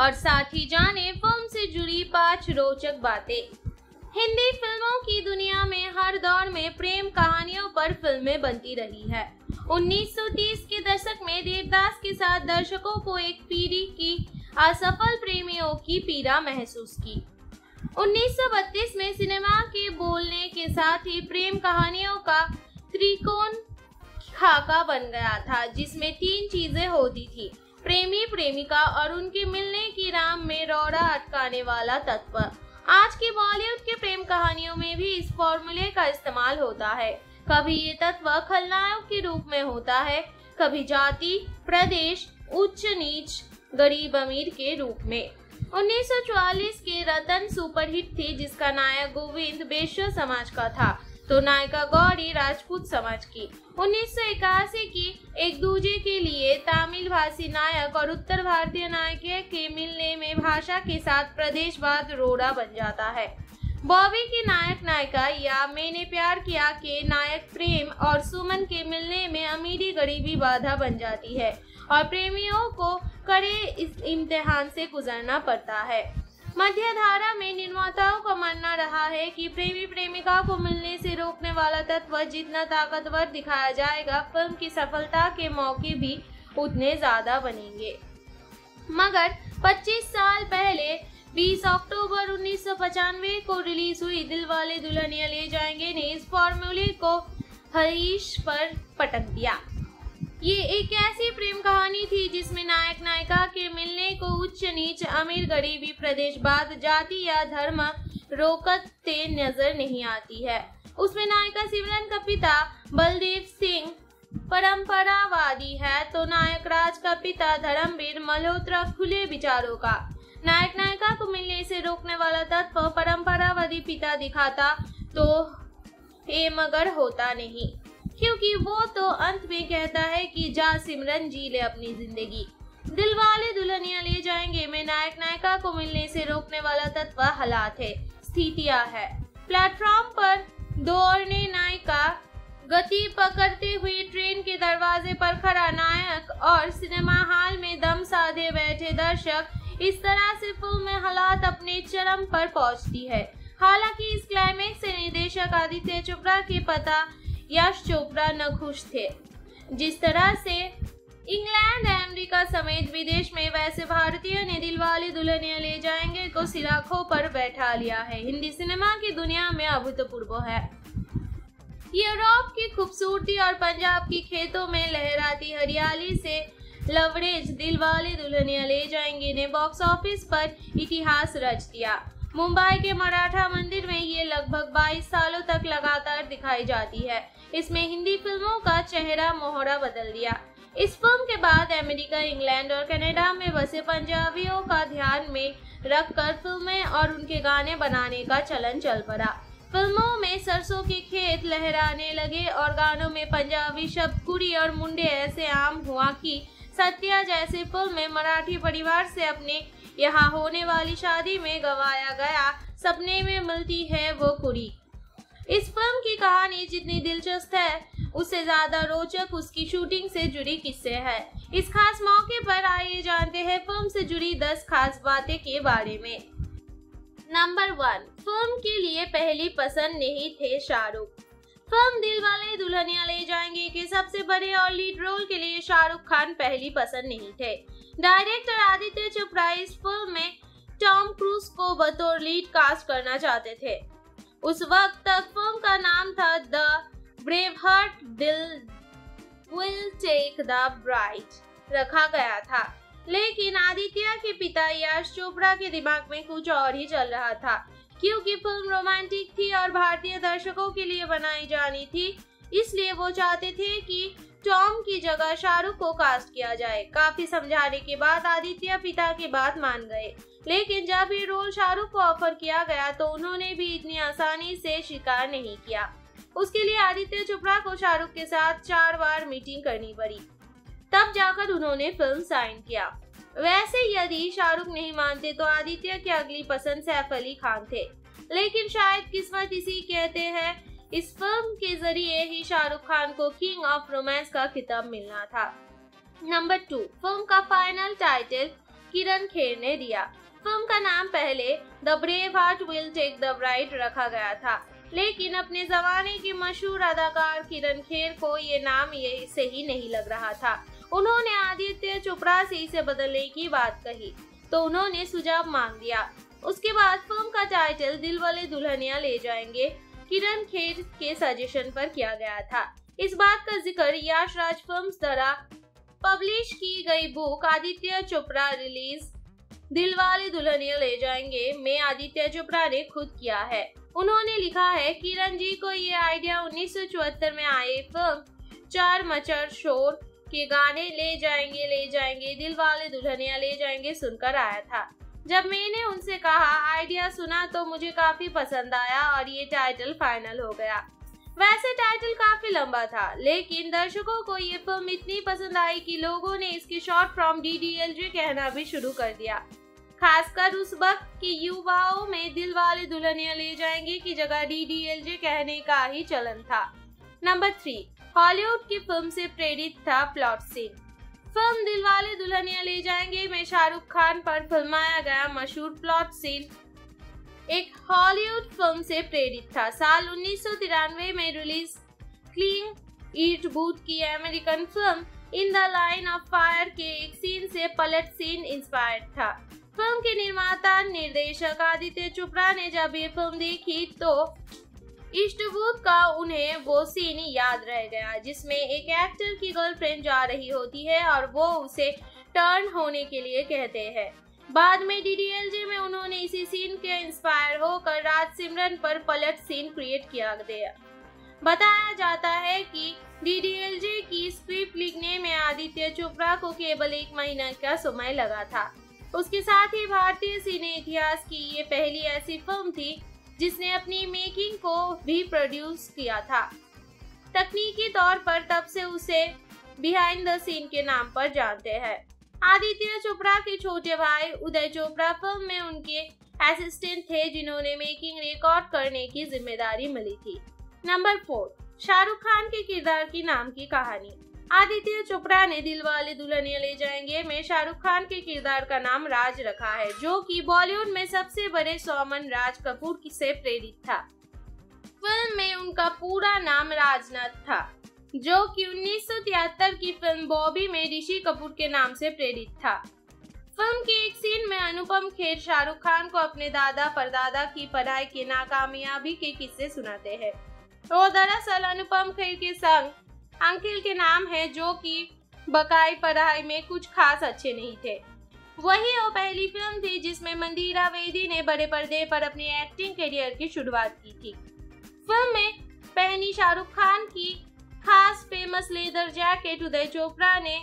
और साथ ही जाने फ़िल्म से जुड़ी पाँच रोचक बातें। हिंदी फ़िल्मों की दुनिया में हर दौर में प्रेम कहानियों पर फ़िल्में बनती रही है। 1930 के दशक में देवदास के साथ दर्शकों को एक पीढ़ी की असफल प्रेमियों की पीड़ा महसूस की। 1932 में सिनेमा के बोलने के साथ ही प्रेम कहानियों का त्रिकोण खाका बन गया था, जिसमें तीन चीज़ें होती थी। प्रेमी प्रेमिका और उनके मिलने की राम में रौड़ा अटकाने वाला तत्व। आज की बॉलीवुड के प्रेम कहानियों में भी इस फॉर्मूले का इस्तेमाल होता है। कभी ये तत्व खलनायक के रूप में होता है, कभी जाति, प्रदेश, उच्च नीच, गरीब अमीर के रूप में। 1944 के रतन सुपरहिट थी, जिसका नायक गोविंद बेश्य समाज का था। तो नायिका गौरी राजपूत समाज की। उन्नीस सौ इक्यासी की एक दूजे के लिए तमिल भाषी नायक और उत्तर भारतीय नायक के मिलने में भाषा के साथ प्रदेशवाद रोड़ा बन जाता है। बॉबी की नायक नायिका या मैंने प्यार किया के नायक प्रेम और सुमन के मिलने में अमीरी गरीबी बाधा बन जाती है और प्रेमियों को कड़े इस इम्तिहान से गुजरना पड़ता है। मध्य धारा में निर्माताओं का मानना रहा है कि प्रेमी प्रेमिका को मिलने से रोकने वाला तत्व जितना ताकतवर दिखाया जाएगा, फ़िल्म की सफलता के मौके भी उतने ज़्यादा बनेंगे। मगर 25 साल पहले 20 अक्टूबर उन्नीस को रिलीज़ हुई दिल वाले दुल्हनिया ले जाएँगे ने इस फॉर्मूले को हरीश पर पटक दिया। ये एक ऐसी प्रेम कहानी थी जिसमें नायक नायिका के मिलने को उच्च नीच अमीर गरीबी प्रदेश बाद जाति या धर्म रोकते नज़र नहीं आती है। उसमें नायिका सिमरन का पिता बलदेव सिंह परंपरावादी है तो नायक राज का पिता धर्मवीर मल्होत्रा खुले विचारों का। नायक नायिका को मिलने से रोकने वाला तत्व परंपरावादी पिता दिखाता तो ये मगर होता नहीं। क्योंकि वो तो अंत में कहता है कि जा सिमरन जी ले अपनी ज़िंदगी। दिल वाले दुल्हनिया ले जाएँगे। में नायक नायिका को मिलने से रोकने वाला तत्व हालात है, स्थितियाँ है। प्लेटफॉर्म पर दौड़ने नायिका गति पकड़ते हुए ट्रेन के दरवाजे पर खड़ा नायक और सिनेमा हॉल में दम साधे बैठे दर्शक इस तरह से फ़िल्म में हालात अपने चरम पर पहुँचती है। हालाँकि इस क्लाइमेक्स से निर्देशक आदित्य चोपड़ा के पता यश चोपड़ा न खुश थे। जिस तरह से इंग्लैंड, अमेरिका समेत विदेश में वैसे भारतीय ने दिलवाले दुल्हनिया ले जाएँगे, को सिराखों पर बैठा लिया है। हिंदी सिनेमा की दुनिया में अभूतपूर्व है। यूरोप की खूबसूरती और पंजाब की खेतों में लहराती हरियाली से लवरेज दिलवाले दुल्हनिया ले जाएँगे। ने बॉक्स ऑफ़िस पर इतिहास रच दिया। मुंबई के मराठा मंदिर में ये लगभग 22 सालों तक लगातार दिखाई जाती है। इसमें हिंदी फ़िल्मों का चेहरा मोहरा बदल दिया। इस फ़िल्म के बाद अमेरिका, इंग्लैंड और कनाडा में बसे पंजाबियों का ध्यान में रखकर फ़िल्में और उनके गाने बनाने का चलन चल पड़ा। फ़िल्मों में सरसों के खेत लहराने लगे और गानों में पंजाबी शब्द कुड़ी और मुंडे ऐसे आम हुआ कि सत्या जैसे फ़िल्म में मराठी परिवार से अपने यहाँ होने वाली शादी में गवाया गया। सपने में मिलती है वो कुड़ी। इस फ़िल्म की कहानी जितनी दिलचस्प है, उससे ज़्यादा रोचक उसकी शूटिंग से जुड़ी किस्से है। इस खास मौके पर आइए जानते हैं फ़िल्म से जुड़ी दस खास बातें के बारे में। नंबर वन, फ़िल्म के लिए पहली पसंद नहीं थे शाहरुख। फ़िल्म दिल वाले दुल्हनिया ले जाएँगे के सबसे बड़े और लीड रोल के लिए शाहरुख खान पहली पसंद नहीं थे। डायरेक्टर आदित्य चोपड़ा इस फ़िल्म में टॉम क्रूज को बतौर लीड कास्ट करना चाहते थे। उस वक्त फ़िल्म का नाम था द ब्रेव हार्ट दिल, विल टेक द ब्राइट, रखा गया था। लेकिन आदित्य के पिता यश चोपड़ा के दिमाग में कुछ और ही चल रहा था, क्योंकि फ़िल्म रोमांटिक थी और भारतीय दर्शकों के लिए बनाई जानी थी, इसलिए वो चाहते थे कि टॉम की जगह शाहरुख को कास्ट किया जाए। काफ़ी समझाने के बाद आदित्य पिता की बात मान गए। लेकिन जब ये रोल शाहरुख को ऑफ़र किया गया तो उन्होंने भी इतनी आसानी से स्वीकार नहीं किया। उसके लिए आदित्य चोपड़ा को शाहरुख के साथ चार बार मीटिंग करनी पड़ी। तब जाकर उन्होंने फ़िल्म साइन किया। वैसे यदि शाहरुख नहीं मानते तो आदित्य की अगली पसंद सैफ अली खान थे। लेकिन शायद किस्मत इसी कहते हैं इस फ़िल्म के ज़रिए ही शाहरुख खान को किंग ऑफ़ रोमांस का खिताब मिलना था। नंबर टू फ़िल्म का फाइनल टाइटल किरण खेर ने दिया। फ़िल्म का नाम पहले the brave heart will take the bright रखा गया था। लेकिन अपने जमाने के मशहूर अदाकार किरण खेर को ये नाम ये सही नहीं लग रहा था। उन्होंने आदित्य चोपड़ा से इसे बदलने की बात कही तो उन्होंने सुझाव मांग दिया। उसके बाद फ़िल्म का टाइटल दिल वाले दुल्हनिया ले जाएँगे किरण खेर के सजेशन पर किया गया था। इस बात का ज़िक्र यश राज फ़िल्म द्वारा पब्लिश की गई बुक आदित्य चोपड़ा रिलीज़ दिलवाले दुल्हनिया ले जाएँगे, में आदित्य चोपड़ा ने खुद किया है। उन्होंने लिखा है, किरण जी को ये आइडिया उन्नीस सौ चौहत्तर में आए फ़िल्म चार मचर शोर के गाने ले जाएँगे ले जाएँगे दिल वाले दुल्हनिया ले जाएँगे सुनकर आया था। जब मैंने उनसे कहा, आइडिया सुना तो मुझे काफ़ी पसंद आया और ये टाइटल फाइनल हो गया. वैसे टाइटल काफ़ी लंबा था, लेकिन दर्शकों को ये फ़िल्म इतनी पसंद आई कि लोगों ने इसकी शॉर्ट फ्रॉम DDLJ कहना भी शुरू कर दिया। खासकर उस वक्त की युवाओं में दिल वाले दुल्हनिया ले जाएँगे की जगह डीडीएलजे कहने का ही चलन था। नंबर थ्री हॉलीवुड की फ़िल्म से प्रेरित था plot scene film Dilwale Dulhania Le जाएँगे। में शाहरुख खान पर फिल्माया गया मशहूर प्लॉट सीन एक हॉलीवुड फ़िल्म से प्रेरित था। साल उन्नीस सौ तिरानवे में रिलीज़ क्लीन ईट बूथ की American film in the line of fire के एक सीन से पलट सीन इंस्पायर्ड था। फ़िल्म के निर्माता, निर्देशक आदित्य चोपड़ा ने जब ये फ़िल्म देखी तो इष्टबूत का उन्हें वो सीन याद रह गया, जिसमें एक एक्टर की गर्लफ्रेंड जा रही होती है और वो उसे टर्न होने के लिए कहते हैं। बाद में डीडीएलजे में उन्होंने इसी सीन के इंस्पायर होकर राज सिमरन पर पलट सीन क्रिएट किया गया। बताया जाता है कि डीडीएलजे की स्क्रिप्ट लिखने में आदित्य चोपड़ा को केवल एक महीना का समय लगा था। उसके साथ ही भारतीय सिने इतिहास की ये पहली ऐसी फ़िल्म थी जिसने अपनी मेकिंग को भी प्रोड्यूस किया था। तकनीकी तौर पर तब से उसे बिहाइंड द सीन के नाम पर जानते हैं। आदित्य चोपड़ा के छोटे भाई उदय चोपड़ा फ़िल्म में उनके असिस्टेंट थे, जिन्होंने मेकिंग रिकॉर्ड करने की ज़िम्मेदारी मिली थी। नंबर फोर शाहरुख खान के किरदार की नाम की कहानी। आदित्य चोपड़ा ने दिल वाले दुल्हनिया ले जाएँगे। में शाहरुख खान के किरदार का नाम राज रखा है, जो कि बॉलीवुड में सबसे बड़े सौमन राज कपूर से प्रेरित था। फ़िल्म में उनका पूरा नाम राजनाथ था, जो कि उन्नीस सौ तिहत्तर की फ़िल्म बॉबी में ऋषि कपूर के नाम से प्रेरित था। फ़िल्म के एक सीन में अनुपम खेर शाहरुख खान को अपने दादा परदादा की पढ़ाई की नाकामयाबी के किस्से सुनाते हैं। वो दरअसल अनुपम खेर के संग अंकिल के नाम है जो कि बकाई पढ़ाई में कुछ खास अच्छे नहीं थे। वही वो पहली फ़िल्म थी जिसमें मंदिरा वेदी ने बड़े पर्दे पर अपनी एक्टिंग करियर की शुरुआत की थी। फ़िल्म में पहनी शाहरुख खान की खास famous leather jacket Uday Chopra ने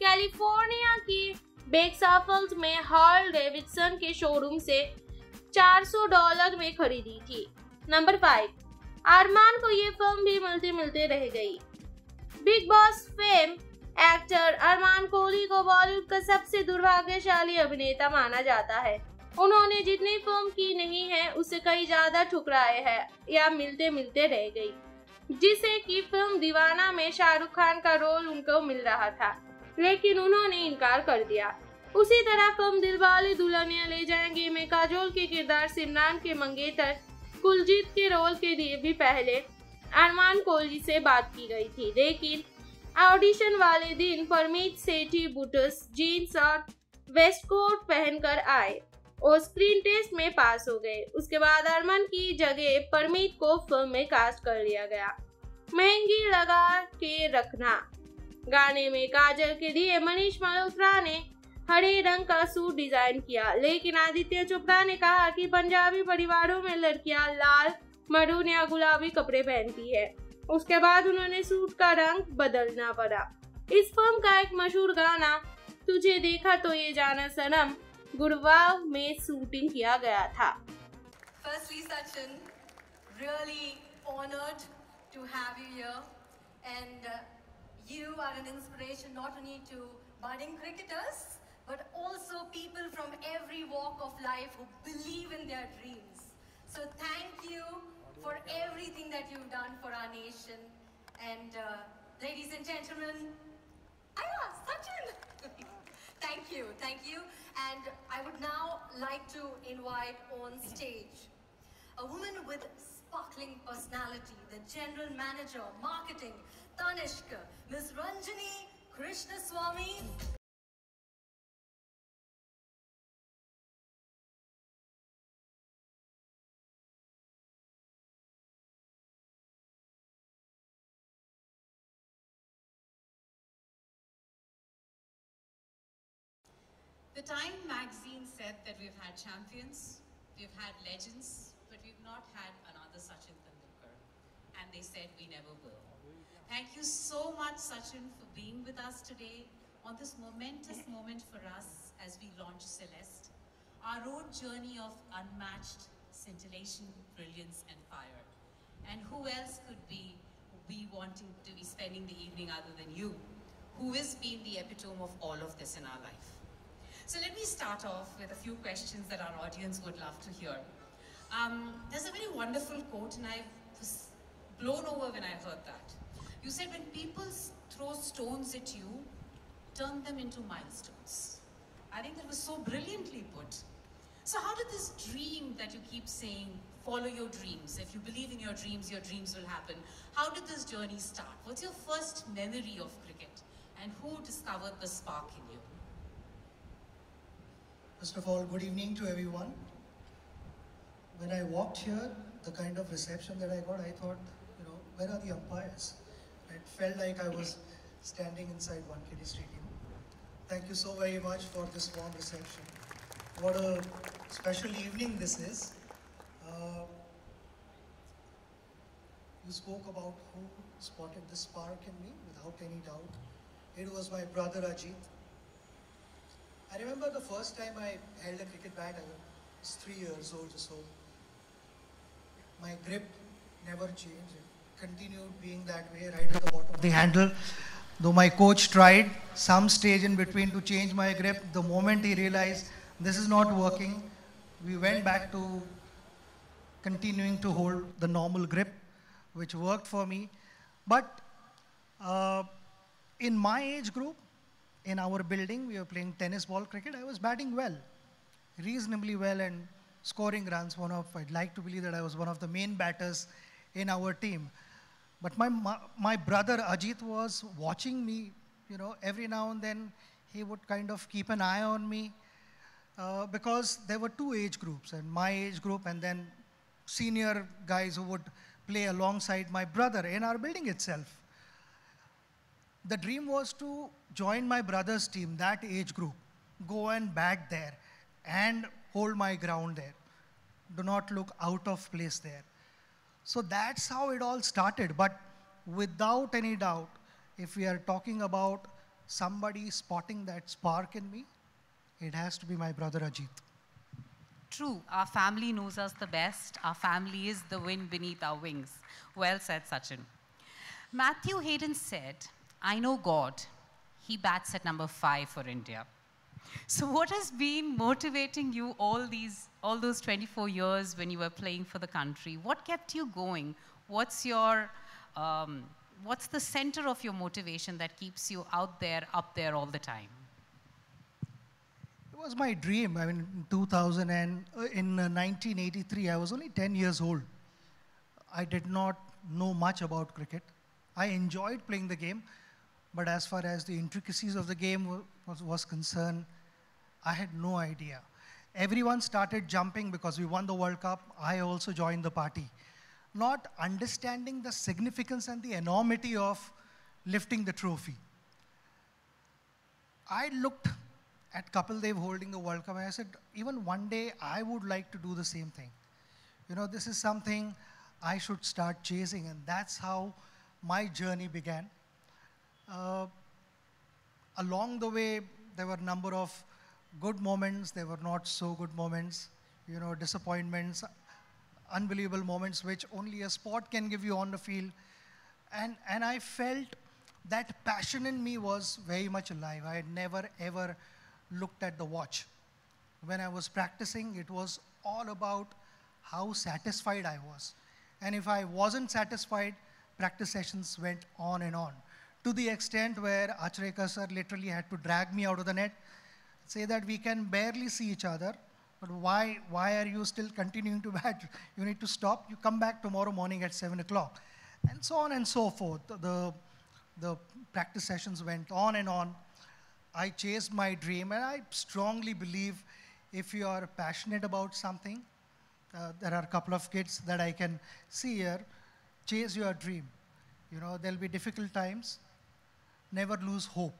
कैलिफ़ोर्निया की बेक्साफल्स में हॉल डेविडसन के शोरूम से 400 डॉलर में खरीदी थी। नंबर फाइव आरमान को ये फ़िल्म भी मिलते मिलते रह गई। Bigg Boss fame actor Armaan Kohli को बॉलीवुड का सबसे दुर्भाग्यशाली अभिनेता माना जाता है। उन्होंने जितनी फ़िल्म की नहीं है, उसे कई ज़्यादा ठुकराए हैं या मिलते मिलते रह गई। जिसे की फ़िल्म दीवाना में शाहरुख खान का रोल उनको मिल रहा था, लेकिन उन्होंने इनकार कर दिया। उसी तरह फ़िल्म दिलवाले दुल्हनिया ले जाएँगे में काजोल के किरदार सिमरान के मंगेतर, कुलजीत के रोल के लिए भी पहले अरमान कोहली से बात की गई थी, लेकिन ऑडिशन वाले दिन परमीत सेठी बुटस जीन्स और वेस्ट कोट पहनकर आए। और स्क्रीन टेस्ट में पास हो गए। उसके बाद अरमान की जगह परमीत को फ़िल्म में कास्ट कर लिया गया। महँगी लगा के रखना। गाने में काजल के लिए मनीष मल्होत्रा ने हरे रंग का सूट डिज़ाइन किया, लेकिन आदित्य चोपड़ा ने कहा कि पंजाबी परिवारों में लड़कियाँ लाल मरून या गुलाबी कपड़े पहनती है। उसके बाद उन्होंने सूट का रंग बदलना पड़ा। इस फ़िल्म का एक मशहूर गाना, तुझे देखा तो ये जाना सनम गुड़गांव में शूटिंग किया गया था। Firstly Sachin really honoured to have you here and you are an inspiration not only to for everything that you've done for our nation. And uh, ladies and gentlemen, Aya, Sachin. Thank you, thank you. And I would now like to invite on stage a woman with sparkling personality, the General Manager, Marketing, Tanishka, Ms. Ranjani Krishnaswamy. The Time magazine said that we've had champions, we've had legends, but we've not had another Sachin Tendulkar. And they said we never will. Thank you so much, Sachin, for being with us today on this momentous moment for us as we launch Celeste, our own journey of unmatched scintillation, brilliance, and fire. And who else could be be wanting to be spending the evening other than you, who has been the epitome of all of this in our life? So let me start off with a few questions that our audience would love to hear. Um, there's a very wonderful quote, and I was blown over when I heard that. You said, when people throw stones at you, turn them into milestones. I think that was so brilliantly put. So how did this dream that you keep saying, follow your dreams, if you believe in your dreams, your dreams will happen, how did this journey start? What's your first memory of cricket? And who discovered the spark in you? First of all, good evening to everyone. When I walked here, the kind of reception that I got, I thought, you know, where are the umpires? It felt like I was standing inside Wankhede Stadium. Thank you so very much for this warm reception. What a special evening this is. Uh, you spoke about who spotted the spark in me, without any doubt. It was my brother Ajit. I remember the first time I held a cricket bat, I was three years old or so. My grip never changed. It continued being that way right at the bottom of the handle. Though my coach tried some stage in between to change my grip, the moment he realized this is not working, we went back to continuing to hold the normal grip, which worked for me. But uh, in my age group, in our building, we were playing tennis ball cricket. I was batting well, reasonably well, and scoring runs. One of, I'd like to believe that I was one of the main batters in our team. But my, my, brother Ajit was watching me, you know, every now and then he would kind of keep an eye on me uh, because there were two age groups, and my age group, and then senior guys who would play alongside my brother in our building itself the dream was to join my brother's team, that age group, go and bat there and hold my ground there. Do not look out of place there. So that's how it all started. But without any doubt, if we are talking about somebody spotting that spark in me, it has to be my brother Ajit. True, our family knows us the best. Our family is the wind beneath our wings. Well said, Sachin. Matthew Hayden said, I know God. He bats at number five for India. So, what has been motivating you all these, all those 24 years when you were playing for the country? What kept you going? What's your, um, what's the center of your motivation that keeps you out there, up there all the time? It was my dream. I mean, in 2000 and uh, in uh, 1983, I was only 10 years old. I did not know much about cricket. I enjoyed playing the game, but as far as the intricacies of the game was, was concerned, I had no idea. Everyone started jumping because we won the World Cup. I also joined the party, not understanding the significance and the enormity of lifting the trophy. I looked at Kapil Dev holding the World Cup and I said, even one day I would like to do the same thing. You know, this is something I should start chasing, and that's how my journey began. Uh, along the way, there were a number of good moments, there were not so good moments, you know, disappointments, unbelievable moments which only a sport can give you on the field. And, and I felt that passion in me was very much alive. I had never ever looked at the watch. When I was practicing, it was all about how satisfied I was. And if I wasn't satisfied, practice sessions went on and on to the extent where Achareka sir literally had to drag me out of the net say that we can barely see each other, but why, why are you still continuing to bat? You need to stop. You come back tomorrow morning at 7 o'clock. And so on and so forth. The, the practice sessions went on and on. I chased my dream, and I strongly believe if you are passionate about something, uh, there are a couple of kids that I can see here, chase your dream. You know, there'll be difficult times, never lose hope.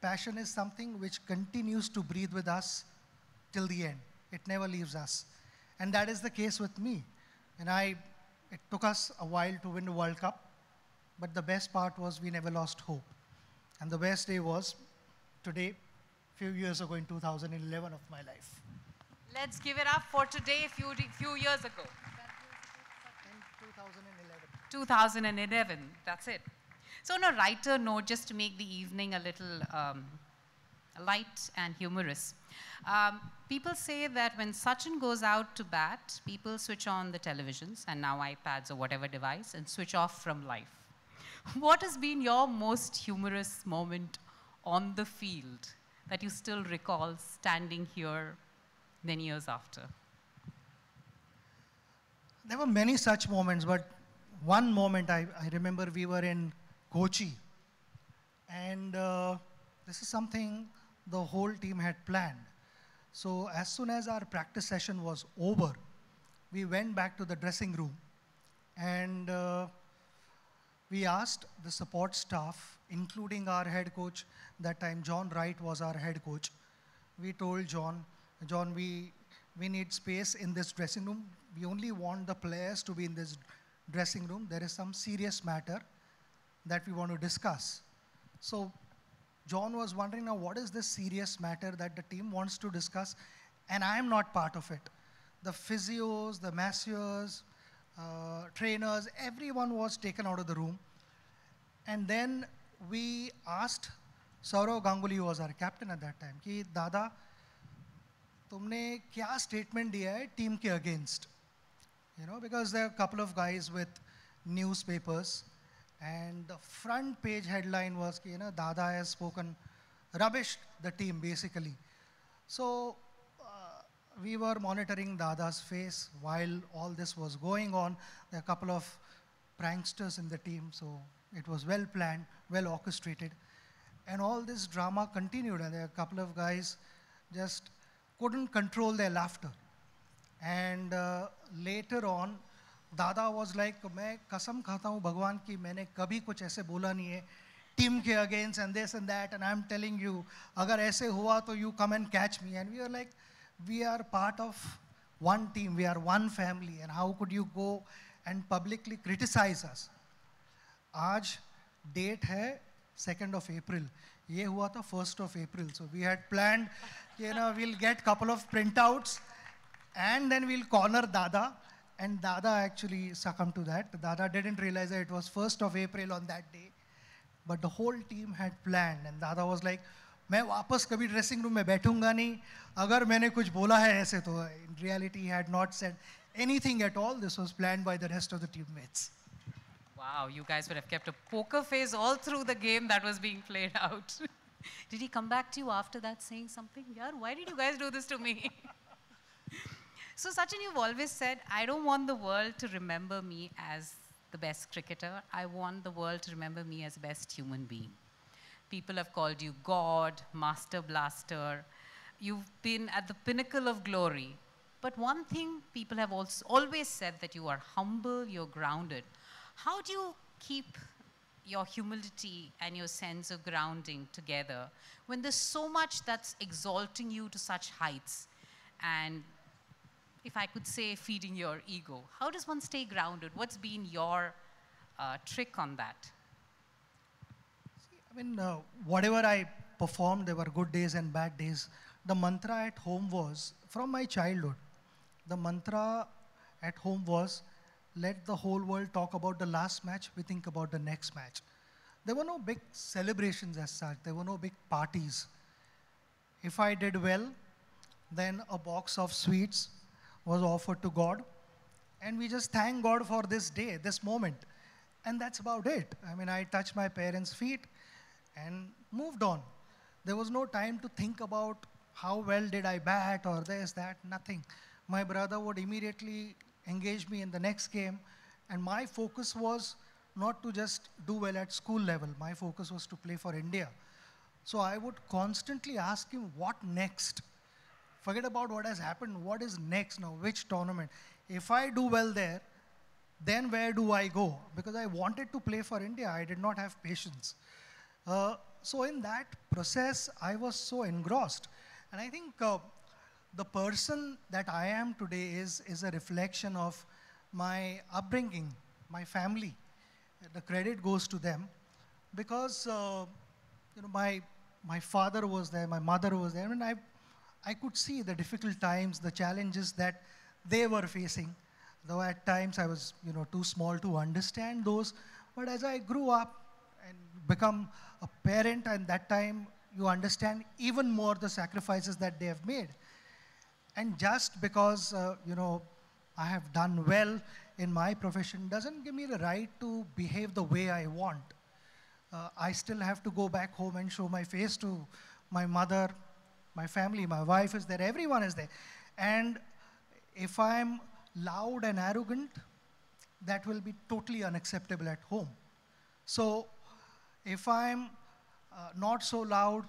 Passion is something which continues to breathe with us till the end. It never leaves us. And that is the case with me. And I, it took us a while to win the World Cup, but the best part was we never lost hope. And the best day was today, few years ago in 2011 of my life. Let's give it up for today, a few, few years ago. In 2011. 2011, that's it. So on a lighter note, just to make the evening a little um, light and humorous, um, people say that when Sachin goes out to bat, people switch on the televisions and now iPads or whatever device and switch off from life. What has been your most humorous moment on the field that you still recall standing here many years after? There were many such moments, but one moment I, I remember we were in Kochi, and uh, this is something the whole team had planned. So as soon as our practice session was over, we went back to the dressing room, and uh, we asked the support staff, including our head coach, that time John Wright was our head coach. We told John, John, we, we need space in this dressing room. We only want the players to be in this dressing room. There is some serious matter that we want to discuss. So John was wondering now what is this serious matter that the team wants to discuss and I am not part of it. The physios, the masseurs, uh, trainers, everyone was taken out of the room. And then we asked Saurav Ganguly, who was our captain at that time, कि दादा तुमने क्या statement दिया है team के against? You know, because there are a couple of guys with newspapers and the front page headline was, you know, Dada has spoken rubbish the team basically. So uh, we were monitoring Dada's face while all this was going on. There are a couple of pranksters in the team, so it was well planned, well orchestrated. And all this drama continued, and there are a couple of guys just couldn't control their laughter. And uh, later on, दादा was like मैं कसम खाता हूँ भगवान की मैंने कभी कुछ ऐसे बोला नहीं है। टीम के against and this and that and I am telling you अगर ऐसे हुआ तो you come and catch me and we are like we are part of one team we are one family, and how could you go and publicly criticise us आज date है second of April ये हुआ था first of April so we had plan you know we'll get couple of printouts and then we'll corner dada. and Dada actually succumbed to that. Dada didn't realize that it was 1st of April on that day. But the whole team had planned and Dada was like, मैं वापस कभी dressing room में बैठूंगा नहीं अगर मैंने कुछ बोला है ऐसे तो in reality he had not said anything at all. This was planned by the rest of the teammates. Wow, you guys would have kept a poker face all through the game that was being played out. did he come back to you after that saying something? Yeah, why did you guys do this to me? So, Sachin, you've always said, I don't want the world to remember me as the best cricketer. I want the world to remember me as the best human being. People have called you God, Master Blaster. You've been at the pinnacle of glory. But one thing people have also always said that you are humble, you're grounded. How do you keep your humility and your sense of grounding together when there's so much that's exalting you to such heights and if I could say, feeding your ego? How does one stay grounded? What's been your uh, trick on that? See, I mean, uh, whatever I performed, there were good days and bad days. The mantra at home was, from my childhood, the mantra at home was, let the whole world talk about the last match, we think about the next match. There were no big celebrations as such, there were no big parties. If I did well, then a box of sweets, was offered to God. And we just thank God for this day, this moment. And that's about it. I mean, I touched my parents' feet and moved on. There was no time to think about how well did I bat or this, that, nothing. My brother would immediately engage me in the next game, and my focus was not to just do well at school level. My focus was to play for India. So I would constantly ask him, what next? Forget about what has happened. What is next now? Which tournament? If I do well there, then where do I go? Because I wanted to play for India. I did not have patience. Uh, so in that process, I was so engrossed. And I think uh, the person that I am today is, is a reflection of my upbringing, my family. The credit goes to them because uh, you know, my, my father was there, my mother was there, and I, I could see the difficult times, the challenges that they were facing. Though at times I was you know, too small to understand those, but as I grew up and become a parent, and that time you understand even more the sacrifices that they have made. And just because, uh, you know, I have done well in my profession doesn't give me the right to behave the way I want. Uh, I still have to go back home and show my face to my mother, my family, my wife is there, everyone is there. And if I'm loud and arrogant, that will be totally unacceptable at home. So if I'm uh, not so loud,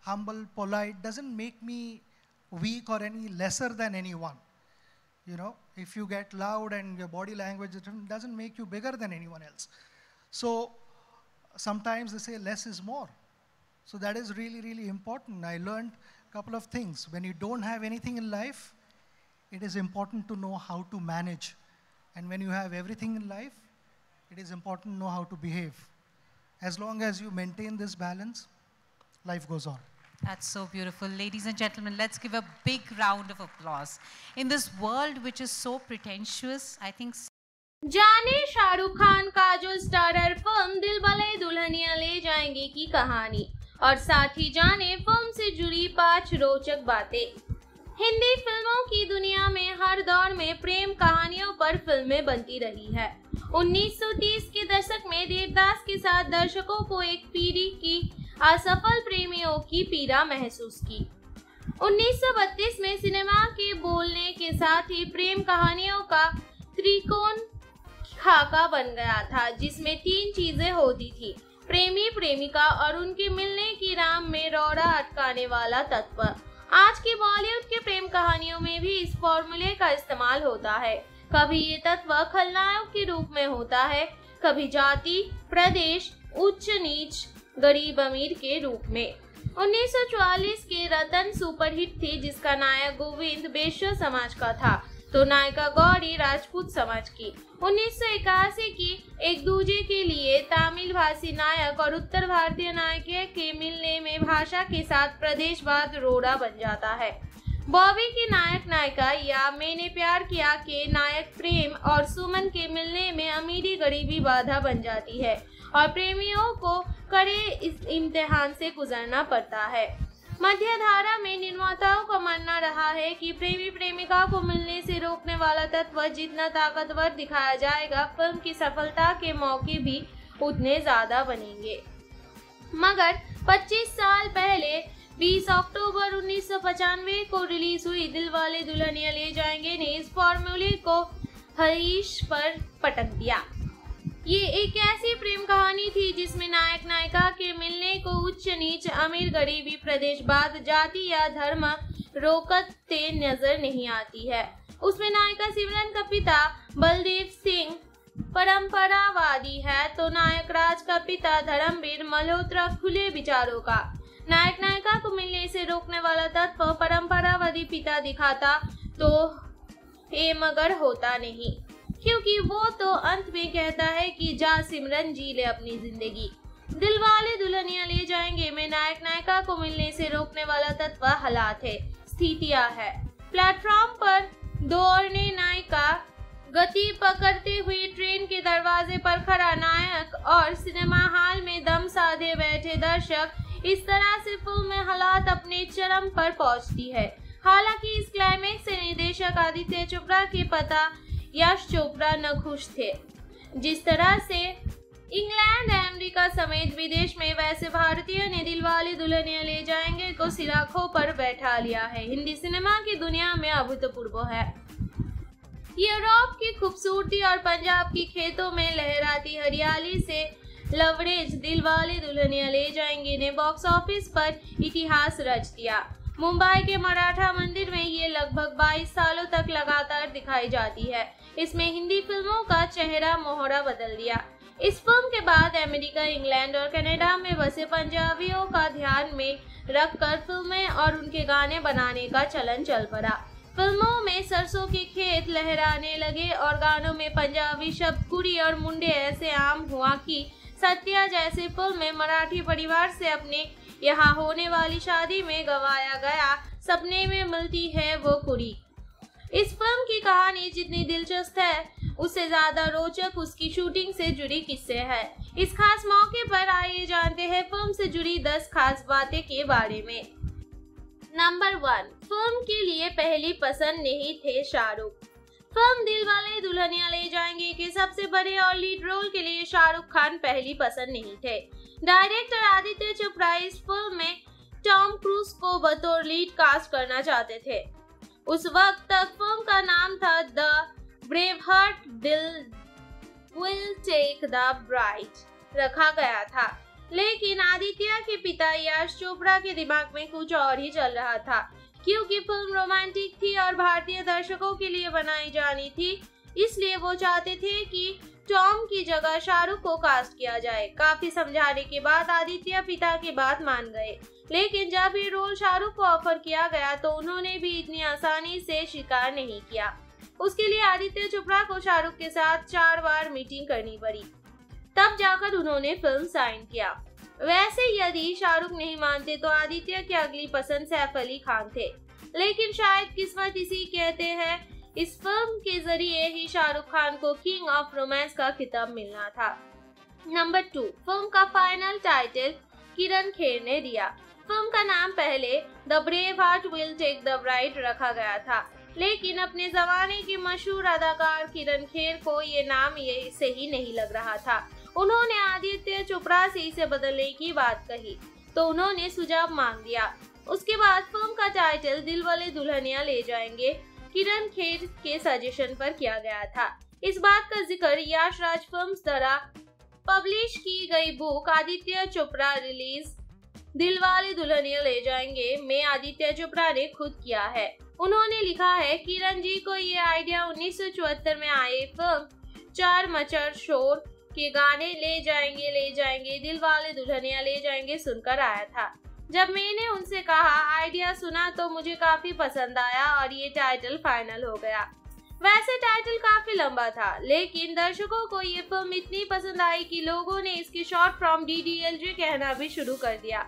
humble, polite, doesn't make me weak or any lesser than anyone. You know, if you get loud and your body language doesn't make you bigger than anyone else. So sometimes they say less is more. So that is really, really important. I learned couple of things. When you don't have anything in life, it is important to know how to manage. And when you have everything in life, it is important to know how to behave. As long as you maintain this balance, life goes on. That's so beautiful. Ladies and gentlemen, let's give a big round of applause. In this world which is so pretentious, I think जाने Shahrukh Khan Kajol starrer film दिल वाले दुल्हनिया ले जाएंगे की कहानी और साथ ही जाने film से जुड़ी पाँच रोचक बातें। हिंदी फ़िल्मों की दुनिया में हर दौर में प्रेम कहानियों पर फ़िल्में बनती रही है। 1930 के दशक में देवदास के साथ दर्शकों को एक पीढ़ी की असफल प्रेमियों की पीड़ा महसूस की। 1932 में सिनेमा के बोलने के साथ ही प्रेम कहानियों का त्रिकोण खाका बन गया था, जिसमें तीन चीज़ें होती थी। प्रेमी प्रेमिका और उनके मिलने की राम में रौड़ा अटकाने वाला तत्व। आज की बॉलीवुड के प्रेम कहानियों में भी इस फॉर्मूले का इस्तेमाल होता है। कभी ये तत्व खलनायक के रूप में होता है, कभी जाति, प्रदेश, उच्च नीच, गरीब अमीर के रूप में। 1944 के रतन सुपरहिट थी, जिसका नायक गोविंद बेश्य समाज का था। तो नायिका गौरी राजपूत समाज की। उन्नीस सौ इक्यासी की एक दूजे के लिए तमिल भाषी नायक और उत्तर भारतीय नायक के मिलने में भाषा के साथ प्रदेशवाद रोड़ा बन जाता है। बॉबी की नायक नायिका या मैंने प्यार किया के नायक प्रेम और सुमन के मिलने में अमीरी गरीबी बाधा बन जाती है और प्रेमियों को कड़े इस इम्तिहान से गुजरना पड़ता है। मध्य धारा में निर्माताओं का मानना रहा है कि प्रेमी प्रेमिका को मिलने से रोकने वाला तत्व जितना ताकतवर दिखाया जाएगा, फ़िल्म की सफलता के मौके भी उतने ज़्यादा बनेंगे। मगर 25 साल पहले 20 अक्टूबर उन्नीस को रिलीज़ हुई दिल वाले दुल्हनिया ले जाएँगे ने इस फॉर्मूले को हरीश पर पटक दिया। ये एक ऐसी प्रेम कहानी थी जिसमें नायक नायिका के मिलने को उच्च नीच अमीर गरीबी प्रदेश बाद जाति या धर्म रोकते नज़र नहीं आती है। उसमें नायिका सिमरन का पिता बलदेव सिंह परंपरावादी है तो नायक राज का पिता धर्मवीर मल्होत्रा खुले विचारों का। नायक नायिका को मिलने से रोकने वाला तत्व परंपरावादी पिता दिखाता तो ए मगर होता नहीं। क्योंकि वो तो अंत में कहता है कि जा सिमरन, जी ले अपनी ज़िंदगी। दिल वाले दुल्हनिया ले जाएँगे। में नायक नायिका को मिलने से रोकने वाला तत्व हालात है, स्थितियाँ है। प्लेटफॉर्म पर दौड़ने नायिका गति पकड़ते हुए ट्रेन के दरवाजे पर खड़ा नायक और सिनेमा हॉल में दम साधे बैठे दर्शक इस तरह से फ़िल्म में हालात अपने चरम पर पहुँचती है। हालाँकि इस क्लाइमेक्स से निर्देशक आदित्य चोपड़ा के पता यश चोपड़ा न खुश थे। जिस तरह से इंग्लैंड, अमेरिका समेत विदेश में वैसे भारतीय ने दिलवाले दुल्हनिया ले जाएँगे को सिराखों पर बैठा लिया है। हिंदी सिनेमा की दुनिया में अभूतपूर्व है। यूरोप की खूबसूरती और पंजाब की खेतों में लहराती हरियाली से लवरेज दिलवाले दुल्हनिया ले जाएँगे। ने बॉक्स ऑफ़िस पर इतिहास रच दिया। मुंबई के मराठा मंदिर में ये लगभग 22 सालों तक लगातार दिखाई जाती है। इसमें हिंदी फ़िल्मों का चेहरा मोहरा बदल दिया। इस फ़िल्म के बाद अमेरिका, इंग्लैंड और कनाडा में बसे पंजाबियों का ध्यान में रखकर फ़िल्में और उनके गाने बनाने का चलन चल पड़ा। फ़िल्मों में सरसों के खेत लहराने लगे और गानों में पंजाबी शब्द कुड़ी और मुंडे ऐसे आम हुआ कि सत्या जैसे फ़िल्म में मराठी परिवार से अपने यहाँ होने वाली शादी में गवाया गया, सपने में मिलती है वो कुड़ी। इस फ़िल्म की कहानी जितनी दिलचस्प है, उससे ज़्यादा रोचक उसकी शूटिंग से जुड़ी किस्से है। इस खास मौके पर आइए जानते हैं फ़िल्म से जुड़ी 10 खास बातें के बारे में। नंबर वन, फ़िल्म के लिए पहली पसंद नहीं थे शाहरुख। फ़िल्म दिल वाले दुल्हनिया ले जाएँगे के सबसे बड़े और लीड रोल के लिए शाहरुख खान पहली पसंद नहीं थे। डायरेक्टर आदित्य चोपड़ा इस फ़िल्म में टॉम क्रूज को बतौर लीड कास्ट करना चाहते थे। उस वक्त तक फ़िल्म का नाम था द ब्रेव हार्ट दिल विल टेक द ब्राइट, रखा गया था। लेकिन आदित्य के पिता यश चोपड़ा के दिमाग में कुछ और ही चल रहा था, क्योंकि फ़िल्म रोमांटिक थी और भारतीय दर्शकों के लिए बनाई जानी थी। इसलिए वो चाहते थे कि टॉम की जगह शाहरुख को कास्ट किया जाए। काफ़ी समझाने के बाद आदित्य पिता की बात मान गए। लेकिन जब ये रोल शाहरुख को ऑफ़र किया गया तो उन्होंने भी इतनी आसानी से स्वीकार नहीं किया। उसके लिए आदित्य चोपड़ा को शाहरुख के साथ चार बार मीटिंग करनी पड़ी। तब जाकर उन्होंने फ़िल्म साइन किया। वैसे यदि शाहरुख नहीं मानते तो आदित्य की अगली पसंद सैफ अली खान थे। लेकिन शायद किस्मत इसी कहते हैं इस फ़िल्म के ज़रिए ही शाहरुख खान को किंग ऑफ़ रोमांस का खिताब मिलना था। नंबर टू फ़िल्म का फाइनल टाइटल किरण खेर ने दिया। फ़िल्म का नाम पहले the brave heart will take the bright रखा गया था। लेकिन अपने जमाने के मशहूर अदाकार किरण खेर को ये नाम ये सही नहीं लग रहा था। उन्होंने आदित्य चोपड़ा से इसे बदलने की बात कही तो उन्होंने सुझाव मांग दिया। उसके बाद फ़िल्म का टाइटल दिल वाले दुल्हनिया ले जाएँगे किरण खेर के सजेशन पर किया गया था। इस बात का ज़िक्र यश राज फ़िल्म द्वारा पब्लिश की गई बुक आदित्य चोपड़ा रिलीज़ दिल वाले दुल्हनिया ले जाएँगे, में आदित्य चोपड़ा ने खुद किया है। उन्होंने लिखा है, किरण जी को ये आइडिया उन्नीस सौ चौहत्तर में आए फ़िल्म चार मचर शोर के गाने ले जाएँगे ले जाएँगे दिल वाले दुल्हनिया ले जाएँगे सुनकर आया था। जब मैंने उनसे कहा, आइडिया सुना तो मुझे काफ़ी पसंद आया और ये टाइटल फाइनल हो गया। वैसे टाइटल काफ़ी लंबा था, लेकिन दर्शकों को ये फ़िल्म इतनी पसंद आई कि लोगों ने इसकी short from D D L J कहना भी शुरू कर दिया।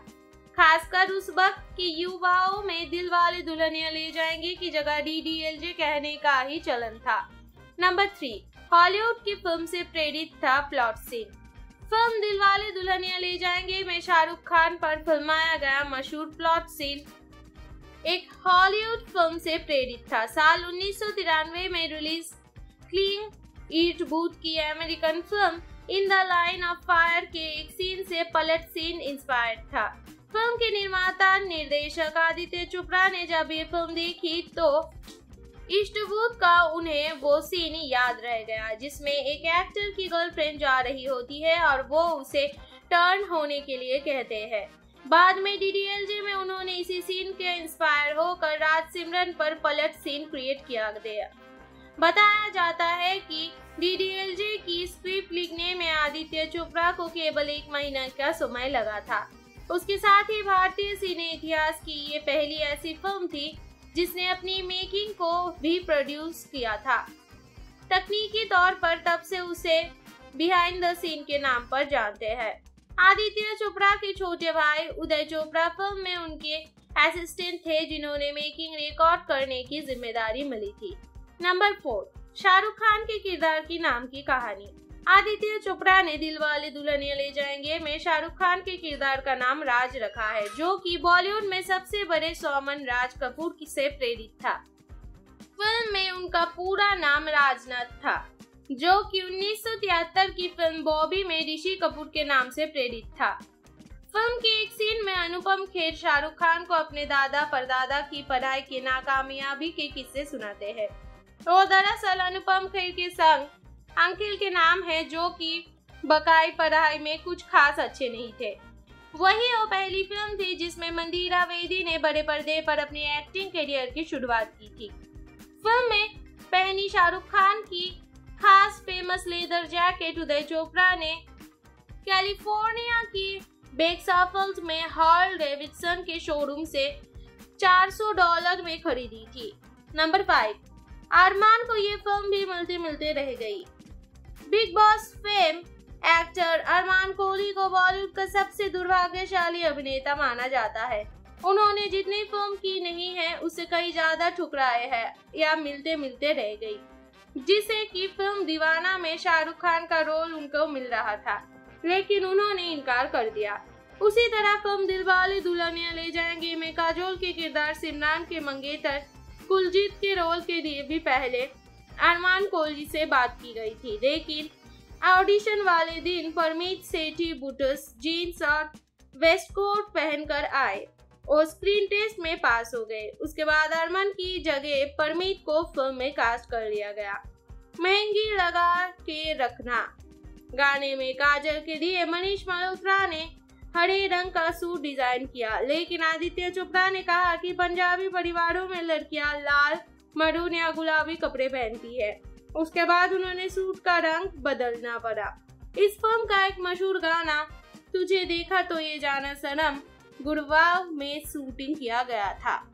खासकर उस वक्त के युवाओं में दिल वाले दुल्हनिया ले जाएँगे की जगह डी डी एल जे कहने का ही चलन था। नंबर थ्री हॉलीवुड की फ़िल्म से प्रेरित था plot scene film Dilwale Dulhania Le जाएँगे। में शाहरुख खान पर फिल्माया गया मशहूर प्लॉट सीन एक हॉलीवुड फ़िल्म से प्रेरित था। साल उन्नीस सौ तिरानवे में रिलीज़ क्लीन ईट बूथ की American film in the line of fire के एक सीन से पलट सीन इंस्पायर्ड था। फ़िल्म के निर्माता, निर्देशक आदित्य चोपड़ा ने जब ये फ़िल्म देखी तो इष्टबूत का उन्हें वो सीन याद रह गया, जिसमें एक एक्टर की गर्लफ्रेंड जा रही होती है और वो उसे टर्न होने के लिए कहते हैं। बाद में डीडीएलजे में उन्होंने इसी सीन के इंस्पायर होकर राज सिमरन पर पलट सीन क्रिएट किया गया। बताया जाता है कि डीडीएलजे की स्क्रिप्ट लिखने में आदित्य चोपड़ा को केवल एक महीना का समय लगा था। उसके साथ ही भारतीय सिने इतिहास की ये पहली ऐसी फ़िल्म थी जिसने अपनी मेकिंग को भी प्रोड्यूस किया था। तकनीकी तौर पर तब से उसे बिहाइंड द सीन के नाम पर जानते हैं। आदित्य चोपड़ा के छोटे भाई उदय चोपड़ा फ़िल्म में उनके असिस्टेंट थे, जिन्होंने मेकिंग रिकॉर्ड करने की ज़िम्मेदारी मिली थी। नंबर फोर शाहरुख खान के किरदार की नाम की कहानी। आदित्य चोपड़ा ने दिलवाले दुल्हनिया ले जाएँगे। में शाहरुख खान के किरदार का नाम राज रखा है, जो कि बॉलीवुड में सबसे बड़े सौमन राज कपूर से प्रेरित था। फ़िल्म में उनका पूरा नाम राजनाथ था, जो कि उन्नीस सौ तिहत्तर की फ़िल्म बॉबी में ऋषि कपूर के नाम से प्रेरित था। फ़िल्म के एक सीन में अनुपम खेर शाहरुख खान को अपने दादा परदादा की पढ़ाई की नाकामयाबी के किस्से सुनाते हैं। वो दरअसल अनुपम खेर के संग अंकिल के नाम है जो कि बकाई पढ़ाई में कुछ खास अच्छे नहीं थे। वही वो पहली फ़िल्म थी जिसमें मंदिरा वेदी ने बड़े पर्दे पर अपनी एक्टिंग करियर की शुरुआत की थी। फ़िल्म में पहनी शाहरुख खान की खास famous leather jacket Uday Chopra ने कैलिफ़ोर्निया की बेक्साफल्स में हॉल डेविडसन के शोरूम से 400 डॉलर में खरीदी थी। नंबर फाइव अरमान को ये फ़िल्म भी मिलते मिलते रह गई। Bigg Boss fame actor Armaan Kohli को बॉलीवुड का सबसे दुर्भाग्यशाली अभिनेता माना जाता है। उन्होंने जितनी फ़िल्म की नहीं है उससे कई ज़्यादा ठुकराए हैं या मिलते मिलते रह गई, जिसे की फ़िल्म दीवाना में शाहरुख खान का रोल उनको मिल रहा था, लेकिन उन्होंने इनकार कर दिया। उसी तरह फ़िल्म दिलवाले दुल्हनिया ले जाएँगे में काजोल के किरदार सिमरान के मंगेतर, कुलजीत के रोल के लिए भी पहले अरमान कोहली से बात की गई थी, लेकिन ऑडिशन वाले दिन परमीत सेठी बुटस जीन्स और वेस्ट कोट पहनकर आए और स्क्रीन टेस्ट में पास हो गए। उसके बाद अरमान की जगह परमीत को फ़िल्म में कास्ट कर लिया गया। महँगी लगा के रखना। गाने में काजल के लिए मनीष मल्होत्रा ने हरे रंग का सूट डिज़ाइन किया, लेकिन आदित्य चोपड़ा ने कहा कि पंजाबी परिवारों में लड़कियाँ लाल मरून या गुलाबी कपड़े पहनती है। उसके बाद उन्होंने सूट का रंग बदलना पड़ा। इस फ़िल्म का एक मशहूर गाना, तुझे देखा तो ये जाना सनम गुड़गांव में शूटिंग किया गया था।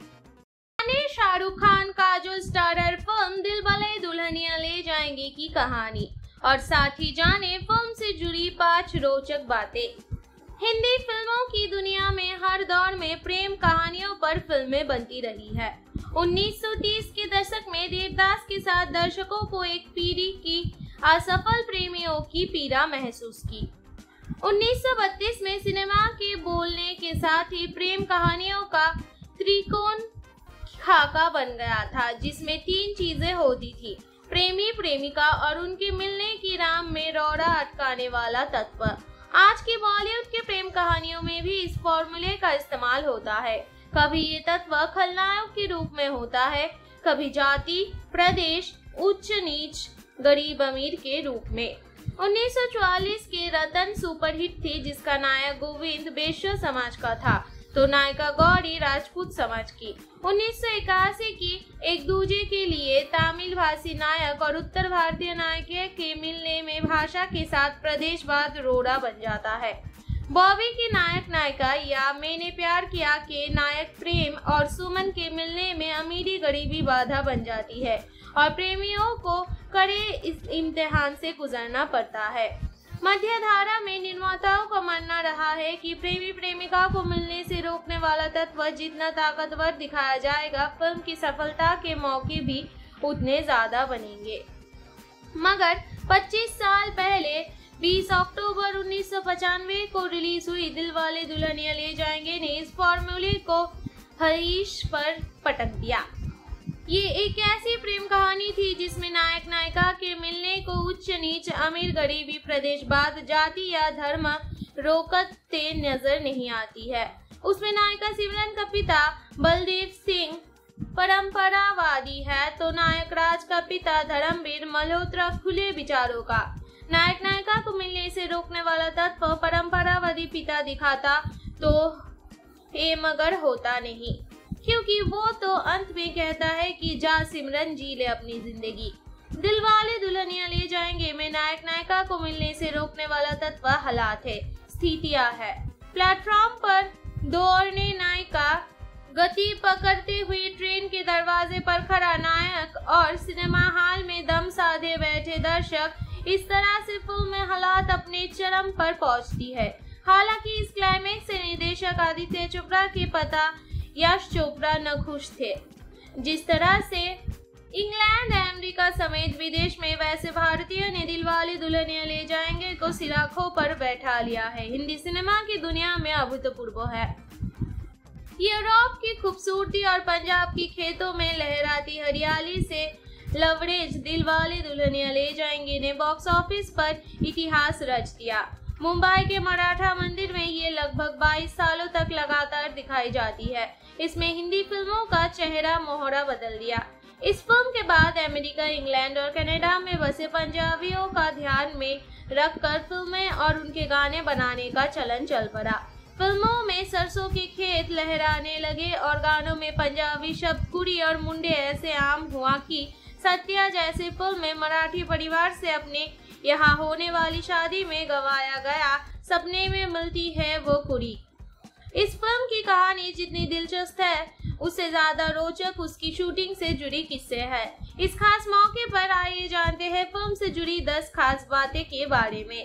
शाहरुख खान का जो starrer film Dilwale Dulhania Le जाएँगे की कहानी। और साथ ही जाने फ़िल्म से जुड़ी पाँच रोचक बातें। हिंदी फ़िल्मों की दुनिया में हर दौर में प्रेम कहानियों पर फ़िल्में बनती रही है। 1930 के दशक में देवदास के साथ दर्शकों को एक पीढ़ी की असफल प्रेमियों की पीड़ा महसूस की। 1932 में सिनेमा के बोलने के साथ ही प्रेम कहानियों का त्रिकोण खाका बन गया था, जिसमें तीन चीज़ें होती थी। प्रेमी प्रेमिका और उनके मिलने की राम में रौड़ा अटकाने वाला तत्व। आज की बॉलीवुड के प्रेम कहानियों में भी इस फॉर्मूले का इस्तेमाल होता है। कभी ये तत्व खलनायक के रूप में होता है, कभी जाति, प्रदेश, उच्च नीच, गरीब अमीर के रूप में। 1944 के रतन सुपरहिट थी, जिसका नायक गोविंद बेश्य समाज का था। तो नायिका गौरी राजपूत समाज की। उन्नीस सौ इक्यासी की एक दूजे के लिए तमिल भाषी नायक और उत्तर भारतीय नायक के मिलने में भाषा के साथ प्रदेशवाद रोड़ा बन जाता है। बॉबी की नायक नायिका या मैंने प्यार किया के नायक प्रेम और सुमन के मिलने में अमीरी गरीबी बाधा बन जाती है और प्रेमियों को कड़े इस इम्तिहान से गुजरना पड़ता है। मध्य धारा में निर्माताओं का मानना रहा है कि प्रेमी प्रेमिका को मिलने से रोकने वाला तत्व जितना ताकतवर दिखाया जाएगा, फ़िल्म की सफलता के मौके भी उतने ज़्यादा बनेंगे। मगर 25 साल पहले 20 अक्टूबर उन्नीस को रिलीज़ हुई दिल वाले दुल्हनिया ले जाएँगे ने इस फॉर्मूले को हरीश पर पटक दिया। ये एक ऐसी प्रेम कहानी थी जिसमें नायक नायिका के मिलने को उच्च नीच अमीर गरीबी प्रदेश बाद जाति या धर्म रोकते नज़र नहीं आती है। उसमें नायिका सिमरन का पिता बलदेव सिंह परंपरावादी है तो नायक राज का पिता धर्मवीर मल्होत्रा खुले विचारों का। नायक नायिका को मिलने से रोकने वाला तत्व परंपरावादी पिता दिखाता तो ये मगर होता नहीं। क्योंकि वो तो अंत में कहता है कि जा सिमरन जी ले अपनी ज़िंदगी। दिल वाले दुल्हनिया ले जाएँगे। में नायक नायिका को मिलने से रोकने वाला तत्व हालात है, स्थितियाँ है। प्लेटफॉर्म पर दौड़ने नायिका गति पकड़ते हुए ट्रेन के दरवाजे पर खड़ा नायक और सिनेमा हॉल में दम साधे बैठे दर्शक इस तरह से फ़िल्म में हालात अपने चरम पर पहुँचती है। हालाँकि इस क्लाइमेक्स से निर्देशक आदित्य चोपड़ा के पता यश चोपड़ा न खुश थे। जिस तरह से इंग्लैंड, अमेरिका समेत विदेश में वैसे भारतीय ने दिल वाली दुल्हनिया ले जाएँगे को सिराखों पर बैठा लिया है। हिंदी सिनेमा की दुनिया में अभूतपूर्व है। यूरोप की खूबसूरती और पंजाब की खेतों में लहराती हरियाली से लवरेज दिलवाले दुल्हनिया ले जाएँगे। ने बॉक्स ऑफ़िस पर इतिहास रच दिया। मुंबई के मराठा मंदिर में ये लगभग 22 सालों तक लगातार दिखाई जाती है। इसमें हिंदी फ़िल्मों का चेहरा मोहरा बदल दिया। इस फ़िल्म के बाद अमेरिका, इंग्लैंड और कनाडा में बसे पंजाबियों का ध्यान में रखकर फ़िल्में और उनके गाने बनाने का चलन चल पड़ा। फ़िल्मों में सरसों के खेत लहराने लगे और गानों में पंजाबी शब्द कुड़ी और मुंडे ऐसे आम हुआ कि सत्या जैसे फ़िल्म में मराठी परिवार से अपने यहाँ होने वाली शादी में गवाया गया। सपने में मिलती है वो कुड़ी। इस फ़िल्म की कहानी जितनी दिलचस्प है, उससे ज़्यादा रोचक उसकी शूटिंग से जुड़ी किस्से है। इस खास मौके पर आइए जानते हैं फ़िल्म से जुड़ी 10 खास बातें के बारे में।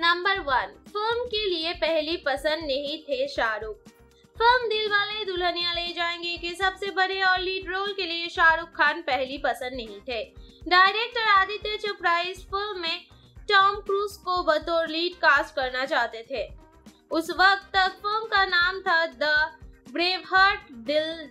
नंबर वन, फ़िल्म के लिए पहली पसंद नहीं थे शाहरुख। फ़िल्म दिल वाले दुल्हनिया ले जाएँगे के सबसे बड़े और लीड रोल के लिए शाहरुख खान पहली पसंद नहीं थे। डायरेक्टर आदित्य चोपड़ा इस फ़िल्म में टॉम क्रूज को बतौर लीड कास्ट करना चाहते थे। उस वक्त तक फ़िल्म का नाम था द ब्रेव हार्ट दिल,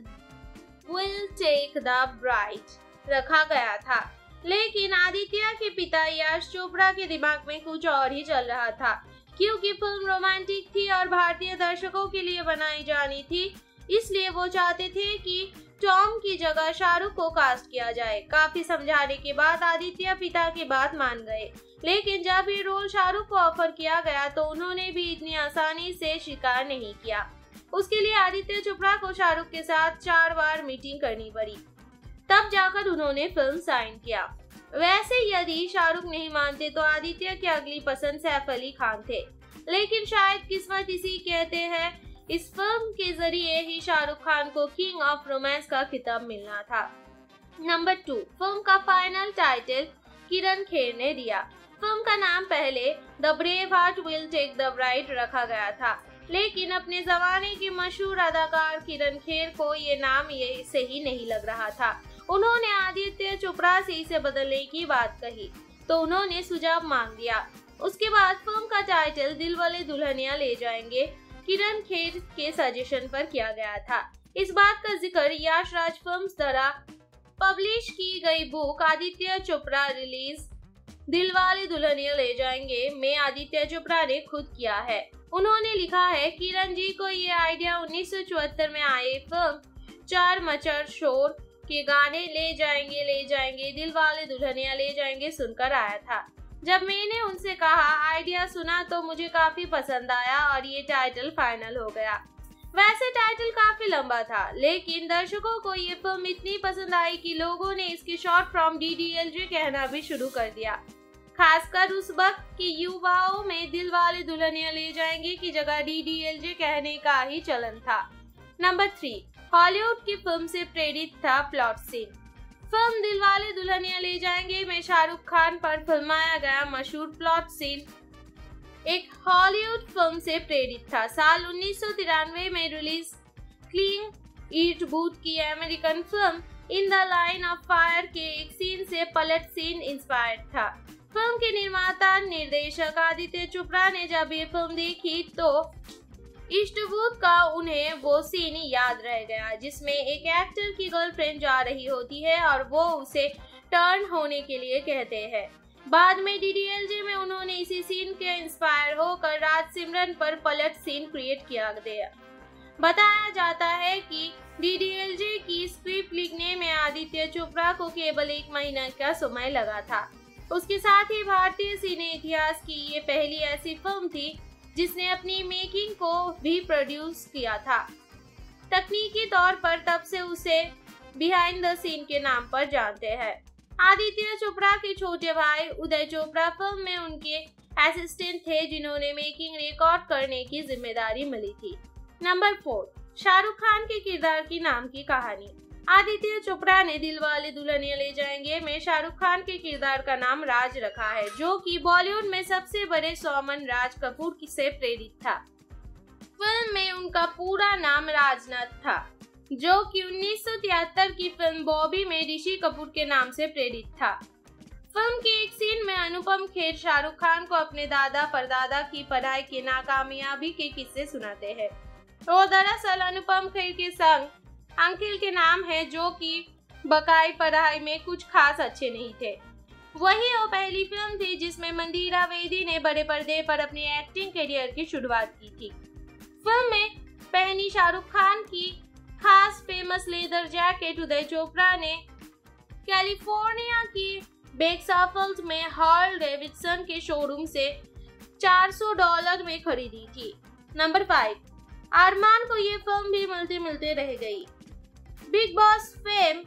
विल टेक द ब्राइट, रखा गया था। लेकिन आदित्य के पिता यश चोपड़ा के दिमाग में कुछ और ही चल रहा था, क्योंकि फ़िल्म रोमांटिक थी और भारतीय दर्शकों के लिए बनाई जानी थी। इसलिए वो चाहते थे कि टॉम की जगह शाहरुख को कास्ट किया जाए। काफ़ी समझाने के बाद आदित्य पिता की बात मान गए। लेकिन जब ये रोल शाहरुख को ऑफ़र किया गया तो उन्होंने भी इतनी आसानी से स्वीकार नहीं किया। उसके लिए आदित्य चोपड़ा को शाहरुख के साथ चार बार मीटिंग करनी पड़ी। तब जाकर उन्होंने फ़िल्म साइन किया। वैसे यदि शाहरुख नहीं मानते तो आदित्य की अगली पसंद सैफ अली खान थे। लेकिन शायद किस्मत इसी कहते हैं, इस फ़िल्म के ज़रिए ही शाहरुख खान को किंग ऑफ़ रोमांस का खिताब मिलना था। नंबर टू फ़िल्म का फाइनल टाइटल किरण खेर ने दिया। फ़िल्म का नाम पहले the brave heart will take the bright रखा गया था। लेकिन अपने जमाने के मशहूर अदाकार किरण खेर को ये नाम ये सही नहीं लग रहा था। उन्होंने आदित्य चोपड़ा से इसे बदलने की बात कही तो उन्होंने सुझाव मांग दिया। उसके बाद फ़िल्म का टाइटल दिल वाले दुल्हनिया ले जाएँगे, किरण खेर के सजेशन पर किया गया था। इस बात का ज़िक्र यश राज फ़िल्म द्वारा पब्लिश की गई बुक आदित्य चोपड़ा रिलीज़ दिल वाले दुल्हनिया ले जाएँगे, में आदित्य चोपड़ा ने खुद किया है। उन्होंने लिखा है, किरण जी को ये आइडिया उन्नीस सौ चौहत्तर में आए फ़िल्म चार मचर शोर के गाने ले जाएँगे ले जाएँगे दिल वाले दुल्हनिया ले जाएँगे सुनकर आया था। जब मैंने उनसे कहा, आइडिया सुना तो मुझे काफ़ी पसंद आया और ये टाइटल फाइनल हो गया। वैसे टाइटल काफ़ी लंबा था, लेकिन दर्शकों को ये फ़िल्म इतनी पसंद आई कि लोगों ने इसके शॉर्ट फॉर्म डी कहना भी शुरू कर दिया। खासकर उस वक्त के युवाओं में दिल वाले दुल्हनिया ले जाएँगे की जगह डी डी एल जे कहने का ही चलन था। नंबर थ्री हॉलीवुड की फ़िल्म से प्रेरित था plot scene film Dilwale Dulhania Le जाएँगे में शाहरुख खान पर फिल्माया गया मशहूर प्लॉट सीन एक हॉलीवुड फ़िल्म से प्रेरित था। साल उन्नीस सौ तिरानवे में रिलीज़ क्लीन ईट बूथ की American film In the Line of Fire के एक सीन से पलट सीन इंस्पायर्ड था। फ़िल्म के निर्माता, निर्देशक आदित्य चोपड़ा ने जब ये फ़िल्म देखी तो इष्टबूत का उन्हें वो सीन याद रह गया, जिसमें एक एक्टर की गर्लफ्रेंड जा रही होती है और वो उसे टर्न होने के लिए कहते हैं। बाद में डीडीएलजे में उन्होंने इसी सीन के इंस्पायर होकर राज सिमरन पर पलट सीन क्रिएट किया गया। बताया जाता है कि डीडीएलजे की स्क्रिप्ट लिखने में आदित्य चोपड़ा को केवल एक महीना का समय लगा था। उसके साथ ही भारतीय सिने इतिहास की ये पहली ऐसी फ़िल्म थी, जिसने अपनी मेकिंग को भी प्रोड्यूस किया था। तकनीकी तौर पर तब से उसे बिहाइंड द सीन के नाम पर जानते हैं। आदित्य चोपड़ा के छोटे भाई उदय चोपड़ा फ़िल्म में उनके असिस्टेंट थे, जिन्होंने मेकिंग रिकॉर्ड करने की ज़िम्मेदारी मिली थी। नंबर फोर शाहरुख खान के किरदार की नाम की कहानी। आदित्य चोपड़ा ने दिल वाले दुल्हनिया ले जाएँगे। में शाहरुख खान के किरदार का नाम राज रखा है, जो कि बॉलीवुड में सबसे बड़े सौमन राज कपूर से प्रेरित था। फ़िल्म में उनका पूरा नाम राजनाथ था, जो कि उन्नीस सौ तिहत्तर की फ़िल्म बॉबी में ऋषि कपूर के नाम से प्रेरित था। फ़िल्म के एक सीन में अनुपम खेर शाहरुख खान को अपने दादा परदादा की पढ़ाई की नाकामयाबी के किस्से सुनाते हैं। और दरअसल अनुपम खेर के संग अंकिल के नाम है जो कि बकाई पढ़ाई में कुछ खास अच्छे नहीं थे। वही वो पहली फ़िल्म थी जिसमें मंदिरा वेदी ने बड़े पर्दे पर अपनी एक्टिंग करियर की शुरुआत की थी। फ़िल्म में पहनी शाहरुख खान की खास famous leather jacket Uday Chopra ने कैलिफ़ोर्निया की बेक्साफल्स में हॉल डेविडसन के शोरूम से 400 डॉलर में खरीदी थी। नंबर फाइव आरमान को ये फ़िल्म भी मिलते मिलते रह गई। Bigg Boss fame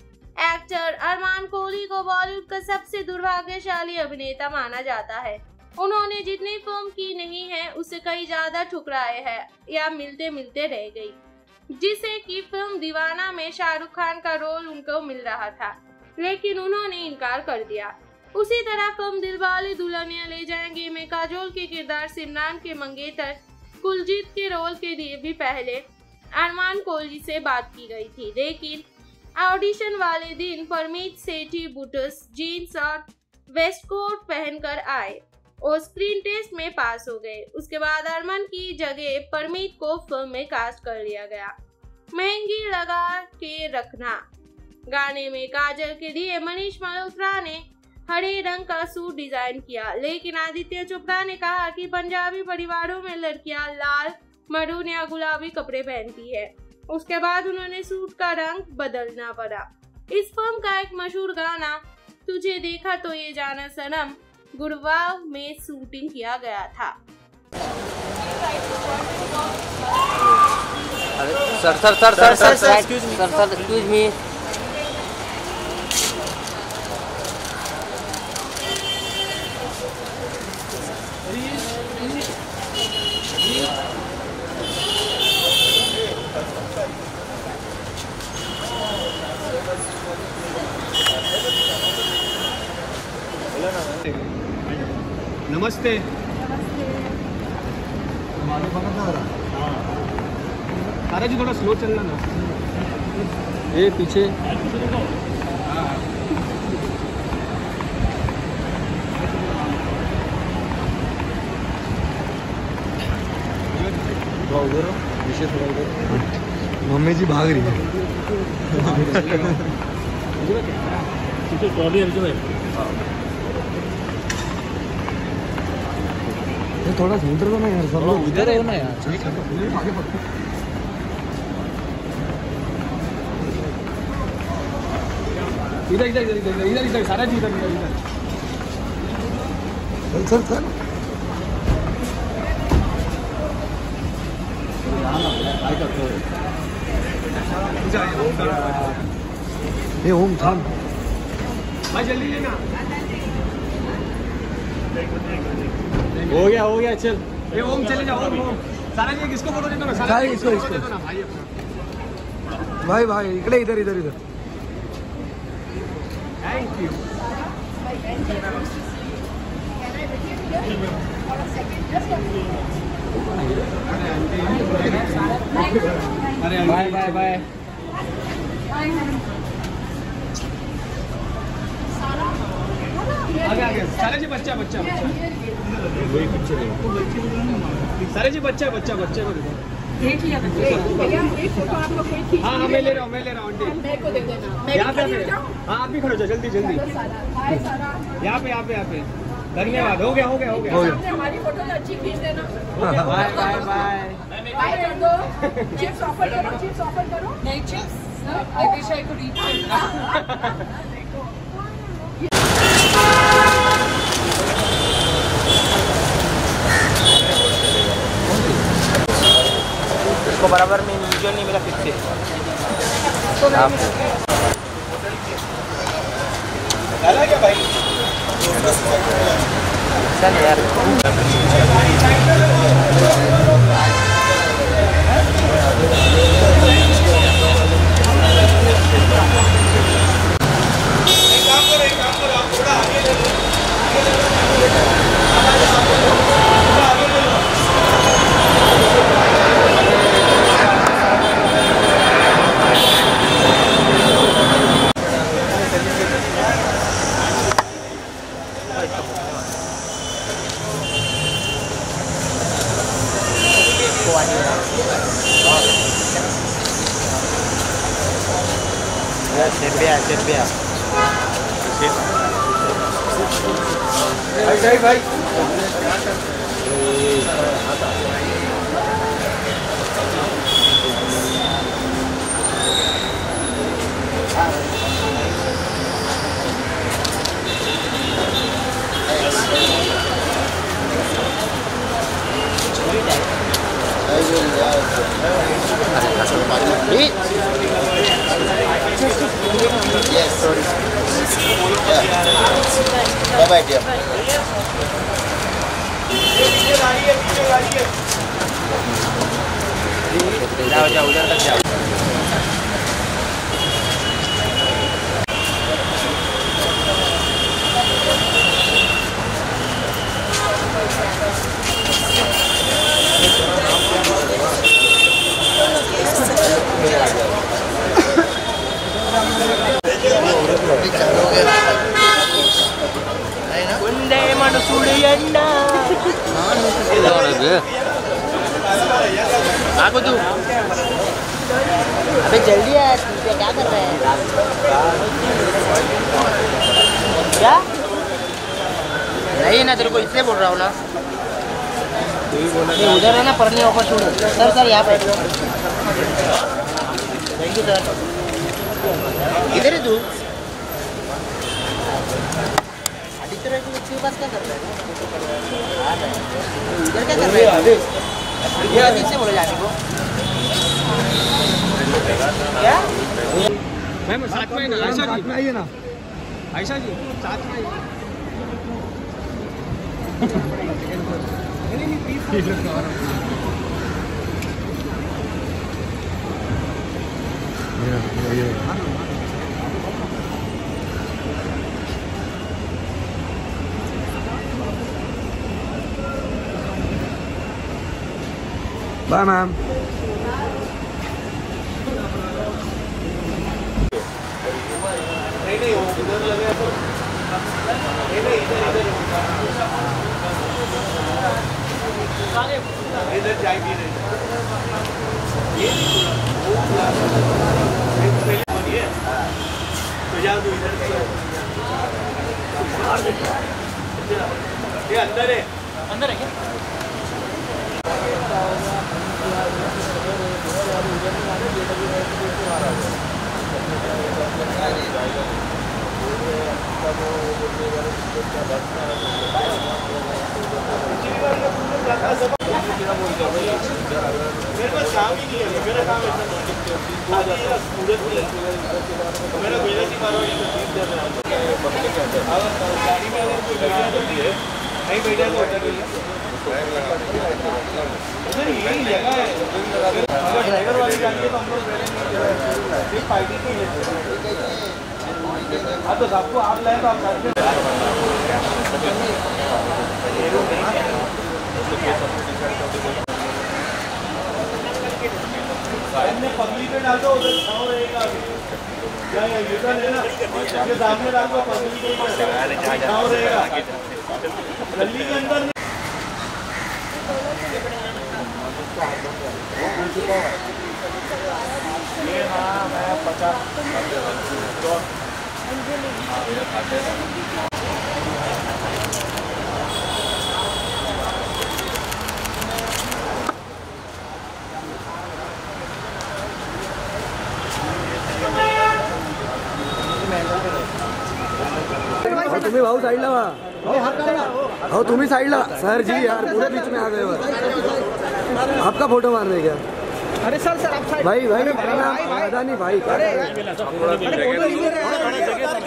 actor Armaan Kohli को बॉलीवुड का सबसे दुर्भाग्यशाली अभिनेता माना जाता है। उन्होंने जितनी फ़िल्म की नहीं है उससे कई ज़्यादा ठुकराए हैं या मिलते मिलते रह गई। जिसे कि फ़िल्म दीवाना में शाहरुख खान का रोल उनको मिल रहा था, लेकिन उन्होंने इनकार कर दिया। उसी तरह फ़िल्म दिलवाले दुल्हनिया ले जाएँगे में काजोल के किरदार, सिमरान के मंगेतर, कुलजीत के रोल के लिए भी पहले अरमान कोहली से बात की गई थी, लेकिन ऑडिशन वाले दिन परमीत सेठी बुटस जीन्स और वेस्ट कोट पहनकर आए। और स्क्रीन टेस्ट में पास हो गए। उसके बाद अरमान की जगह परमीत को फ़िल्म में कास्ट कर लिया गया। महँगी लगा के रखना। गाने में काजल के लिए मनीष मल्होत्रा ने हरे रंग का सूट डिज़ाइन किया, लेकिन आदित्य चोपड़ा ने कहा कि पंजाबी परिवारों में लड़कियाँ लाल मरून या गुलाबी कपड़े पहनती है। उसके बाद उन्होंने सूट का रंग बदलना पड़ा। इस फ़िल्म का एक मशहूर गाना तुझे देखा तो ये जाना सनम गुड़गांव में शूटिंग किया गया था। Sir sir sir sir sir sir excuse me sir sir excuse me नमस्ते। तारा जी थोड़ा स्लो चलना ना। ये पीछे। मम्मी जी भाग रही है। ये थोड़ा घूमते रहो ना यार सब लोग इधर है। ना यार इधर इधर इधर इधर इधर इधर सारा जी इधर इधर इधर। चल ये ओम थाम। भाई जल्दी लेना। हो गया हो गया चल। ए ओम चले जाओ ओम ओम। सारा जी किसको फ़ोटो देना सारा जी इसको, इसको। भाई भाई भाई इकडे इधर इधर इधर। थैंक यू अरे बाय बाय बाय आगे आगे। सारे जी बच्चा बच्चा बच्चा। सारे जी बच्चा बच्चा बच्चे को देखो हाँ हाँ मैं ले रहा हूँ मैं ले रहा हूँ आंटी। यहाँ पे यहाँ पे। हाँ आप भी खड़े हो जाओ जल्दी जल्दी। यहाँ पे यहाँ पे यहाँ पे। धन्यवाद। हो गया हो गया हो गया। हमारी फ़ोटो तो अच्छी खींच देना। Bye bye bye. बाय कर दो चिप्स ऑफ़र करो चिप्स ऑफ़र करो। नहीं chips I wish I could eat इसको बराबर में म्यूज़ियम नहीं मिला फिर से। आप चल यार। को आने सेपिया सेपिया भाई भाई भाई बाय मैम साइड ला सर जी यार पूरे बीच में आ गए आपका फ़ोटो मार रहे क्या? अरे सर सर आप भाई भाई पता नहीं भाई। अरे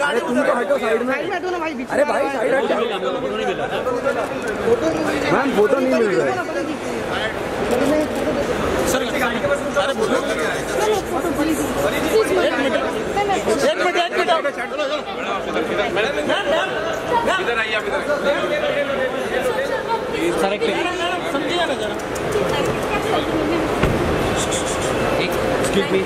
अरे तुम तो हटो साइड में। अरे भाई साइड हट। मैम फ़ोटो नहीं मिल रहा एक मिनट एक मिनट। मैम मैम मैम इधर आइए आप इधर करेक्ट समझिएगा ना जरा। एक एक्सक्यूज मी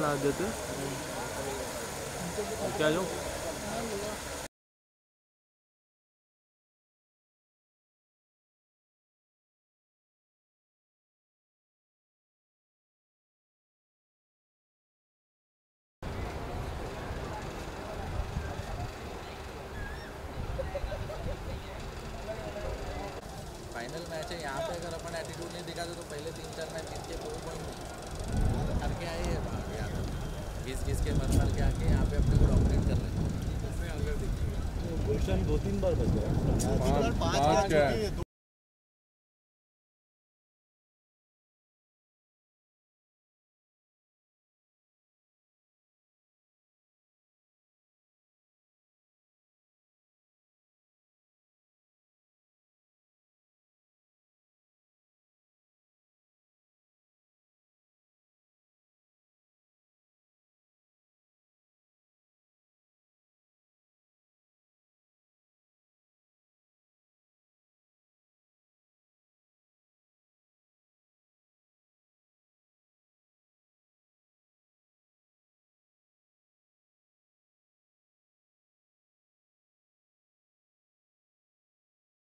क्या ला देते क्या जो फाइनल मैच है यहाँ पे अगर अपन एटीट्यूड नहीं दिखाते तो पहले तीन चार मैच जीत के कोई पॉइंट नहीं करके आए हैं बाहर यहाँ पे घिस घिस के मर मर के आके यहाँ पे अपने को डॉमिनेट कर रहे हैं गुलशन दो तीन बार बच गया पाँच क्या है?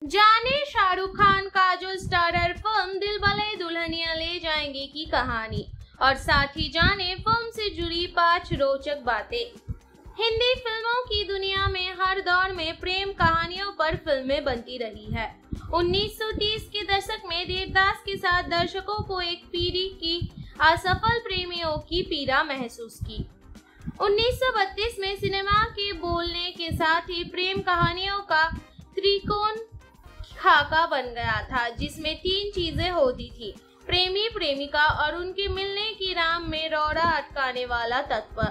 जाने शाहरुख खान का जो स्टारर फ़िल्म दिल भले दुल्हनिया ले जाएँगे की कहानी। और साथ ही जाने फ़िल्म से जुड़ी पाँच रोचक बातें। हिंदी फ़िल्मों की दुनिया में हर दौर में प्रेम कहानियों पर फ़िल्में बनती रही है। 1930 के दशक में देवदास के साथ दर्शकों को एक पीढ़ी की असफल प्रेमियों की पीड़ा महसूस की। 1932 में सिनेमा के बोलने के साथ ही प्रेम कहानियों का त्रिकोण खाका बन गया था, जिसमें तीन चीज़ें होती थी। प्रेमी, प्रेमिका और उनके मिलने की राम में रौड़ा अटकाने वाला तत्व।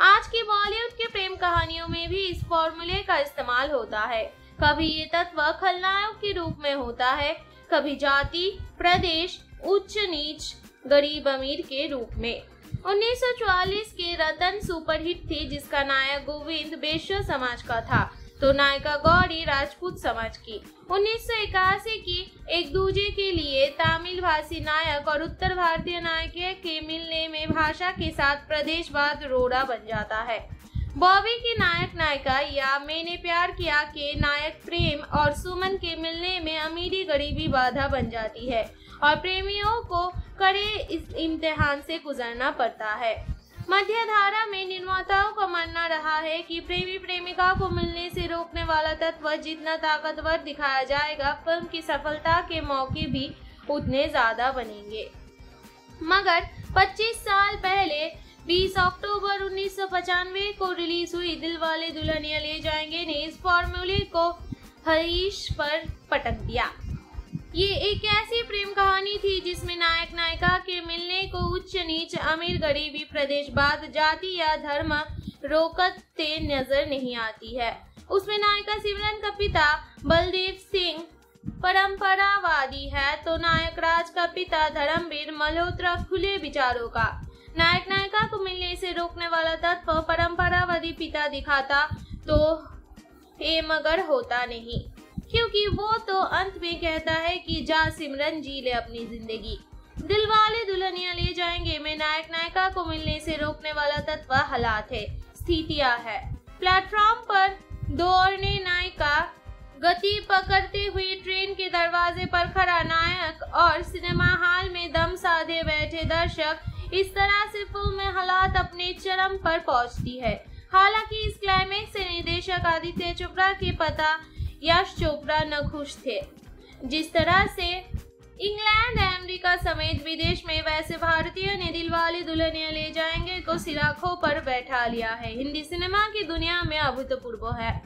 आज की बॉलीवुड के प्रेम कहानियों में भी इस फॉर्मूले का इस्तेमाल होता है। कभी ये तत्व खलनायक के रूप में होता है, कभी जाति, प्रदेश, उच्च नीच, गरीब अमीर के रूप में। 1944 के रतन सुपरहिट थी, जिसका नायक गोविंद बेश्य समाज का था। तो नायिका गौरी राजपूत समाज की। 1981 की एक दूजे के लिए तमिल भाषी नायक और उत्तर भारतीय नायक के मिलने में भाषा के साथ प्रदेशवाद रोड़ा बन जाता है। बॉबी की नायक नायिका या मैंने प्यार किया के नायक प्रेम और सुमन के मिलने में अमीरी गरीबी बाधा बन जाती है और प्रेमियों को कड़े इस इम्तिहान से गुजरना पड़ता है। मध्य धारा में निर्माताओं का मानना रहा है कि प्रेमी प्रेमिका को मिलने से रोकने वाला तत्व जितना ताकतवर दिखाया जाएगा, फ़िल्म की सफलता के मौके भी उतने ज़्यादा बनेंगे। मगर 25 साल पहले 20 अक्टूबर 1995 को रिलीज़ हुई दिल वाले दुल्हनिया ले जाएँगे ने इस फॉर्मूले को हरीश पर पटक दिया। ये एक ऐसी प्रेम कहानी थी जिसमें नायक नायिका के मिलने को उच्च नीच अमीर गरीबी प्रदेशवाद, जाति या धर्म रोकते नज़र नहीं आती है। उसमें नायिका सिमरन का पिता बलदेव सिंह परंपरावादी है तो नायक राज का पिता धर्मवीर मल्होत्रा खुले विचारों का। नायक नायिका को मिलने से रोकने वाला तत्व परंपरावादी पिता दिखाता तो ये मगर होता नहीं। क्योंकि वो तो अंत में कहता है कि जा सिमरन, जी ले अपनी ज़िंदगी। दिल वाले दुल्हनिया ले जाएँगे। में नायक नायिका को मिलने से रोकने वाला तत्व हालात है, स्थितियाँ है। प्लेटफॉर्म पर दौड़ने नायिका गति पकड़ते हुए ट्रेन के दरवाजे पर खड़ा नायक और सिनेमा हॉल में दम साधे बैठे दर्शक इस तरह से फ़िल्म में हालात अपने चरम पर पहुँचती है। हालाँकि इस क्लाइमेक्स से निर्देशक आदित्य चोपड़ा के पता यश चोपड़ा न खुश थे। जिस तरह से इंग्लैंड, अमेरिका समेत विदेश में वैसे भारतीय ने दिलवाले दुल्हनिया ले जाएँगे, को सिराखों पर बैठा लिया है। हिंदी सिनेमा की दुनिया में अभूतपूर्व है।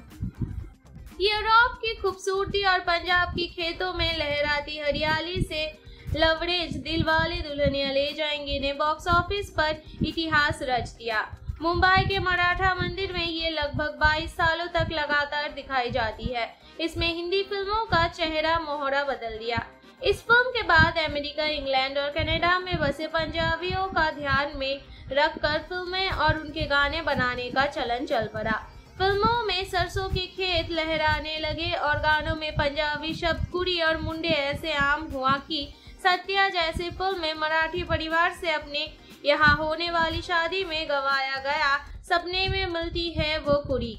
यूरोप की खूबसूरती और पंजाब की खेतों में लहराती हरियाली से लवरेज दिलवाले दुल्हनिया ले जाएँगे। ने बॉक्स ऑफ़िस पर इतिहास रच दिया। मुंबई के मराठा मंदिर में ये लगभग 22 सालों तक लगातार दिखाई जाती है। इसमें हिंदी फ़िल्मों का चेहरा मोहरा बदल दिया। इस फ़िल्म के बाद अमेरिका, इंग्लैंड और कनाडा में बसे पंजाबियों का ध्यान में रखकर फ़िल्में और उनके गाने बनाने का चलन चल पड़ा। फ़िल्मों में सरसों के खेत लहराने लगे और गानों में पंजाबी शब्द कुड़ी और मुंडे ऐसे आम हुआ कि सत्या जैसे फ़िल्म में मराठी परिवार से अपने यहाँ होने वाली शादी में गवाया गया सपने में मिलती है वो कुड़ी।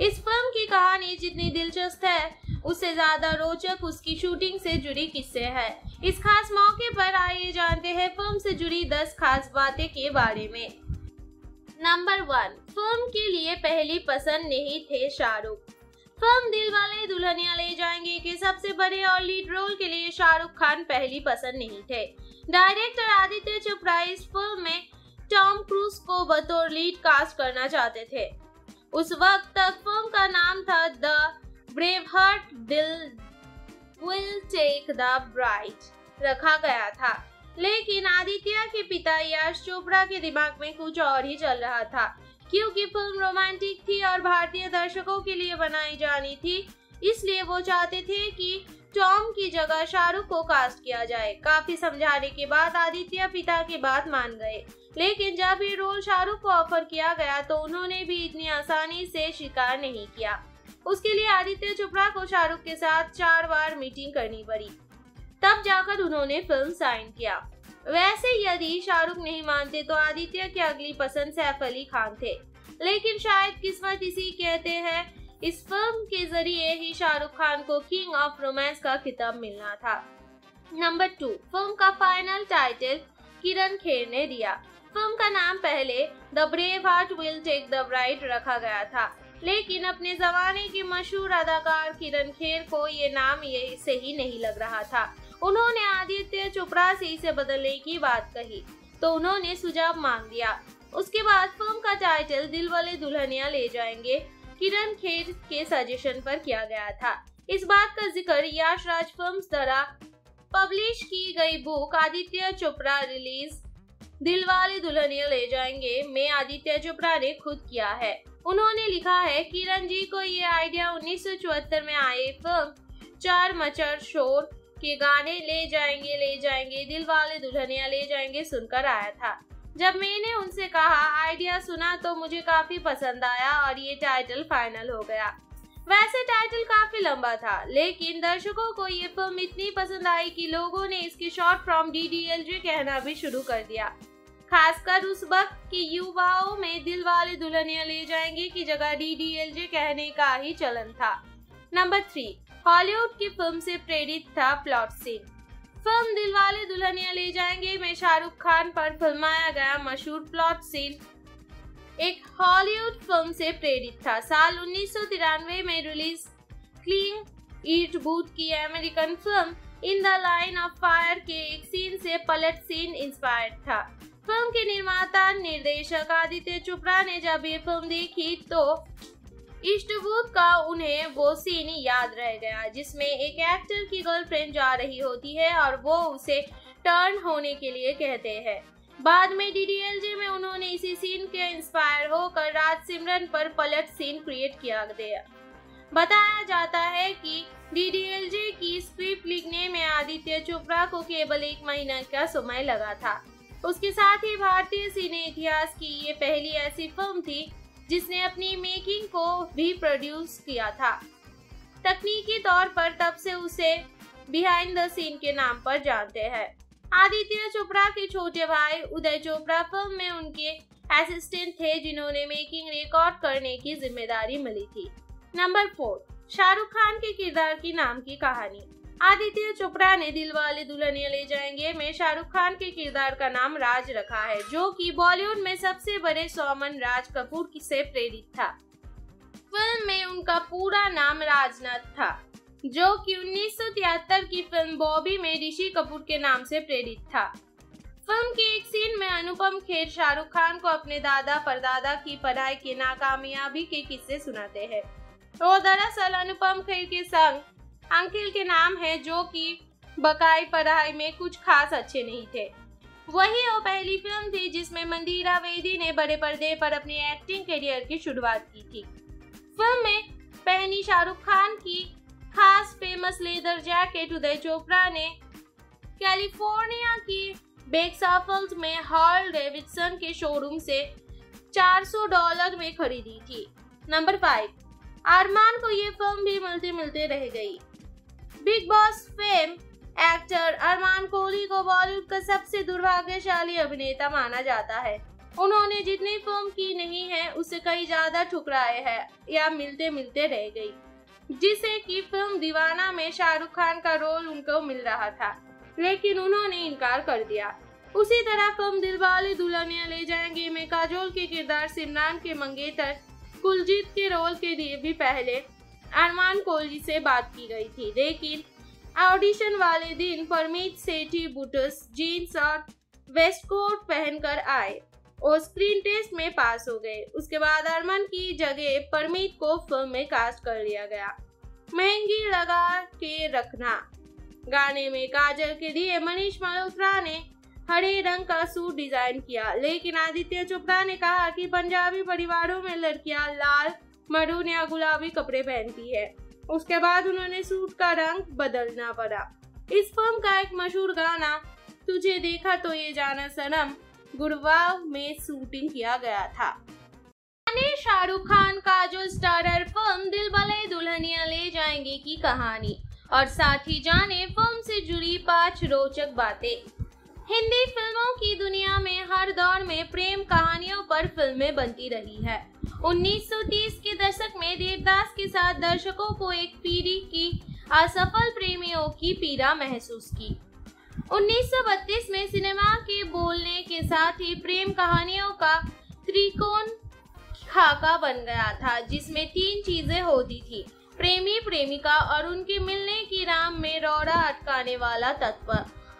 इस फ़िल्म की कहानी जितनी दिलचस्प है, उससे ज़्यादा रोचक उसकी शूटिंग से जुड़ी किस्से है। इस खास मौके पर आइए जानते हैं फ़िल्म से जुड़ी 10 खास बातें के बारे में। नंबर वन, फ़िल्म के लिए पहली पसंद नहीं थे शाहरुख। फ़िल्म दिल वाले दुल्हनिया ले जाएँगे के सबसे बड़े और लीड रोल के लिए शाहरुख खान पहली पसंद नहीं थे। डायरेक्टर आदित्य चोपड़ा इस फ़िल्म में टॉम क्रूज को बतौर लीड कास्ट करना चाहते थे। उस वक्त तक फ़िल्म का नाम था द ब्रेव हार्ट दिल, विल टेक द ब्राइट, रखा गया था। लेकिन आदित्य के पिता यश चोपड़ा के दिमाग में कुछ और ही चल रहा था। क्योंकि फ़िल्म रोमांटिक थी और भारतीय दर्शकों के लिए बनाई जानी थी, इसलिए वो चाहते थे कि टॉम की जगह शाहरुख को कास्ट किया जाए। काफ़ी समझाने के बाद आदित्य पिता की बात मान गए। लेकिन जब ये रोल शाहरुख को ऑफ़र किया गया तो उन्होंने भी इतनी आसानी से स्वीकार नहीं किया। उसके लिए आदित्य चोपड़ा को शाहरुख के साथ चार बार मीटिंग करनी पड़ी। तब जाकर उन्होंने फ़िल्म साइन किया। वैसे यदि शाहरुख नहीं मानते तो आदित्य की अगली पसंद सैफ अली खान थे। लेकिन शायद किस्मत इसी कहते हैं इस फ़िल्म के ज़रिए ही शाहरुख खान को किंग ऑफ़ रोमांस का खिताब मिलना था। नंबर टू, फ़िल्म का फाइनल टाइटल किरण खेर ने दिया। फ़िल्म का नाम पहले, The Brave Heart Will Take the Bride रखा गया था। लेकिन अपने जमाने के मशहूर अदाकार किरण खेर को ये नाम ये सही नहीं लग रहा था। उन्होंने आदित्य चोपड़ा से इसे बदलने की बात कही तो उन्होंने सुझाव मांग दिया। उसके बाद फ़िल्म का टाइटल दिल वाले दुल्हनिया ले जाएँगे किरण खेर के सजेशन पर किया गया था। इस बात का ज़िक्र यश राज फ़िल्म द्वारा पब्लिश की गई बुक आदित्य चोपड़ा रिलीज़ दिल वाले दुल्हनिया ले जाएँगे, में आदित्य चोपड़ा ने खुद किया है। उन्होंने लिखा है, किरण जी को ये आइडिया उन्नीस सौ चौहत्तर में आए फ़िल्म चार मचर शोर के गाने ले जाएँगे ले जाएँगे दिल वाले दुल्हनिया ले जाएँगे सुनकर आया था। जब मैंने उनसे कहा, आइडिया सुना तो मुझे काफ़ी पसंद आया और ये टाइटल फाइनल हो गया. वैसे टाइटल काफ़ी लंबा था, लेकिन दर्शकों को ये फ़िल्म इतनी पसंद आई कि लोगों ने इसकी शॉर्ट फॉर्म डी कहना भी शुरू कर दिया। खासकर उस वक्त की युवाओं में दिल वाले दुल्हनिया ले जाएँगे की जगह डीडीएलजे कहने का ही चलन था। नंबर थ्री हॉलीवुड की फ़िल्म से प्रेरित था plot scene film Dilwale Dulhania Le जाएँगे। में शाहरुख खान पर फिल्माया गया मशहूर प्लॉट सीन एक हॉलीवुड फ़िल्म से प्रेरित था। साल उन्नीस सौ तिरानवे में रिलीज़ क्लीन ईट बूथ की American film In the Line of Fire के एक सीन से पलट सीन इंस्पायर्ड था। फ़िल्म के निर्माता, निर्देशक आदित्य चोपड़ा ने जब ये फ़िल्म देखी तो इष्टबूत का उन्हें वो सीन याद रह गया, जिसमें एक एक्टर की गर्लफ्रेंड जा रही होती है और वो उसे टर्न होने के लिए कहते हैं। बाद में डीडीएलजे में उन्होंने इसी सीन के इंस्पायर होकर राज सिमरन पर पलट सीन क्रिएट किया गया। बताया जाता है कि डीडीएलजे की स्क्रिप्ट लिखने में आदित्य चोपड़ा को केवल एक महीना का समय लगा था। उसके साथ ही भारतीय सिने इतिहास की ये पहली ऐसी फ़िल्म थी जिसने अपनी मेकिंग को भी प्रोड्यूस किया था। तकनीकी तौर पर तब से उसे बिहाइंड द सीन के नाम पर जानते हैं। आदित्य चोपड़ा के छोटे भाई उदय चोपड़ा फ़िल्म में उनके असिस्टेंट थे, जिन्होंने मेकिंग रिकॉर्ड करने की ज़िम्मेदारी मिली थी। नंबर फोर शाहरुख खान के किरदार की नाम की कहानी। आदित्य चोपड़ा ने दिलवाले दुल्हनिया ले जाएँगे। में शाहरुख खान के किरदार का नाम राज रखा है, जो कि बॉलीवुड में सबसे बड़े सौमन राज कपूर से प्रेरित था। फ़िल्म में उनका पूरा नाम राजनाथ था, जो कि 1973 की फ़िल्म बॉबी में ऋषि कपूर के नाम से प्रेरित था। फ़िल्म के एक सीन में अनुपम खेर शाहरुख खान को अपने दादा परदादा की पढ़ाई की नाकामयाबी के किस्से सुनाते हैं। वो दरअसल अनुपम खेर के संग अंकिल के नाम है जो कि बकाई पढ़ाई में कुछ खास अच्छे नहीं थे। वही वो पहली फ़िल्म थी जिसमें मंदिरा वेदी ने बड़े पर्दे पर अपनी एक्टिंग करियर की शुरुआत की थी। फ़िल्म में पहनी शाहरुख खान की खास famous leather jacket Uday Chopra ने कैलिफ़ोर्निया की बेक्साफल्स में हॉल डेविडसन के शोरूम से 400 डॉलर में खरीदी थी। नंबर फाइव अरमान को ये फ़िल्म भी मिलते मिलते रह गई। Bigg Boss fame actor Armaan Kohli को बॉलीवुड का सबसे दुर्भाग्यशाली अभिनेता माना जाता है। उन्होंने जितनी फ़िल्म की नहीं है उससे कई ज़्यादा ठुकराए हैं, या मिलते मिलते रह गई। जिसे की फ़िल्म दीवाना में शाहरुख खान का रोल उनको मिल रहा था, लेकिन उन्होंने इनकार कर दिया। उसी तरह फ़िल्म दिलवाले दुल्हनिया ले जाएँगे में काजोल के किरदार सिमरान के मंगेतर, कुलजीत के रोल के लिए भी पहले अरमान कोहली से बात की गई थी, लेकिन ऑडिशन वाले दिन परमीत सेठी, बुटस, जीन्स और वेस्ट कोट पहनकर आए और स्क्रीन टेस्ट में पास हो गए। उसके बाद अरमान की जगह परमीत को फ़िल्म में कास्ट कर लिया गया। महँगी लगा के रखना। गाने में काजल के लिए मनीष मल्होत्रा ने हरे रंग का सूट डिज़ाइन किया, लेकिन आदित्य चोपड़ा ने कहा कि पंजाबी परिवारों में लड़कियाँ लाल मरून या गुलाबी कपड़े पहनती है। उसके बाद उन्होंने सूट का रंग बदलना पड़ा। इस फ़िल्म का एक मशहूर गाना, तुझे देखा तो ये जाना सनम गुड़गांव में शूटिंग किया गया था। शाहरुख खान का जो स्टारर फ़िल्म दिल बले दुल्हनिया ले जाएँगे की कहानी। और साथ ही जाने फ़िल्म से जुड़ी पाँच रोचक बातें। हिंदी फ़िल्मों की दुनिया में हर दौर में प्रेम कहानियों पर फ़िल्में बनती रही है। 1930 के दशक में देवदास के साथ दर्शकों को एक पीढ़ी की असफल प्रेमियों की पीड़ा महसूस की। 1932 में सिनेमा के बोलने के साथ ही प्रेम कहानियों का त्रिकोण खाका बन गया था, जिसमें तीन चीज़ें होती थी। प्रेमी, प्रेमिका और उनके मिलने की राम में रौड़ा अटकाने वाला तत्व।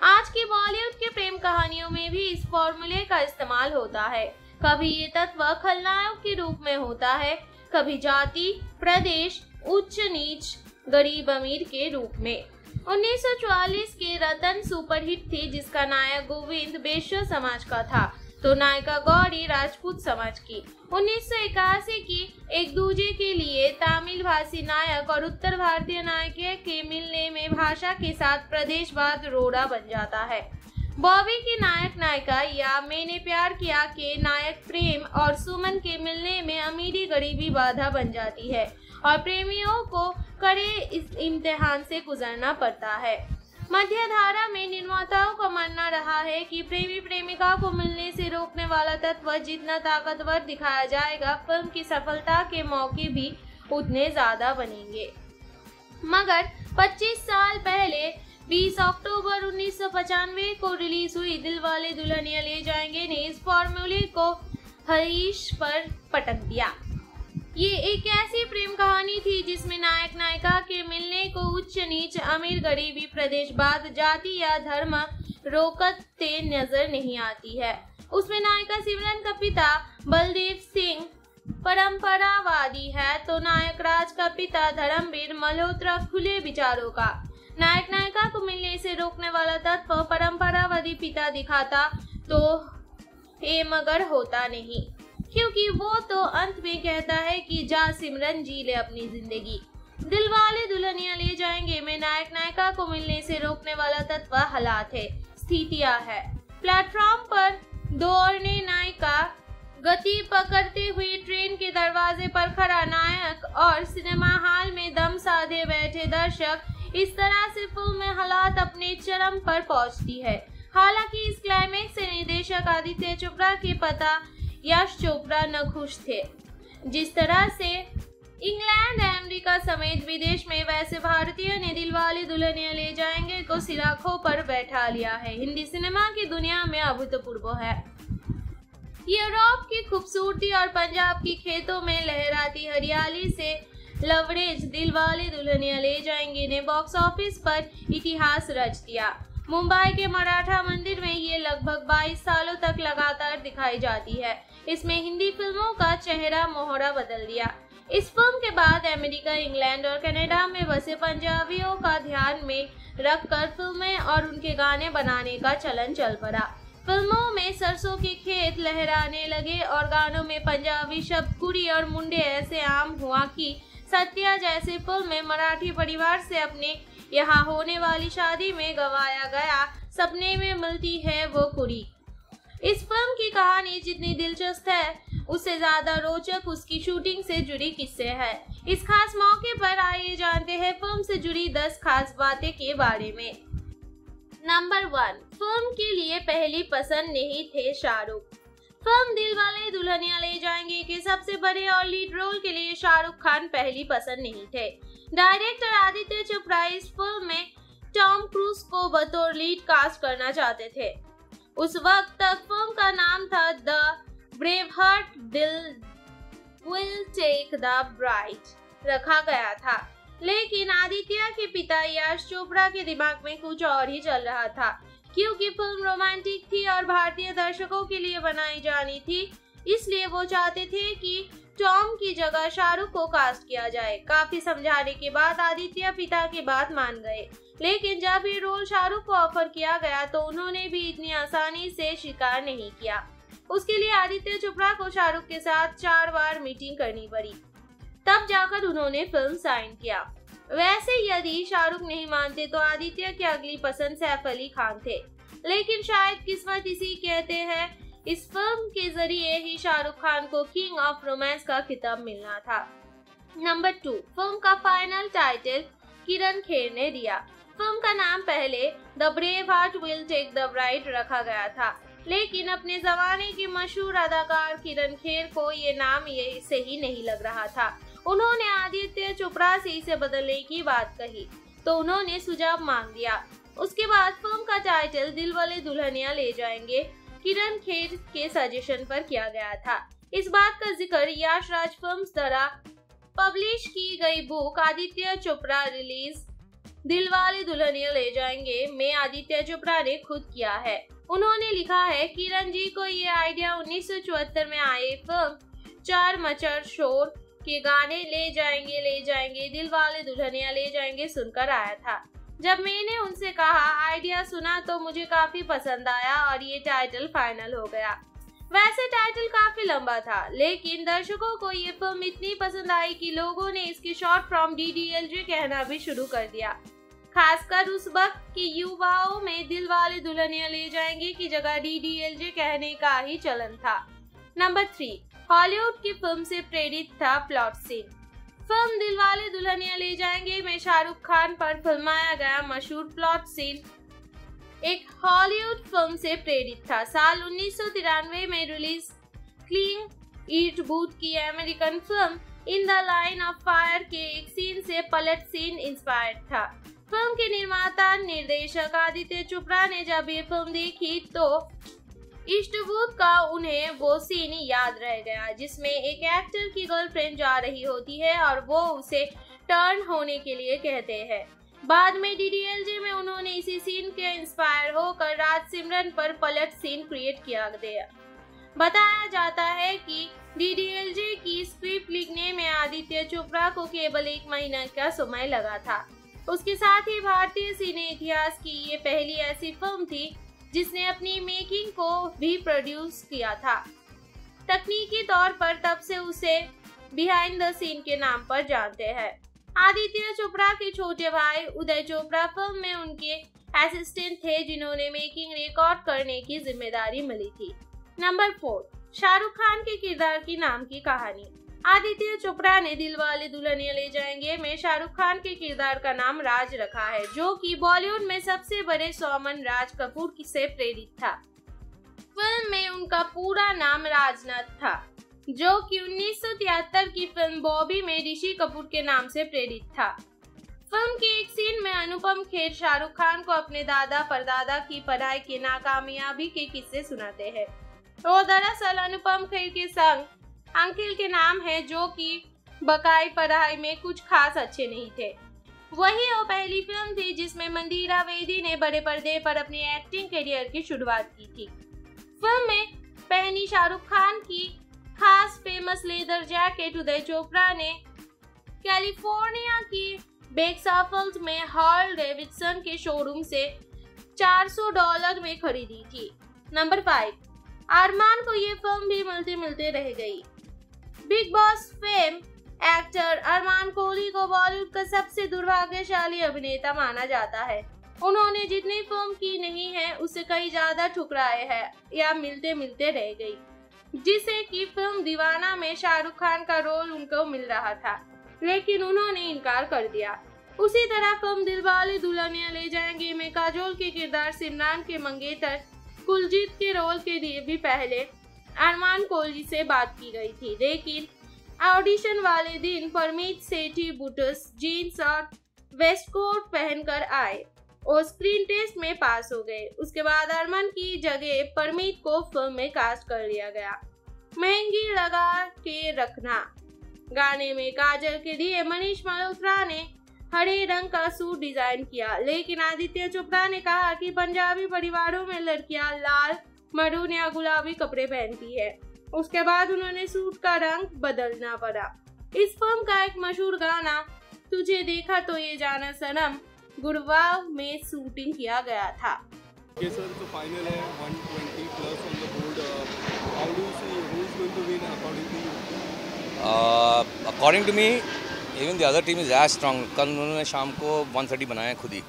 आज की बॉलीवुड के प्रेम कहानियों में भी इस फॉर्मूले का इस्तेमाल होता है। कभी ये तत्व खलनायक के रूप में होता है, कभी जाति, प्रदेश, उच्च नीच, गरीब अमीर के रूप में। 1944 के रतन सुपरहिट थी, जिसका नायक गोविंद बेश्वर समाज का था। तो नायिका गौरी राजपूत समाज की। उन्नीस सौ इक्यासी की एक दूजे के लिए तमिल भाषी नायक और उत्तर भारतीय नायक के मिलने में भाषा के साथ प्रदेशवाद रोड़ा बन जाता है। बॉबी की नायक नायिका या मैंने प्यार किया के नायक प्रेम और सुमन के मिलने में अमीरी गरीबी बाधा बन जाती है और प्रेमियों को कड़े इस इम्तिहान से गुजरना पड़ता है। मध्य धारा में निर्माताओं का मानना रहा है कि प्रेमी प्रेमिका को मिलने से रोकने वाला तत्व जितना ताकतवर दिखाया जाएगा, फ़िल्म की सफलता के मौके भी उतने ज़्यादा बनेंगे। मगर 25 साल पहले 20 अक्टूबर उन्नीस को रिलीज़ हुई दिलवाले दुल्हनिया ले जाएँगे ने इस फॉर्मूले को हरीश पर पटक दिया। ये एक ऐसी प्रेम कहानी थी जिसमें नायक नायिका के मिलने को उच्च नीच अमीर गरीबी प्रदेश बाद जाति या धर्म रोकते नज़र नहीं आती है। उसमें नायिका सिमरन का पिता बलदेव सिंह परंपरावादी है तो नायक राज का पिता धर्मवीर मल्होत्रा खुले विचारों का। नायक नायिका को मिलने से रोकने वाला तत्व परंपरावादी पिता दिखाता तो ये मगर होता नहीं। क्योंकि वो तो अंत में कहता है कि जा सिमरन जी ले अपनी ज़िंदगी। दिल वाले दुल्हनिया ले जाएँगे। में नायक नायिका को मिलने से रोकने वाला तत्व हालात है, स्थितियाँ है। प्लेटफॉर्म पर दौड़ने नायिका गति पकड़ते हुए ट्रेन के दरवाजे पर खड़ा नायक और सिनेमा हॉल में दम साधे बैठे दर्शक इस तरह से फ़िल्म में हालात अपने चरम पर पहुँचती है। हालाँकि इस क्लाइमेक्स से निर्देशक आदित्य चोपड़ा के पता यश चोपड़ा न खुश थे। जिस तरह से इंग्लैंड, अमेरिका समेत विदेश में वैसे भारतीय ने दिलवाले दुल्हनिया ले जाएँगे, को सिराखों पर बैठा लिया है। हिंदी सिनेमा की दुनिया में अभूतपूर्व है। यूरोप की खूबसूरती और पंजाब की खेतों में लहराती हरियाली से लवरेज दिलवाले दुल्हनिया ले जाएँगे। ने बॉक्स ऑफ़िस पर इतिहास रच दिया। मुंबई के मराठा मंदिर में ये लगभग 22 सालों तक लगातार दिखाई जाती है। इसमें हिंदी फ़िल्मों का चेहरा मोहरा बदल दिया। इस फ़िल्म के बाद अमेरिका, इंग्लैंड और कनाडा में बसे पंजाबियों का ध्यान में रखकर फ़िल्में और उनके गाने बनाने का चलन चल पड़ा। फ़िल्मों में सरसों के खेत लहराने लगे और गानों में पंजाबी शब्द कुड़ी और मुंडे ऐसे आम हुआ कि सत्या जैसे फ़िल्म में मराठी परिवार से अपने यहाँ होने वाली शादी में गवाया गया। सपने में मिलती है वो कुड़ी। इस फ़िल्म की कहानी जितनी दिलचस्प है, उससे ज़्यादा रोचक उसकी शूटिंग से जुड़ी किस्से है। इस खास मौके पर आइए जानते हैं फ़िल्म से जुड़ी 10 खास बातें के बारे में। नंबर वन, फ़िल्म के लिए पहली पसंद नहीं थे शाहरुख। फ़िल्म दिल वाले दुल्हनिया ले जाएँगे के सबसे बड़े और लीड रोल के लिए शाहरुख खान पहली पसंद नहीं थे। डायरेक्टर आदित्य चोपड़ा इस फ़िल्म में टॉम क्रूज को बतौर लीड कास्ट करना चाहते थे। उस वक्त तक फ़िल्म का नाम था द ब्रेव हार्ट दिल विल टेक द ब्राइट, रखा गया था। लेकिन आदित्य के पिता यश चोपड़ा के दिमाग में कुछ और ही चल रहा था, क्योंकि फ़िल्म रोमांटिक थी और भारतीय दर्शकों के लिए बनाई जानी थी, इसलिए वो चाहते थे कि टॉम की जगह शाहरुख को कास्ट किया जाए। काफ़ी समझाने के बाद आदित्य पिता की बात मान गए। लेकिन जब ये रोल शाहरुख को ऑफ़र किया गया तो उन्होंने भी इतनी आसानी से स्वीकार नहीं किया। उसके लिए आदित्य चोपड़ा को शाहरुख के साथ चार बार मीटिंग करनी पड़ी। तब जाकर उन्होंने फ़िल्म साइन किया। वैसे यदि शाहरुख नहीं मानते तो आदित्य की अगली पसंद सैफ अली खान थे। लेकिन शायद किस्मत इसी कहते हैं इस फ़िल्म के ज़रिए ही शाहरुख खान को किंग ऑफ़ रोमांस का खिताब मिलना था। नंबर टू फ़िल्म का फाइनल टाइटल किरण खेर ने दिया। फ़िल्म का नाम पहले The Brave Heart Will Take the Bride रखा गया था। लेकिन अपने जमाने के मशहूर अदाकार किरण खेर को ये नाम ये सही नहीं लग रहा था। उन्होंने आदित्य चोपड़ा से इसे बदलने की बात कही तो उन्होंने सुझाव मांग दिया। उसके बाद फ़िल्म का टाइटल दिल वाले दुल्हनिया ले जाएँगे। किरण खेर के सजेशन पर किया गया था। इस बात का ज़िक्र यश राज फ़िल्म द्वारा पब्लिश की गई बुक आदित्य चोपड़ा रिलीज़ दिल वाले दुल्हनिया ले जाएँगे, में आदित्य चोपड़ा ने खुद किया है। उन्होंने लिखा है, किरण जी को ये आइडिया उन्नीस सौ चौहत्तर में आए फ़िल्म चार मचर शोर के गाने ले जाएँगे ले जाएँगे दिल वाले दुल्हनिया ले जाएँगे सुनकर आया था। जब मैंने उनसे कहा, आइडिया सुना तो मुझे काफ़ी पसंद आया और ये टाइटल फाइनल हो गया. वैसे टाइटल काफ़ी लंबा था, लेकिन दर्शकों को ये फ़िल्म इतनी पसंद आई कि लोगों ने इसकी शॉर्ट फ्रॉम डीडीएलजे कहना भी शुरू कर दिया। खासकर उस वक्त की युवाओं में दिल वाले दुल्हनिया ले जाएँगे की जगह डीडीएलजे कहने का ही चलन था। नंबर थ्री हॉलीवुड की फ़िल्म से प्रेरित था plot scene film Dilwale Dulhania Le जाएँगे। में शाहरुख खान पर फिल्माया गया मशहूर प्लॉट सीन एक हॉलीवुड फ़िल्म से प्रेरित था। साल उन्नीस सौ तिरानवे में रिलीज़ क्लीन ईट बूथ की American film In the Line of Fire के एक सीन से पलट सीन इंस्पायर्ड था। फ़िल्म के निर्माता, निर्देशक आदित्य चोपड़ा ने जब ये फ़िल्म देखी तो इष्टबूत का उन्हें वो सीन याद रह गया, जिसमें एक एक्टर की गर्लफ्रेंड जा रही होती है और वो उसे टर्न होने के लिए कहते हैं। बाद में डीडीएलजे में उन्होंने इसी सीन के इंस्पायर होकर राज सिमरन पर पलट सीन क्रिएट किया गया। बताया जाता है कि डीडीएलजे की स्क्रिप्ट लिखने में आदित्य चोपड़ा को केवल एक महीना का समय लगा था। उसके साथ ही भारतीय सिने इतिहास की ये पहली ऐसी फ़िल्म थी जिसने अपनी मेकिंग को भी प्रोड्यूस किया था। तकनीकी तौर पर तब से उसे बिहाइंड द सीन के नाम पर जानते हैं। आदित्य चोपड़ा के छोटे भाई उदय चोपड़ा फ़िल्म में उनके असिस्टेंट थे, जिन्होंने मेकिंग रिकॉर्ड करने की ज़िम्मेदारी मिली थी। नंबर फोर शाहरुख खान के किरदार की नाम की कहानी। आदित्य चोपड़ा ने दिलवाले दुल्हनिया ले जाएँगे। में शाहरुख खान के किरदार का नाम राज रखा है, जो कि बॉलीवुड में सबसे बड़े सौमन राज कपूर से प्रेरित था। फ़िल्म में उनका पूरा नाम राजनाथ था, जो कि 1973 की फ़िल्म बॉबी में ऋषि कपूर के नाम से प्रेरित था। फ़िल्म के एक सीन में अनुपम खेर शाहरुख खान को अपने दादा परदादा की पढ़ाई की नाकामयाबी के किस्से सुनाते हैं। वो दरअसल अनुपम खेर के संग अंकिल के नाम है जो कि बकाई पढ़ाई में कुछ खास अच्छे नहीं थे। वही वो पहली फ़िल्म थी जिसमें मंदिरा वेदी ने बड़े पर्दे पर अपनी एक्टिंग करियर की शुरुआत की थी। फ़िल्म में पहनी शाहरुख खान की खास famous leather jacket Uday Chopra ने कैलिफ़ोर्निया की बेक्साफल्स में हॉल डेविडसन के शोरूम से 400 डॉलर में खरीदी थी। नंबर फाइव अरमान को ये फ़िल्म भी मिलते मिलते रह गई। Bigg Boss fame actor Armaan Kohli को बॉलीवुड का सबसे दुर्भाग्यशाली अभिनेता माना जाता है। उन्होंने जितनी फ़िल्म की नहीं है, उसे कई ज़्यादा ठुकराए हैं या मिलते मिलते रह गई। जिसे की फ़िल्म दीवाना में शाहरुख खान का रोल उनको मिल रहा था, लेकिन उन्होंने इनकार कर दिया। उसी तरह फ़िल्म दिलवाले दुल्हनिया ले जाएँगे में काजोल के किरदार सिमरान के मंगेतर, कुलजीत के रोल के लिए भी पहले अरमान कोहली से बात की गई थी, लेकिन ऑडिशन वाले दिन परमीत सेठी बुटस जीन्स और वेस्ट कोट पहनकर आए। और स्क्रीन टेस्ट में पास हो गए। उसके बाद अरमान की जगह परमीत को फ़िल्म में कास्ट कर लिया गया। महँगी लगा के रखना। गाने में काजल के लिए मनीष मल्होत्रा ने हरे रंग का सूट डिज़ाइन किया, लेकिन आदित्य चोपड़ा ने कहा कि पंजाबी परिवारों में लड़कियाँ लाल मरून या गुलाबी कपड़े पहनती है। उसके बाद उन्होंने सूट का रंग बदलना पड़ा। इस फ़िल्म का एक मशहूर गाना तुझे देखा तो ये जाना सनम गुड़वा में शूटिंग किया गया था। According to me even the other team is as strong कल उन्होंने शाम को 130 बनाया खुद ही।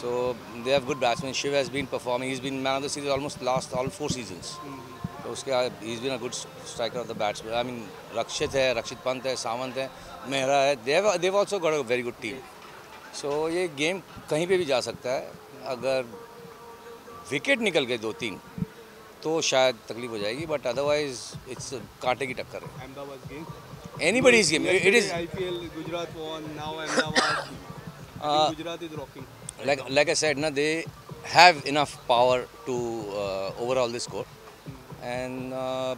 So they have good batsmen. Shiv has been performing. He's been man of the series almost last all four seasons. तो उसके बाद he's been a good striker of the batsman. I mean रक्षित है, रक्षित पंत है, सावंत है, मेहरा है. They have they've also got a very good team. So ये game कहीं पे भी जा सकता है. अगर विकेट निकल गए दो तीन तो शायद तकलीफ़ हो जाएगी बट अदरवाइज़ इट्स कांटे की टक्कर है game. Game. It is- Yesterday IPL Gujarat won. Now Ahmedabad. Uh, Gujarat is rocking. Like like I said, na they have enough power to uh, overall this score, and uh,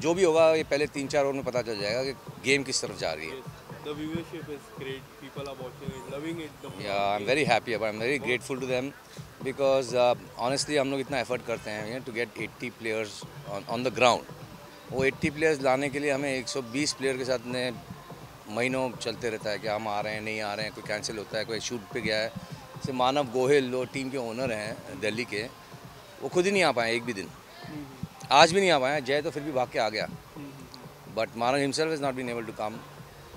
जो भी होगा ये पहले तीन चार ओवर में पता चल जाएगा कि गेम किस तरफ़ जा रही है। The viewership is great. People are watching it, loving it. The yeah I am very happy I am very grateful to them because honestly हम लोग इतना एफर्ट करते हैं to get 80 players on the ground वो 80 players लाने के लिए हमें 120 प्लेयर के साथ ने महीनों चलते रहता है कि हम आ रहे हैं नहीं आ रहे हैं कोई कैंसिल होता है कोई शूट पे गया है। जैसे मानव गोहिल जो टीम के ओनर हैं दिल्ली के वो खुद ही नहीं आ पाए एक भी दिन आज भी नहीं आ पाए जय तो फिर भी भाग के आ गया but Manav himself is not been able to come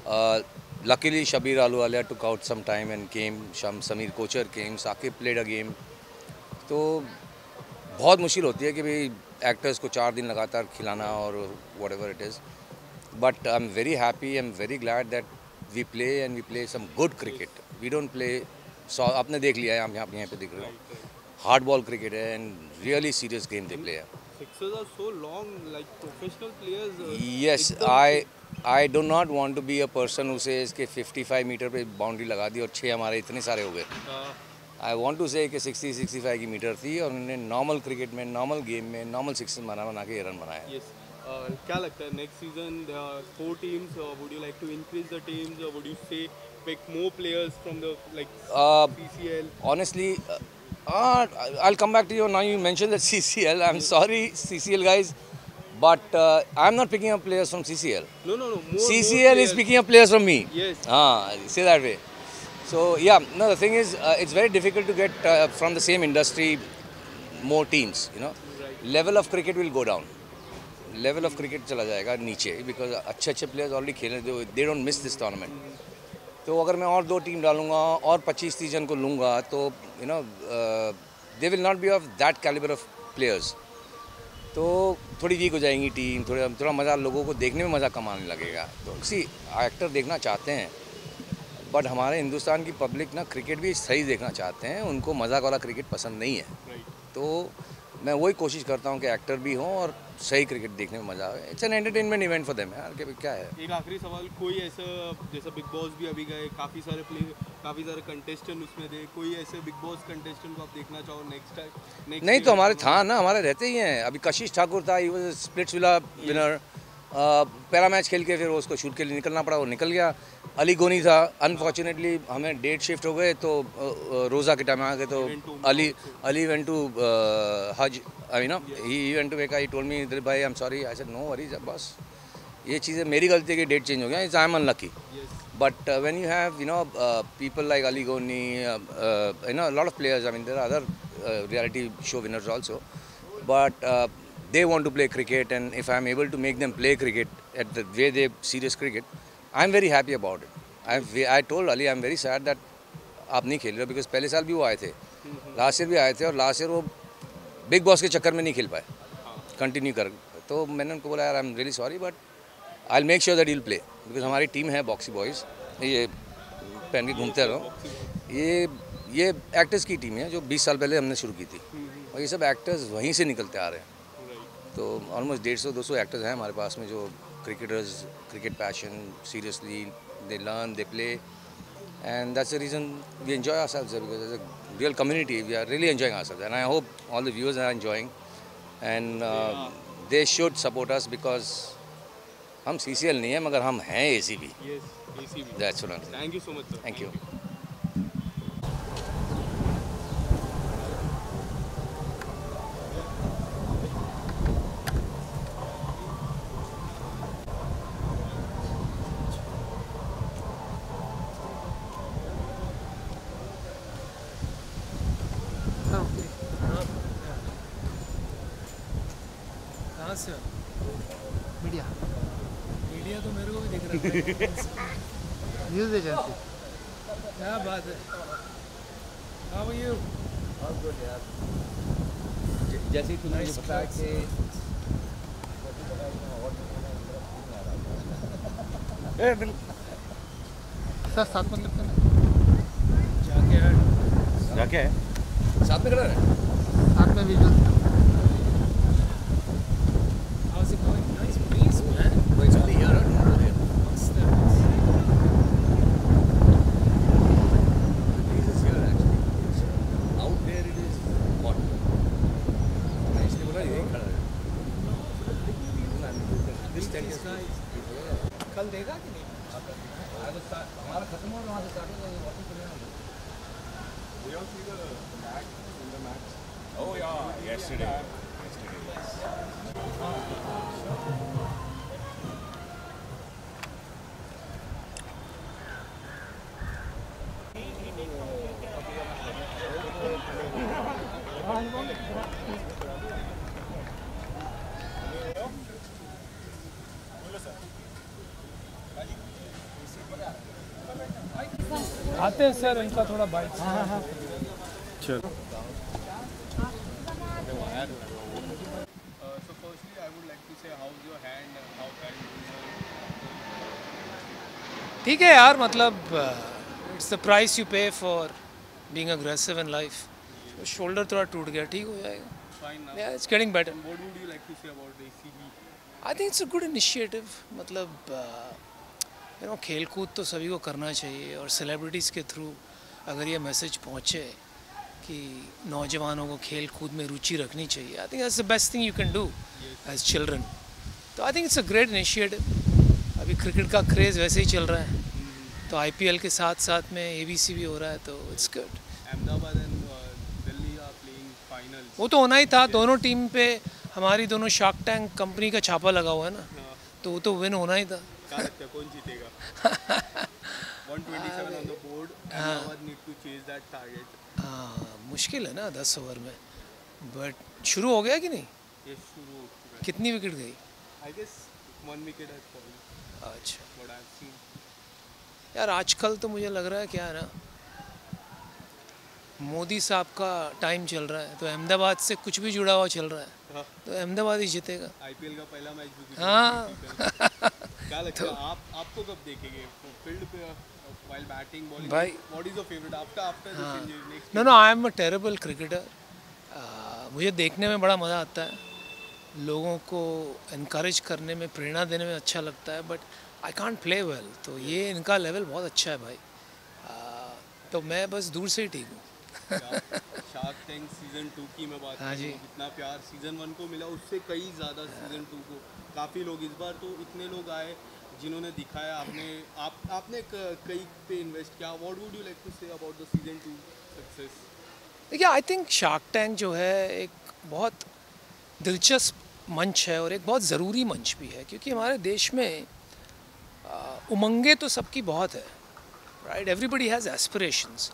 Uh, luckily, Shabir Aluwalia took out some time and came. Sham, Samir Kocher came. Sakib played a game. तो बहुत मुश्किल होती है कि भाई एक्टर्स को चार दिन लगातार खिलाना और whatever it is but I am very happy I am very glad that we play and we play some good cricket we don't play so आपने देख लिया है आप यहाँ यहाँ पे देख रहे हो। हार्ड बॉल क्रिकेट है and really serious game they play yes Sixers are so long, like professional players. अ Yes, उसे I I do not want to be a person who says कि 55 मीटर पे बाउंड्री लगा दी और छः हमारे इतने सारे हो गए। हाँ, आई वांट टू से कि 60 65 की मीटर थी और उन्होंने नॉर्मल क्रिकेट में नॉर्मल गेम में नॉर्मल सिक्स बना बना के रन बनाया Yes. Uh, क्या लगता है. Uh, like to increase the teams, or would you say pick more players from the like Uh, CCL? honestly uh, uh, I'll come back to you now you mentioned that CCL I'm sorry CCL guys but uh, I'm not picking up players from CCL No, no, no. More, CCL more is players. picking up players from me Yes. ah say that way so yeah no the thing is uh, it's very difficult to get uh, from the same industry more teams you know. Level of cricket will go down. Level of cricket चला जाएगा नीचे because अच्छे अच्छे players already खेले they don't miss this tournament तो अगर मैं और दो टीम डालूँगा और 25 तीस जन को लूँगा तो you know they will not be of that calibre of players तो थोड़ी वीक हो जाएँगी टीम थोड़ा थोड़ा मज़ा लोगों को देखने में मज़ा कम आने लगेगा। तो सी एक्टर देखना चाहते हैं। बट हमारे हिंदुस्तान की पब्लिक ना क्रिकेट भी सही देखना चाहते हैं। उनको मज़ाक वाला क्रिकेट पसंद नहीं है। तो मैं वही कोशिश करता हूँ कि एक्टर भी हों और सही क्रिकेट देखने में मज़ा आए। It's an entertainment event for them यार क्या है। एक आखिरी सवाल कोई ऐसा जैसा बिग बॉस भी अभी गए काफ़ी सारे प्ले काफ़ी सारे कंटेस्टेंट उसमें थे कोई ऐसे बिग बॉस कंटेस्टेंट को आप देखना चाहो नेक्स्ट टाइम नहीं तो हमारे था ना हमारे रहते ही हैं। अभी कशिश ठाकुर था he was Splitsvilla winner पहला मैच खेल के फिर उसको शूट के लिए निकलना पड़ा वो निकल गया। अली गोनी था। अनफॉर्चुनेटली हमें डेट शिफ्ट हो गए तो रोज़ा के टाइम आ गए तो Ali Ali went to Hajj I know he went to wake I told me भाई I am sorry I said no worries बस ये चीज़ें मेरी गलती है कि डेट चेंज हो गया it's I am unlucky but when you have you know people like Ali Goni you know lot of players I mean are other reality show winners also but they want to play cricket and if I'm able to make them play cricket at the way they serious cricket, I'm very happy about it. I I told Ali I'm very sad that आप नहीं खेल रहे हो because पहले साल भी वो आए थे। लास्ट ईयर भी आए थे और लास्ट ईयर वो बिग बॉस के चक्कर में नहीं खेल पाए। कंटिन्यू कर तो मैंने उनको बोला यार I am really sorry but I make sure that you'll play because हमारी टीम है बॉक्सी बॉयज़ ये पहन के घूमते रहो। ये ये एक्टर्स की टीम है जो 20 साल पहले हमने शुरू की थी। और ये सब एक्टर्स वहीं से निकलते आ रहे हैं। तो ऑलमोस्ट डेढ़ सौ दो सौ एक्टर्स हैं हमारे पास में जो cricketers cricket passion seriously they learn they play and that's a reason we enjoy our self because as a real community we are really enjoying our self and I hope all the viewers are enjoying and they should support us because हम C C L नहीं है मगर हम हैं A C B thank you so much thank you आते हैं sir इनका थोड़ा बाइक हाँ, हाँ, हाँ। चलो। ठीक है यार मतलब it's the price you pay for being aggressive in life shoulder थोड़ा टूट गया ठीक हो जाएगा। Fine now. Yeah, it's getting better. And what would you like to say about the ACB? I think it's a good initiative मतलब you know खेल कूद तो सभी को करना चाहिए और सेलिब्रिटीज़ के थ्रू अगर ये मैसेज पहुँचे कि नौजवानों को खेल कूद में रुचि रखनी चाहिए I think that's the best thing you can do as children तो I think it's a great initiative अभी क्रिकेट का क्रेज़ वैसे ही चल रहा है। तो आईपीएल के साथ साथ में एबीसी भी हो रहा है तो it's good Ahmedabad and uh, Delhi are playing finals. वो तो होना ही था दोनों टीम पे हमारी दोनों शार्क टैंक कंपनी का छापा लगा हुआ है ना तो वो तो विन होना ही था है कौन जीतेगा 127 on the board. Ahmedabad need to chase that target. हाँ मुश्किल है ना दस ओवर में बट शुरू हो गया कि नहीं Yes, शुरू हो चुका है. कितनी विकेट गई one wicket has fallen. अच्छा. यार आजकल तो मुझे लग रहा है क्या है ना मोदी साहब का टाइम चल रहा है तो अहमदाबाद से कुछ भी जुड़ा हुआ चल रहा है हाँ। तो अहमदाबाद ही जीतेगा। आईपीएल का पहला मैच भी हाँ। क्या लगता है आप आपको कब देखेंगे? फ़ील्ड पे व्हाइल बैटिंग बॉलिंग भाई- is your favourite after after the हाँ। No no I am a terrible cricketer मुझे देखने में बड़ा मज़ा आता है। लोगों को इनक्रेज करने में प्रेरणा देने में अच्छा लगता है but I can't play well तो ये इनका लेवल बहुत अच्छा है भाई। आ, तो मैं बस दूर से ही ठीक हूँ। शार्क टैंक सीज़न टू की मैं बात हाँ जी। प्यार सीज़न वन को मिला उससे कई ज़्यादा सीज़न टू को। काफ़ी लोग इस बार तो इतने लोग आए जिन्होंने दिखाया। आपने आप आपने कई पे इन्वेस्ट किया। What would you like to say about the season two success देखिए आई थिंक शार्क टैंक जो है एक बहुत दिलचस्प मंच है और एक बहुत ज़रूरी मंच भी है क्योंकि हमारे देश में उमंगें तो सबकी बहुत है राइट एवरीबडी हैज़ एस्पिरेशंस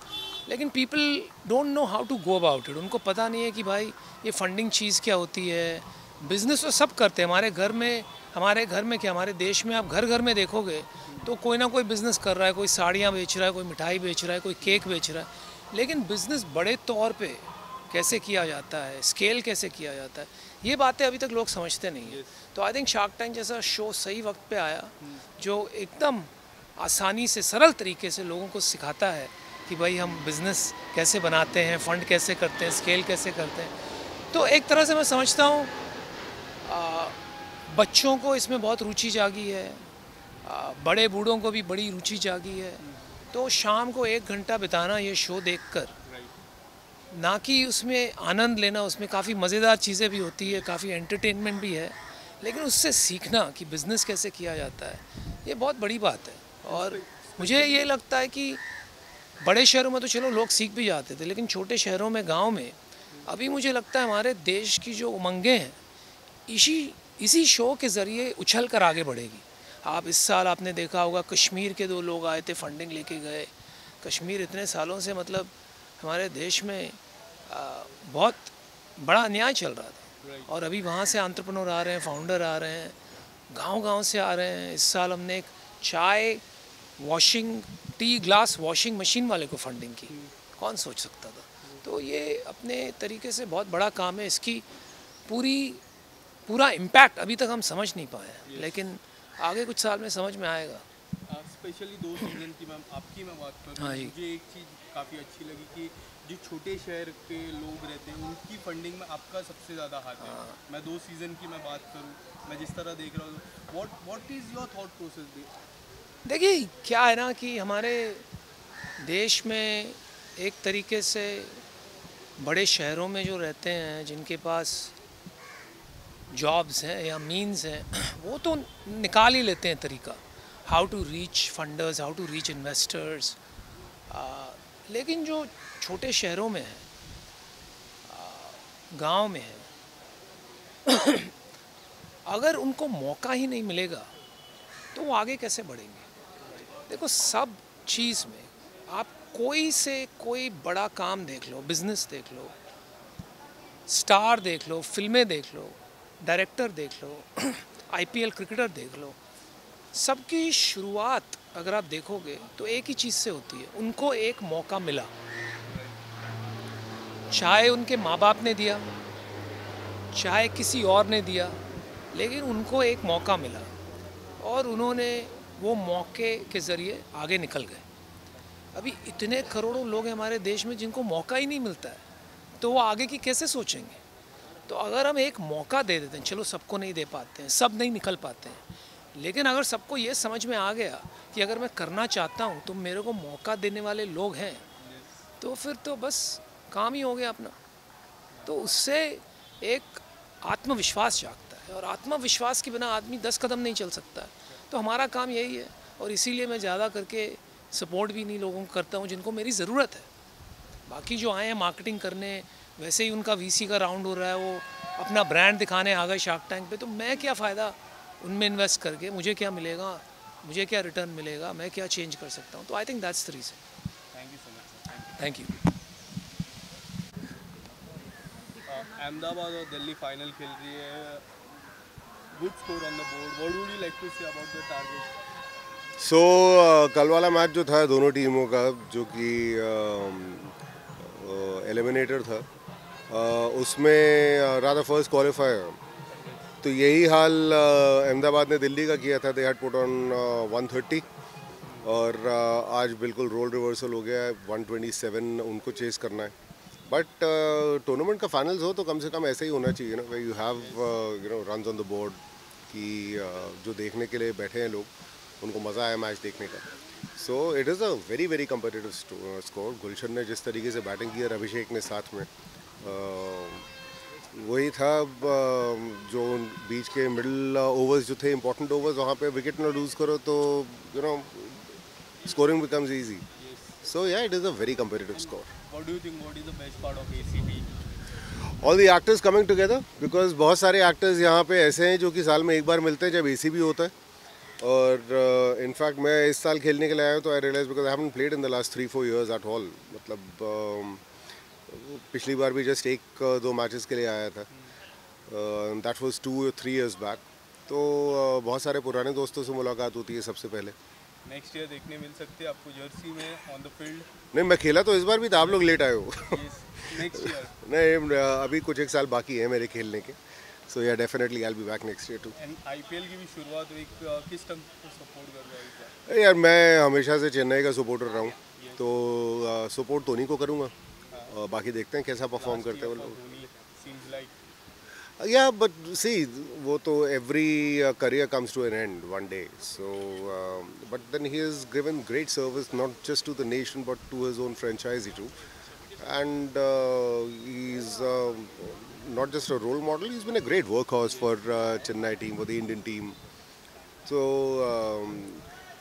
लेकिन people don't know how to go about it उनको पता नहीं है कि भाई ये फंडिंग चीज़ क्या होती है। बिज़नेस तो सब करते हैं। हमारे घर में, हमारे घर में क्या, हमारे देश में आप घर घर में देखोगे तो कोई ना कोई बिज़नेस कर रहा है, कोई साड़ियाँ बेच रहा है, कोई मिठाई बेच रहा है, कोई केक बेच रहा है। लेकिन बिज़नेस बड़े तौर पे कैसे किया जाता है स्केल कैसे किया जाता है, ये बातें अभी तक लोग समझते नहीं हैं। तो आई थिंक शार्क टैंक जैसा शो सही वक्त पे आया जो एकदम आसानी से सरल तरीके से लोगों को सिखाता है कि भाई हम बिज़नेस कैसे बनाते हैं फंड कैसे करते हैं स्केल कैसे करते हैं। तो एक तरह से मैं समझता हूँ बच्चों को इसमें बहुत रुचि जागी है आ, बड़े बूढ़ों को भी बड़ी रुचि जागी है। तो शाम को एक घंटा बिताना ये शो देखकर ना कि उसमें आनंद लेना उसमें काफ़ी मज़ेदार चीज़ें भी होती है काफ़ी एंटरटेनमेंट भी है। लेकिन उससे सीखना कि बिज़नेस कैसे किया जाता है, ये बहुत बड़ी बात है। और मुझे ये लगता है कि बड़े शहरों में तो चलो लोग सीख भी जाते थे, लेकिन छोटे शहरों में, गाँव में, अभी मुझे लगता है हमारे देश की जो उमंगें हैं, इसी इसी शो के ज़रिए उछल कर आगे बढ़ेगी। आप इस साल आपने देखा होगा कश्मीर के दो लोग आए थे फंडिंग लेके गए। कश्मीर इतने सालों से मतलब हमारे देश में बहुत बड़ा अन्याय चल रहा था। और अभी वहाँ से आंट्रप्रनोर आ रहे हैं फाउंडर आ रहे हैं गाँव गाँव से आ रहे हैं। इस साल हमने एक चाय washing tea glass washing machine वाले को फंडिंग की। कौन सोच सकता था? तो ये अपने तरीके से बहुत बड़ा काम है। इसकी पूरी पूरा इम्पैक्ट अभी तक हम समझ नहीं पाए हैं। लेकिन आगे कुछ साल में समझ में आएगा। स्पेशली दो सीज़न की मैम आपकी मैं बात करूँ हाँ। मुझे एक चीज़ काफ़ी अच्छी लगी कि जो छोटे शहर के लोग रहते हैं उनकी फंडिंग में आपका सबसे ज़्यादा हाथ है। हाँ। मैं दो सीज़न की मैं बात करूँ मैं जिस तरह देख रहा हूँ what what is your thought process देखिए क्या है ना कि हमारे देश में एक तरीके से बड़े शहरों में जो रहते हैं जिनके पास जॉब्स हैं या मीन्स हैं वो तो निकाल ही लेते हैं तरीका। How to reach funders how to reach investors लेकिन जो छोटे शहरों में है गाँव में है, अगर उनको मौका ही नहीं मिलेगा तो वो आगे कैसे बढ़ेंगे? देखो, सब चीज़ में आप कोई से कोई बड़ा काम देख लो बिज़नेस देख लो स्टार देख लो फ़िल्में देख लो डायरेक्टर देख लो आईपीएल क्रिकेटर देख लो, सबकी शुरुआत अगर आप देखोगे तो एक ही चीज़ से होती है, उनको एक मौका मिला। चाहे उनके माँ बाप ने दिया चाहे किसी और ने दिया, लेकिन उनको एक मौका मिला और उन्होंने वो मौके के ज़रिए आगे निकल गए। अभी इतने करोड़ों लोग हैं हमारे देश में जिनको मौका ही नहीं मिलता है तो वो आगे की कैसे सोचेंगे? तो अगर हम एक मौका दे देते हैं, चलो सबको नहीं दे पाते हैं, सब नहीं निकल पाते हैं, लेकिन अगर सबको ये समझ में आ गया कि अगर मैं करना चाहता हूँ तो मेरे को मौका देने वाले लोग हैं तो फिर तो बस काम ही हो गया अपना। तो उससे एक आत्मविश्वास जागता है और आत्मविश्वास के बिना आदमी दस कदम नहीं चल सकता। तो हमारा काम यही है और इसीलिए मैं ज़्यादा करके सपोर्ट भी नहीं लोगों को करता हूँ जिनको मेरी ज़रूरत है। बाकी जो आए हैं मार्केटिंग करने वैसे ही उनका वीसी का राउंड हो रहा है वो अपना ब्रांड दिखाने आ गए शार्क टैंक पे तो मैं क्या फ़ायदा उनमें इन्वेस्ट करके मुझे क्या मिलेगा मुझे क्या रिटर्न मिलेगा मैं क्या चेंज कर सकता हूँ? तो I think that's the reason thank you so much thank you Ahmedabad और दिल्ली फाइनल खेल रही है। Good score on the board what would you like to say about the target so कल वाला मैच जो था दोनों टीमों का जो कि एलिमिनेटर था uh, उसमें राधा फ़र्स्ट क्वालिफायर तो यही हाल uh, अहमदाबाद ने दिल्ली का किया था। दे हैड पुट ऑन 130 और uh, आज बिल्कुल रोल रिवर्सल हो गया है। 127 उनको चेस करना है। बट टूर्नामेंट का फाइनल्स हो तो कम से कम ऐसे ही होना चाहिए ना you have you know run on the board कि uh, जो देखने के लिए बैठे हैं लोग उनको मज़ा आया मैच देखने का so it is a very very competitive score Gulshan ने जिस तरीके से बैटिंग की और अभिषेक ने साथ में uh, वही था uh, जो बीच के मिडल ओवर्स जो थे इंपॉर्टेंट ओवर्स वहाँ पे विकेट ना लूज़ करो तो you know scoring becomes easy. So yeah, it is a very competitive score. What do you think? What is the best part of? All the actors coming together because बहुत सारे actors यहाँ पे ऐसे हैं जो कि साल में एक बार मिलते हैं जब भी होता है और इनफैक्ट uh, मैं इस साल खेलने के लिए आया हूँ तो I realise because I haven't played in the last three four years at all मतलब um, पिछली बार भी जस्ट एक uh, दो मैचेस के लिए आया था that was two three years back तो uh, बहुत सारे पुराने दोस्तों से मुलाकात होती है सबसे पहले नेक्स्ट ईयर देखने मिल सकते हैं आपको जर्सी में ऑन द फ़ील्ड नहीं मैं खेला तो इस बार भी था आप लोग लेट आए हो। नेक्स्ट ईयर नहीं अभी कुछ एक साल बाकी है मेरे खेलने के। So yeah definitely I be back next year too and IPL की भी शुरुआत हुई किस टीम को सपोर्ट कर रहे हो यार मैं हमेशा से चेन्नई का सपोर्टर रहा हूँ। तो सपोर्ट धोनी को करूँगा। बाकी देखते हैं कैसा परफॉर्म करते हैं वो लोग। या बट सी वो तो every career comes to an end one day so but then he is given great service not just to the nation but to his own franchise too and he is not just a role model is been a great workhorse for Chennai team for the Indian team so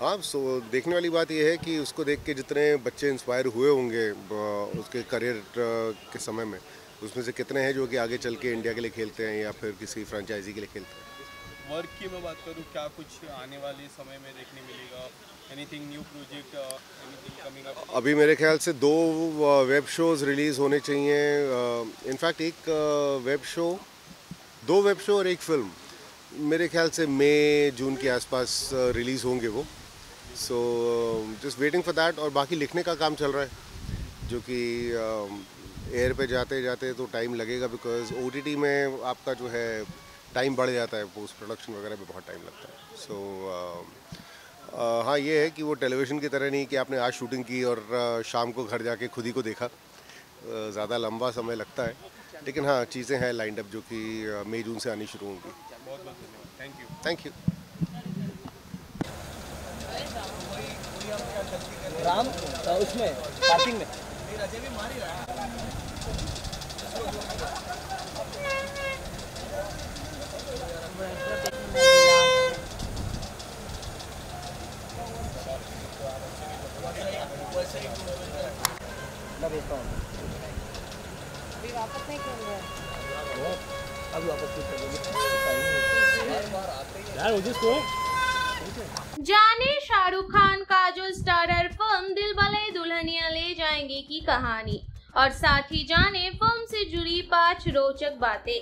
हाँ so देखने वाली बात यह है कि उसको देख के जितने बच्चे इंस्पायर हुए होंगे उसके करियर के समय में उसमें से कितने हैं जो कि आगे चल के इंडिया के लिए खेलते हैं या फिर किसी फ्रेंचाइजी के लिए खेलते हैं? वर्क की मैं बात करूँ क्या कुछ आने वाले समय में देखने मिलेगा? Anything new project anything coming up अभी मेरे ख्याल से दो वेब शोज़ रिलीज़ होने चाहिए इनफैक्ट एक वेब शो दो वेब शो और एक फ़िल्म मेरे ख्याल से मई जून के आसपास रिलीज़ होंगे वो। So just waiting for that और बाकी लिखने का काम चल रहा है जो कि एयर पे जाते जाते तो टाइम लगेगा बिकॉज़ ओटीटी में आपका जो है टाइम बढ़ जाता है पोस्ट प्रोडक्शन वगैरह में बहुत टाइम लगता है। सो so, uh, uh, हाँ ये है कि वो टेलीविज़न की तरह नहीं कि आपने आज शूटिंग की और uh, शाम को घर जाके खुद ही को देखा। ज़्यादा लंबा समय लगता है। लेकिन हाँ चीज़ें हैं लाइंड अप जो कि मई जून से आनी शुरू होंगी। बहुत बहुत धन्यवाद thank you thank you Ram उसमें पार्किंग में। जाने शाहरुख खान काजोल स्टारर फ़िल्म दिल भले दुल्हनिया ले जाएँगे की कहानी। और साथ ही जाने फ़िल्म से जुड़ी पाँच रोचक बातें।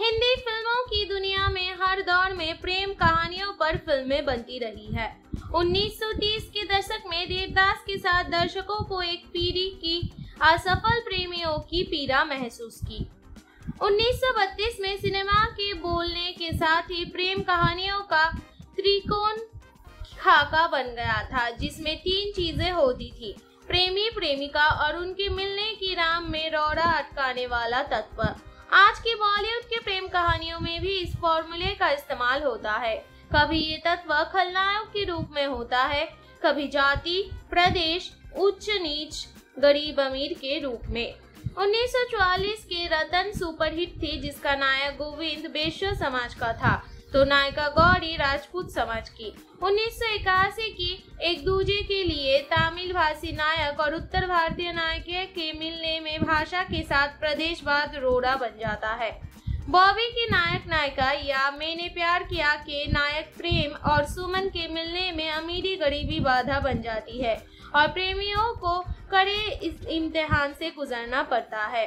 हिंदी फ़िल्मों की दुनिया में हर दौर में प्रेम कहानियों पर फ़िल्में बनती रही है। 1930 के दशक में देवदास के साथ दर्शकों को एक पीढ़ी की असफल प्रेमियों की पीड़ा महसूस की। 1932 में सिनेमा के बोलने के साथ ही प्रेम कहानियों का त्रिकोण खाका बन गया था, जिसमें तीन चीज़ें होती थी। प्रेमी प्रेमिका और उनके मिलने की राम में रौड़ा अटकाने वाला तत्व। आज की बॉलीवुड के प्रेम कहानियों में भी इस फॉर्मूले का इस्तेमाल होता है। कभी ये तत्व खलनायक के रूप में होता है, कभी जाति, प्रदेश, उच्च नीच, गरीब अमीर के रूप में। 1944 के रतन सुपरहिट थी, जिसका नायक गोविंद बेश्य समाज का था। तो नायिका गौरी राजपूत समाज की। उन्नीस सौ इक्यासी की एक दूजे के लिए तमिल भाषी नायक और उत्तर भारतीय नायक के मिलने में भाषा के साथ प्रदेशवाद रोड़ा बन जाता है। बॉबी की नायक नायिका या मैंने प्यार किया के नायक प्रेम और सुमन के मिलने में अमीरी गरीबी बाधा बन जाती है और प्रेमियों को कड़े इस इम्तिहान से गुजरना पड़ता है।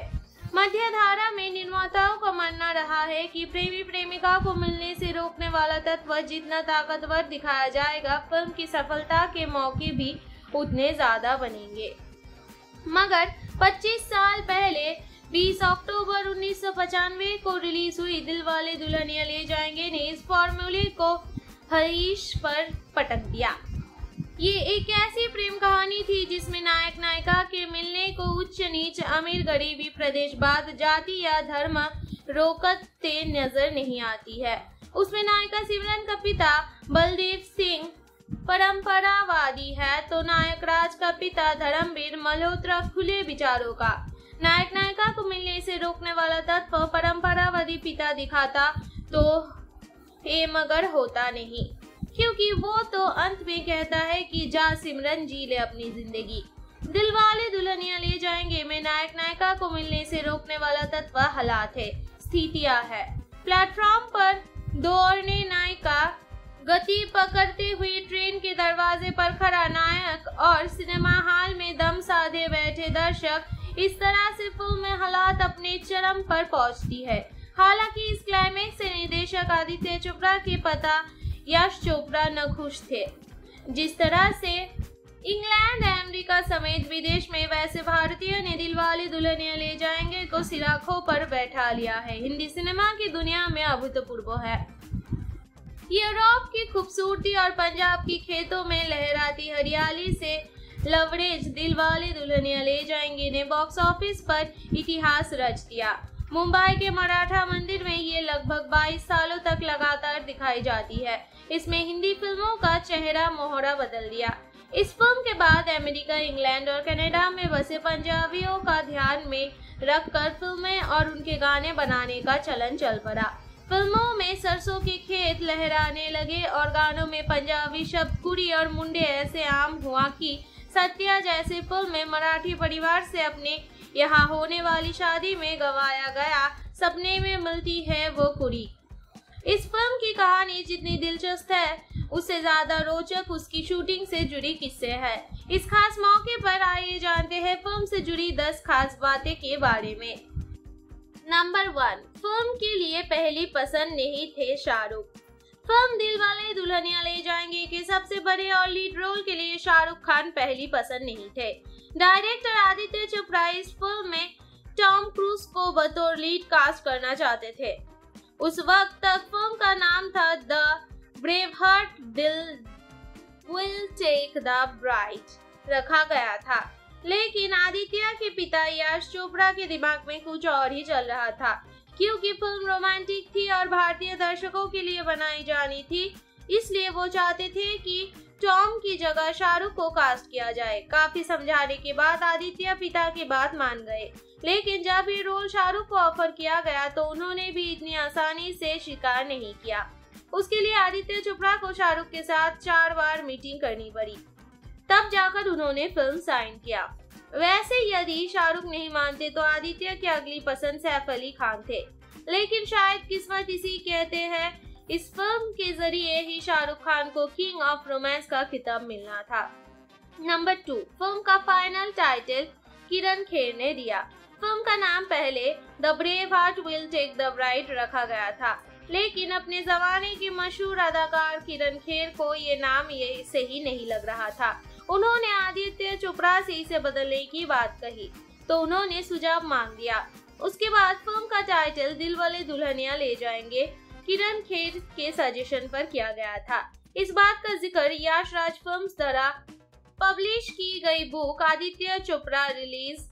मध्य धारा में निर्माताओं का मानना रहा है कि प्रेमी प्रेमिका को मिलने से रोकने वाला तत्व जितना ताकतवर दिखाया जाएगा, फ़िल्म की सफलता के मौके भी उतने ज़्यादा बनेंगे। मगर 25 साल पहले 20 अक्टूबर उन्नीस को रिलीज़ हुई दिल वाले दुल्हनिया ले जाएँगे ने इस फॉर्मूले को हरीश पर पटक दिया। ये एक ऐसी प्रेम कहानी थी जिसमें नायक नायिका के मिलने को उच्च नीच अमीर गरीबी प्रदेशवाद, जाति या धर्म रोकते नज़र नहीं आती है। उसमें नायिका सिमरन का पिता बलदेव सिंह परंपरावादी है तो नायक राज का पिता धर्मवीर मल्होत्रा खुले विचारों का। नायक नायिका को मिलने से रोकने वाला तत्व परंपरावादी पिता दिखाता तो ए मगर होता नहीं। क्योंकि वो तो अंत में कहता है कि जा सिमरन, जी ले अपनी ज़िंदगी। दिल वाले दुल्हनिया ले जाएँगे। में नायक नायिका को मिलने से रोकने वाला तत्व हालात है, स्थितियाँ है। प्लेटफॉर्म पर दौड़ने नायिका गति पकड़ते हुए ट्रेन के दरवाजे पर खड़ा नायक और सिनेमा हॉल में दम साधे बैठे दर्शक इस तरह से फ़िल्म में हालात अपने चरम पर पहुँचती है। हालाँकि इस क्लाइमेक्स से निर्देशक आदित्य चोपड़ा के पता यश चोपड़ा न खुश थे। जिस तरह से इंग्लैंड, अमेरिका समेत विदेश में वैसे भारतीय ने दिलवाले दुल्हनिया ले जाएँगे को सिराखों पर बैठा लिया है। हिंदी सिनेमा की दुनिया में अभूतपूर्व है। यूरोप की खूबसूरती और पंजाब की खेतों में लहराती हरियाली से लवरेज दिलवाले दुल्हनिया ले जाएँगे। ने बॉक्स ऑफ़िस पर इतिहास रच दिया। मुंबई के मराठा मंदिर में ये लगभग 22 सालों तक लगातार दिखाई जाती है। इसमें हिंदी फ़िल्मों का चेहरा मोहरा बदल दिया। इस फ़िल्म के बाद अमेरिका, इंग्लैंड और कनाडा में बसे पंजाबियों का ध्यान में रखकर फ़िल्में और उनके गाने बनाने का चलन चल पड़ा। फ़िल्मों में सरसों के खेत लहराने लगे और गानों में पंजाबी शब्द कुड़ी और मुंडे ऐसे आम हुआ कि सत्या जैसे फ़िल्म में मराठी परिवार से अपने यहाँ होने वाली शादी में गवाया गया, सपने में मिलती है वो कुड़ी। इस फ़िल्म की कहानी जितनी दिलचस्प है, उससे ज़्यादा रोचक उसकी शूटिंग से जुड़ी किस्से है। इस खास मौके पर आइए जानते हैं फ़िल्म से जुड़ी 10 खास बातें के बारे में। नंबर वन, फ़िल्म के लिए पहली पसंद नहीं थे शाहरुख। फ़िल्म दिल वाले दुल्हनिया ले जाएँगे के सबसे बड़े और लीड रोल के लिए शाहरुख खान पहली पसंद नहीं थे। डायरेक्टर आदित्य चोपड़ा इस फ़िल्म में टॉम क्रूज को बतौर लीड कास्ट करना चाहते थे। उस वक्त तक फ़िल्म का नाम था the brave hearted will take the bride, रखा गया था। लेकिन आदित्य के पिता यश चोपड़ा के दिमाग में कुछ और ही चल रहा था, क्योंकि फ़िल्म रोमांटिक थी और भारतीय दर्शकों के लिए बनाई जानी थी। इसलिए वो चाहते थे कि टॉम की जगह शाहरुख को कास्ट किया जाए। काफ़ी समझाने के बाद आदित्य पिता की बात मान गए। लेकिन जब ये रोल शाहरुख को ऑफ़र किया गया तो उन्होंने भी इतनी आसानी से स्वीकार नहीं किया। उसके लिए आदित्य चोपड़ा को शाहरुख के साथ चार बार मीटिंग करनी पड़ी। तब जाकर उन्होंने फ़िल्म साइन किया। वैसे यदि शाहरुख नहीं मानते तो आदित्य की अगली पसंद सैफ अली खान थे। लेकिन शायद किस्मत इसी कहते हैं, इस फ़िल्म के ज़रिए ही शाहरुख खान को किंग ऑफ़ रोमांस का खिताब मिलना था। नंबर टू, फ़िल्म का फाइनल टाइटल किरण खेर ने दिया। फ़िल्म का नाम पहले the brave heart will take the bride रखा गया था। लेकिन अपने जमाने के मशहूर अदाकार किरण खेर को ये नाम ये सही नहीं लग रहा था। उन्होंने आदित्य चोपड़ा से इसे बदलने की बात कही तो उन्होंने सुझाव मांग दिया। उसके बाद फ़िल्म का टाइटल दिल वाले दुल्हनिया ले जाएँगे, किरण खेर के सजेशन पर किया गया था। इस बात का ज़िक्र यश राज फ़िल्म द्वारा पब्लिश की गई बुक आदित्य चोपड़ा रिलीज़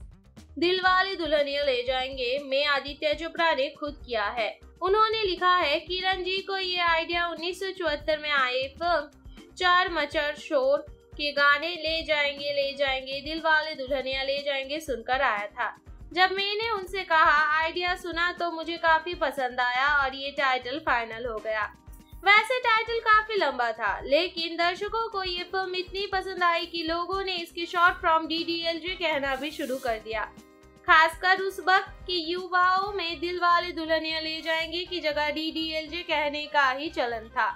दिलवाले दुल्हनिया ले जाएँगे, में आदित्य चोपड़ा ने खुद किया है। उन्होंने लिखा है, किरण जी को ये आइडिया उन्नीस सौ चौहत्तर में आए फ़िल्म चार मचर शोर के गाने ले जाएँगे ले जाएँगे दिल वाले दुल्हनिया ले जाएँगे सुनकर आया था। जब मैंने उनसे कहा, आइडिया सुना तो मुझे काफ़ी पसंद आया और ये टाइटल फाइनल हो गया। वैसे टाइटल काफ़ी लंबा था, लेकिन दर्शकों को ये फ़िल्म इतनी पसंद आई कि लोगों ने इसकी शॉर्ट फ्रॉम डीडीएलजे कहना भी शुरू कर दिया। खासकर उस वक्त की युवाओं में दिल वाले दुल्हनिया ले जाएँगे की जगह डीडीएलजे कहने का ही चलन था।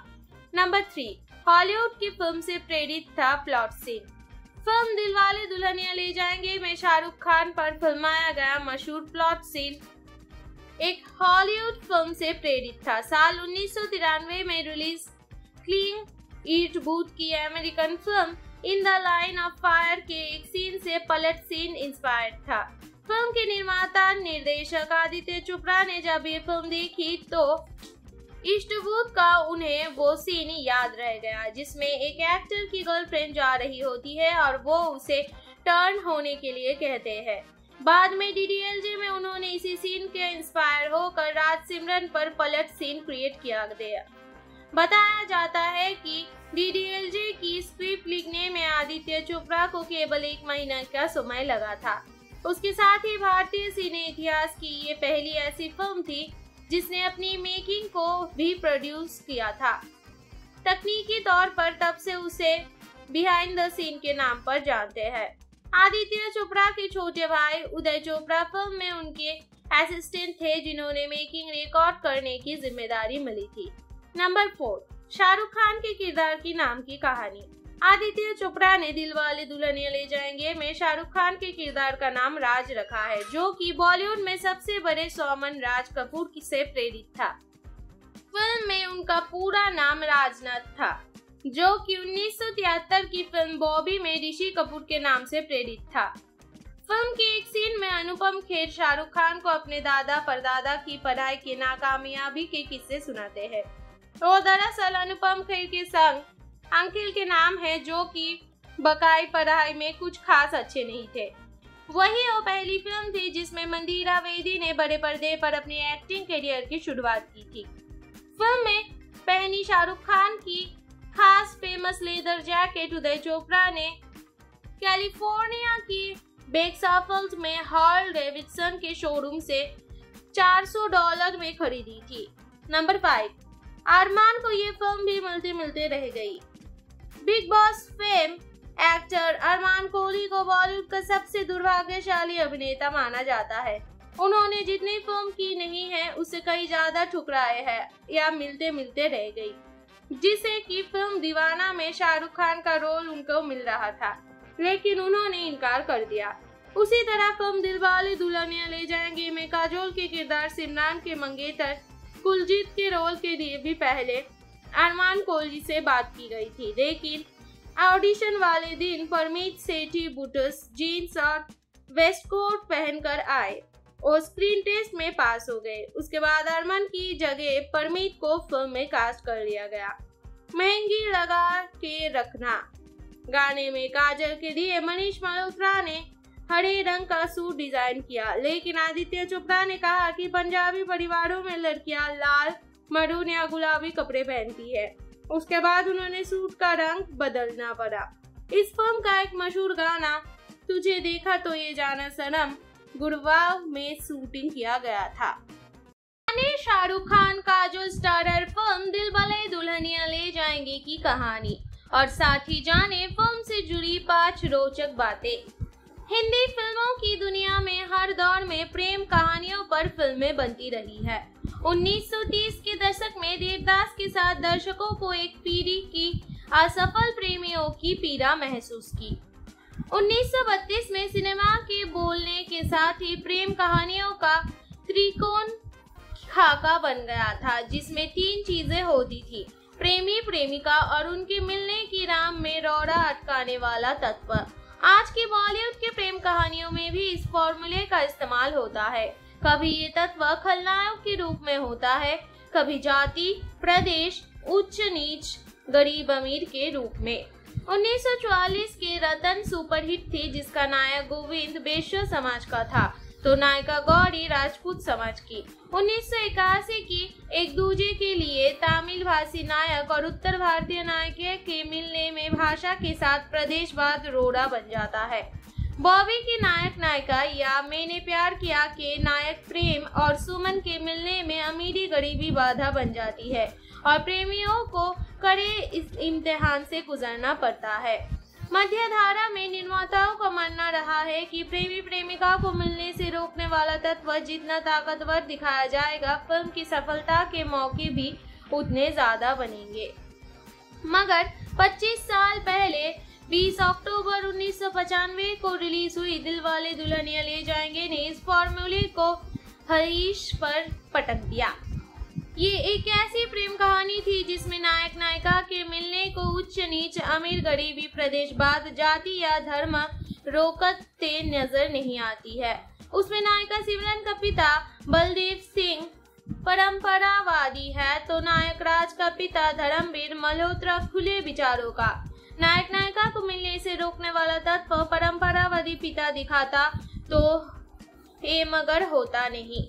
नंबर थ्री हॉलीवुड की फ़िल्म से प्रेरित था plot scene film Dilwale Dulhania Le जाएँगे में शाहरुख खान पर फिल्माया गया मशहूर प्लॉट सीन एक हॉलीवुड फ़िल्म से प्रेरित था। साल उन्नीस सौ तिरानवे में रिलीज़ क्लीन ईट बूथ की American film in the line of fire के एक सीन से पलट सीन इंस्पायर्ड था। फ़िल्म के निर्माता, निर्देशक आदित्य चोपड़ा ने जब ये फ़िल्म देखी तो इष्टभूत का उन्हें वो सीन याद रह गया, जिसमें एक एक्टर की गर्लफ्रेंड जा रही होती है और वो उसे टर्न होने के लिए कहते हैं। बाद में डीडीएलजे में उन्होंने इसी सीन के इंस्पायर होकर राज सिमरन पर पलट सीन क्रिएट किया गया। बताया जाता है कि डीडीएलजे की स्क्रिप्ट लिखने में आदित्य चोपड़ा को केवल एक महीना का समय लगा था। उसके साथ ही भारतीय सिने इतिहास की ये पहली ऐसी फ़िल्म थी जिसने अपनी मेकिंग को भी प्रोड्यूस किया था। तकनीकी तौर पर तब से उसे बिहाइंड द सीन के नाम पर जानते हैं। आदित्य चोपड़ा के छोटे भाई उदय चोपड़ा फ़िल्म में उनके असिस्टेंट थे, जिन्होंने मेकिंग रिकॉर्ड करने की ज़िम्मेदारी मिली थी। नंबर फोर शाहरुख खान के किरदार की नाम की कहानी। आदित्य चोपड़ा ने दिल वाले दुल्हनिया ले जाएँगे में शाहरुख खान के किरदार का नाम राज रखा है, जो कि बॉलीवुड में सबसे बड़े सौमन राज कपूर से प्रेरित था। फ़िल्म में उनका पूरा नाम राजनाथ था। जो कि 1973 की फ़िल्म बॉबी में ऋषि कपूर के नाम से प्रेरित था। फ़िल्म के एक सीन में अनुपम खेर शाहरुख खान को अपने दादा परदादा की पढ़ाई की नाकामयाबी के किस्से सुनाते हैं। वो दरअसल अनुपम खेर के संग अंकिल के नाम है जो कि बकाई पढ़ाई में कुछ खास अच्छे नहीं थे। वही वो पहली फ़िल्म थी जिसमें मंदिरा वेदी ने बड़े पर्दे पर अपनी एक्टिंग करियर की शुरुआत की थी। फ़िल्म में पहनी शाहरुख खान की खास famous leather jacket Uday Chopra ने कैलिफ़ोर्निया की बेक्साफल्स में हॉल डेविडसन के शोरूम से 400 डॉलर में खरीदी थी। नंबर फाइव अरमान को ये फ़िल्म भी मिलते मिलते रह गई। Bigg Boss fame actor Armaan Kohli को बॉलीवुड का सबसे दुर्भाग्यशाली अभिनेता माना जाता है। उन्होंने जितनी फ़िल्म की नहीं है उससे कई ज़्यादा ठुकराए हैं या मिलते मिलते रह गई। जिसे की फ़िल्म दीवाना में शाहरुख खान का रोल उनको मिल रहा था, लेकिन उन्होंने इनकार कर दिया। उसी तरह फ़िल्म दिलवाले दुल्हनिया ले जाएँगे में काजोल के किरदार सिमरान के मंगेतर, कुलजीत के रोल के लिए भी पहले अरमान कोहली से बात की गई थी। लेकिन ऑडिशन वाले दिन परमीत सेठी, बुटस, जीन्स और वेस्ट कोट पहनकर आए। और स्क्रीन टेस्ट में पास हो गए। उसके बाद अरमान की जगह परमीत को फ़िल्म में कास्ट कर लिया गया। महँगी लगा के रखना। गाने में काजल के लिए मनीष मल्होत्रा ने हरे रंग का सूट डिज़ाइन किया। लेकिन आदित्य चोपड़ा ने कहा कि पंजाबी परिवारों में लड़कियाँ लाल मरून या गुलाबी कपड़े पहनती है। उसके बाद उन्होंने सूट का रंग बदलना पड़ा। इस फ़िल्म का एक मशहूर गाना, तुझे देखा तो ये जाना सनम गुड़गांव में शूटिंग किया गया था। Shahrukh Khan Kajol starrer film Dilwale Dulhania Le जाएँगे की कहानी, और साथ ही जाने फ़िल्म से जुड़ी पाँच रोचक बातें। हिंदी फ़िल्मों की दुनिया में हर दौर में प्रेम कहानियों पर फ़िल्में बनती रही है। 1930 के दशक में देवदास के साथ दर्शकों को एक पीढ़ी की असफल प्रेमियों की पीड़ा महसूस की। 1932 में सिनेमा के बोलने के साथ ही प्रेम कहानियों का त्रिकोण खाका बन गया था, जिसमें तीन चीज़ें होती थी। प्रेमी, प्रेमिका और उनके मिलने की राम में रौड़ा अटकाने वाला तत्व। आज की बॉलीवुड के प्रेम कहानियों में भी इस फॉर्मूले का इस्तेमाल होता है। कभी ये तत्व खलनायक के रूप में होता है, कभी जाति, प्रदेश, उच्च नीच, गरीब अमीर के रूप में। 1944 के रतन सुपरहिट थी, जिसका नायक गोविंद बेश्य समाज का था। तो नायिका गौरी राजपूत समाज की। उन्नीस सौ इक्यासी की एक दूजे के लिए तमिल भाषी नायक और उत्तर भारतीय नायक के मिलने में भाषा के साथ प्रदेशवाद रोड़ा बन जाता है। बॉबी की नायक नायिका या मैंने प्यार किया के नायक प्रेम और सुमन के मिलने में अमीरी गरीबी बाधा बन जाती है और प्रेमियों को कड़े इस इम्तिहान से गुजरना पड़ता है। मध्य धारा में निर्माताओं का मानना रहा है कि प्रेमी प्रेमिका को मिलने से रोकने वाला तत्व जितना ताकतवर दिखाया जाएगा, फ़िल्म की सफलता के मौके भी उतने ज़्यादा बनेंगे। मगर 25 साल पहले 20 अक्टूबर उन्नीस को रिलीज़ हुई दिल वाले दुल्हनिया ले जाएँगे ने इस फॉर्मूले को हरीश पर पटक दिया। ये एक ऐसी प्रेम कहानी थी जिसमें नायक नायिका के मिलने को उच्च नीच अमीर गरीबी प्रदेश बाद जाति या धर्म रोकते नज़र नहीं आती है। उसमें नायिका सिमरन का पिता बलदेव सिंह परंपरावादी है तो नायक राज का पिता धर्मवीर मल्होत्रा खुले विचारों का। नायक नायिका को मिलने से रोकने वाला तत्व परंपरावादी पिता दिखाता तो ये मगर होता नहीं।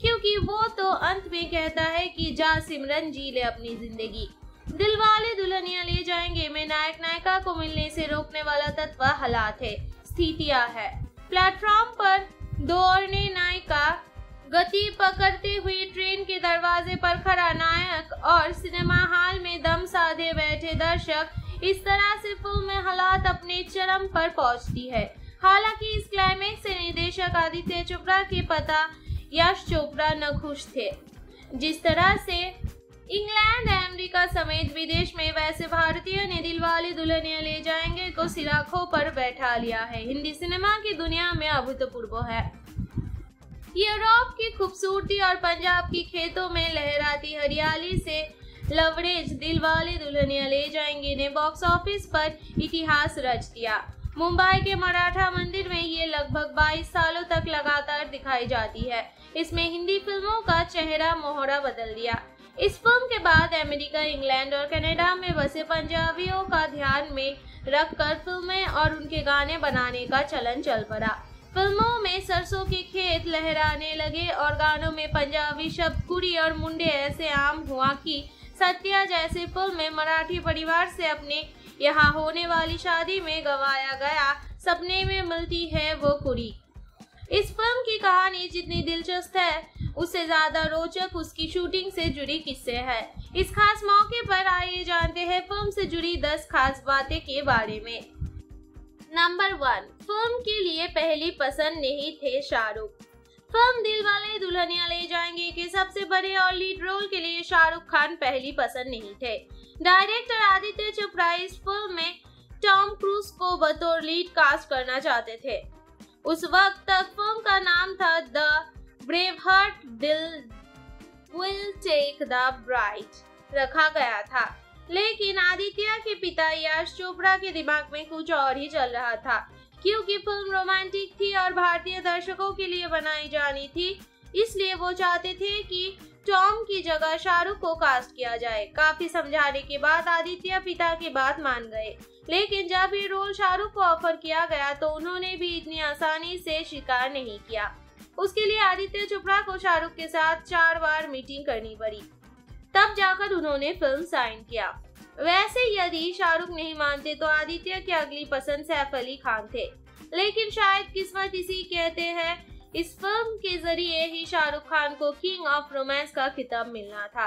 क्योंकि वो तो अंत में कहता है कि जा सिमरन जी ले अपनी ज़िंदगी। दिल वाले दुल्हनिया ले जाएँगे। में नायक नायिका को मिलने से रोकने वाला तत्व हालात है, स्थितियाँ है। प्लेटफॉर्म पर दौड़ने नायिका गति पकड़ते हुए ट्रेन के दरवाजे पर खड़ा नायक और सिनेमा हॉल में दम साधे बैठे दर्शक इस तरह से फ़िल्म में हालात अपने चरम पर पहुँचती है। हालाँकि इस क्लाइमेक्स से निर्देशक आदित्य चोपड़ा के पता यश चोपड़ा न खुश थे। जिस तरह से इंग्लैंड अमेरिका समेत विदेश में वैसे भारतीय ने दिलवाले दुल्हनिया ले जाएँगे को सिराखों पर बैठा लिया है। हिंदी सिनेमा की दुनिया में अभूतपूर्व है। यूरोप की खूबसूरती और पंजाब की खेतों में लहराती हरियाली से लवरेज दिलवाले दुल्हनिया ले जाएँगे ने बॉक्स ऑफ़िस पर, इतिहास रच दिया। मुंबई के मराठा मंदिर में ये लगभग 22 सालों तक लगातार दिखाई जाती है। इसमें हिंदी फ़िल्मों का चेहरा मोहरा बदल दिया। इस फ़िल्म के बाद अमेरिका, इंग्लैंड और कनाडा में बसे पंजाबियों का ध्यान में रखकर फ़िल्में और उनके गाने बनाने का चलन चल पड़ा। फ़िल्मों में सरसों के खेत लहराने लगे और गानों में पंजाबी शब्द कुड़ी और मुंडे ऐसे आम हुआ कि सत्या जैसे फ़िल्म मराठी परिवार से अपने यहाँ होने वाली शादी में गवाया गया, सपने में मिलती है वो कुड़ी। इस फ़िल्म की कहानी जितनी दिलचस्प है, उससे ज़्यादा रोचक उसकी शूटिंग से जुड़ी किस्से है। इस खास मौके पर आइए जानते हैं फ़िल्म से जुड़ी 10 खास बातें के बारे में। नंबर वन, फ़िल्म के लिए पहली पसंद नहीं थे शाहरुख। फ़िल्म दिल वाले दुल्हनिया ले जाएँगे के सबसे बड़े और लीड रोल के लिए शाहरुख खान पहली पसंद नहीं थे। डायरेक्टर आदित्य चोपड़ा इस फ़िल्म में टॉम क्रूज को बतौर लीड कास्ट करना चाहते थे। उस वक्त तक फ़िल्म का नाम था the brave hearted will take the bride रखा गया था। लेकिन आदित्य के पिता यश चोपड़ा के दिमाग में कुछ और ही चल रहा था। क्योंकि फ़िल्म रोमांटिक थी और भारतीय दर्शकों के लिए बनाई जानी थी। इसलिए वो चाहते थे कि टॉम की जगह शाहरुख को कास्ट किया जाए। काफ़ी समझाने के बाद आदित्य पिता की बात मान गए। लेकिन जब ये रोल शाहरुख को ऑफ़र किया गया तो उन्होंने भी इतनी आसानी से स्वीकार नहीं किया। उसके लिए आदित्य चोपड़ा को शाहरुख के साथ चार बार मीटिंग करनी पड़ी। तब जाकर उन्होंने फ़िल्म साइन किया। वैसे यदि शाहरुख नहीं मानते तो आदित्य की अगली पसंद सैफ अली खान थे। लेकिन शायद किस्मत इसी कहते हैं, इस फ़िल्म के ज़रिए ही शाहरुख खान को किंग ऑफ़ रोमांस का खिताब मिलना था।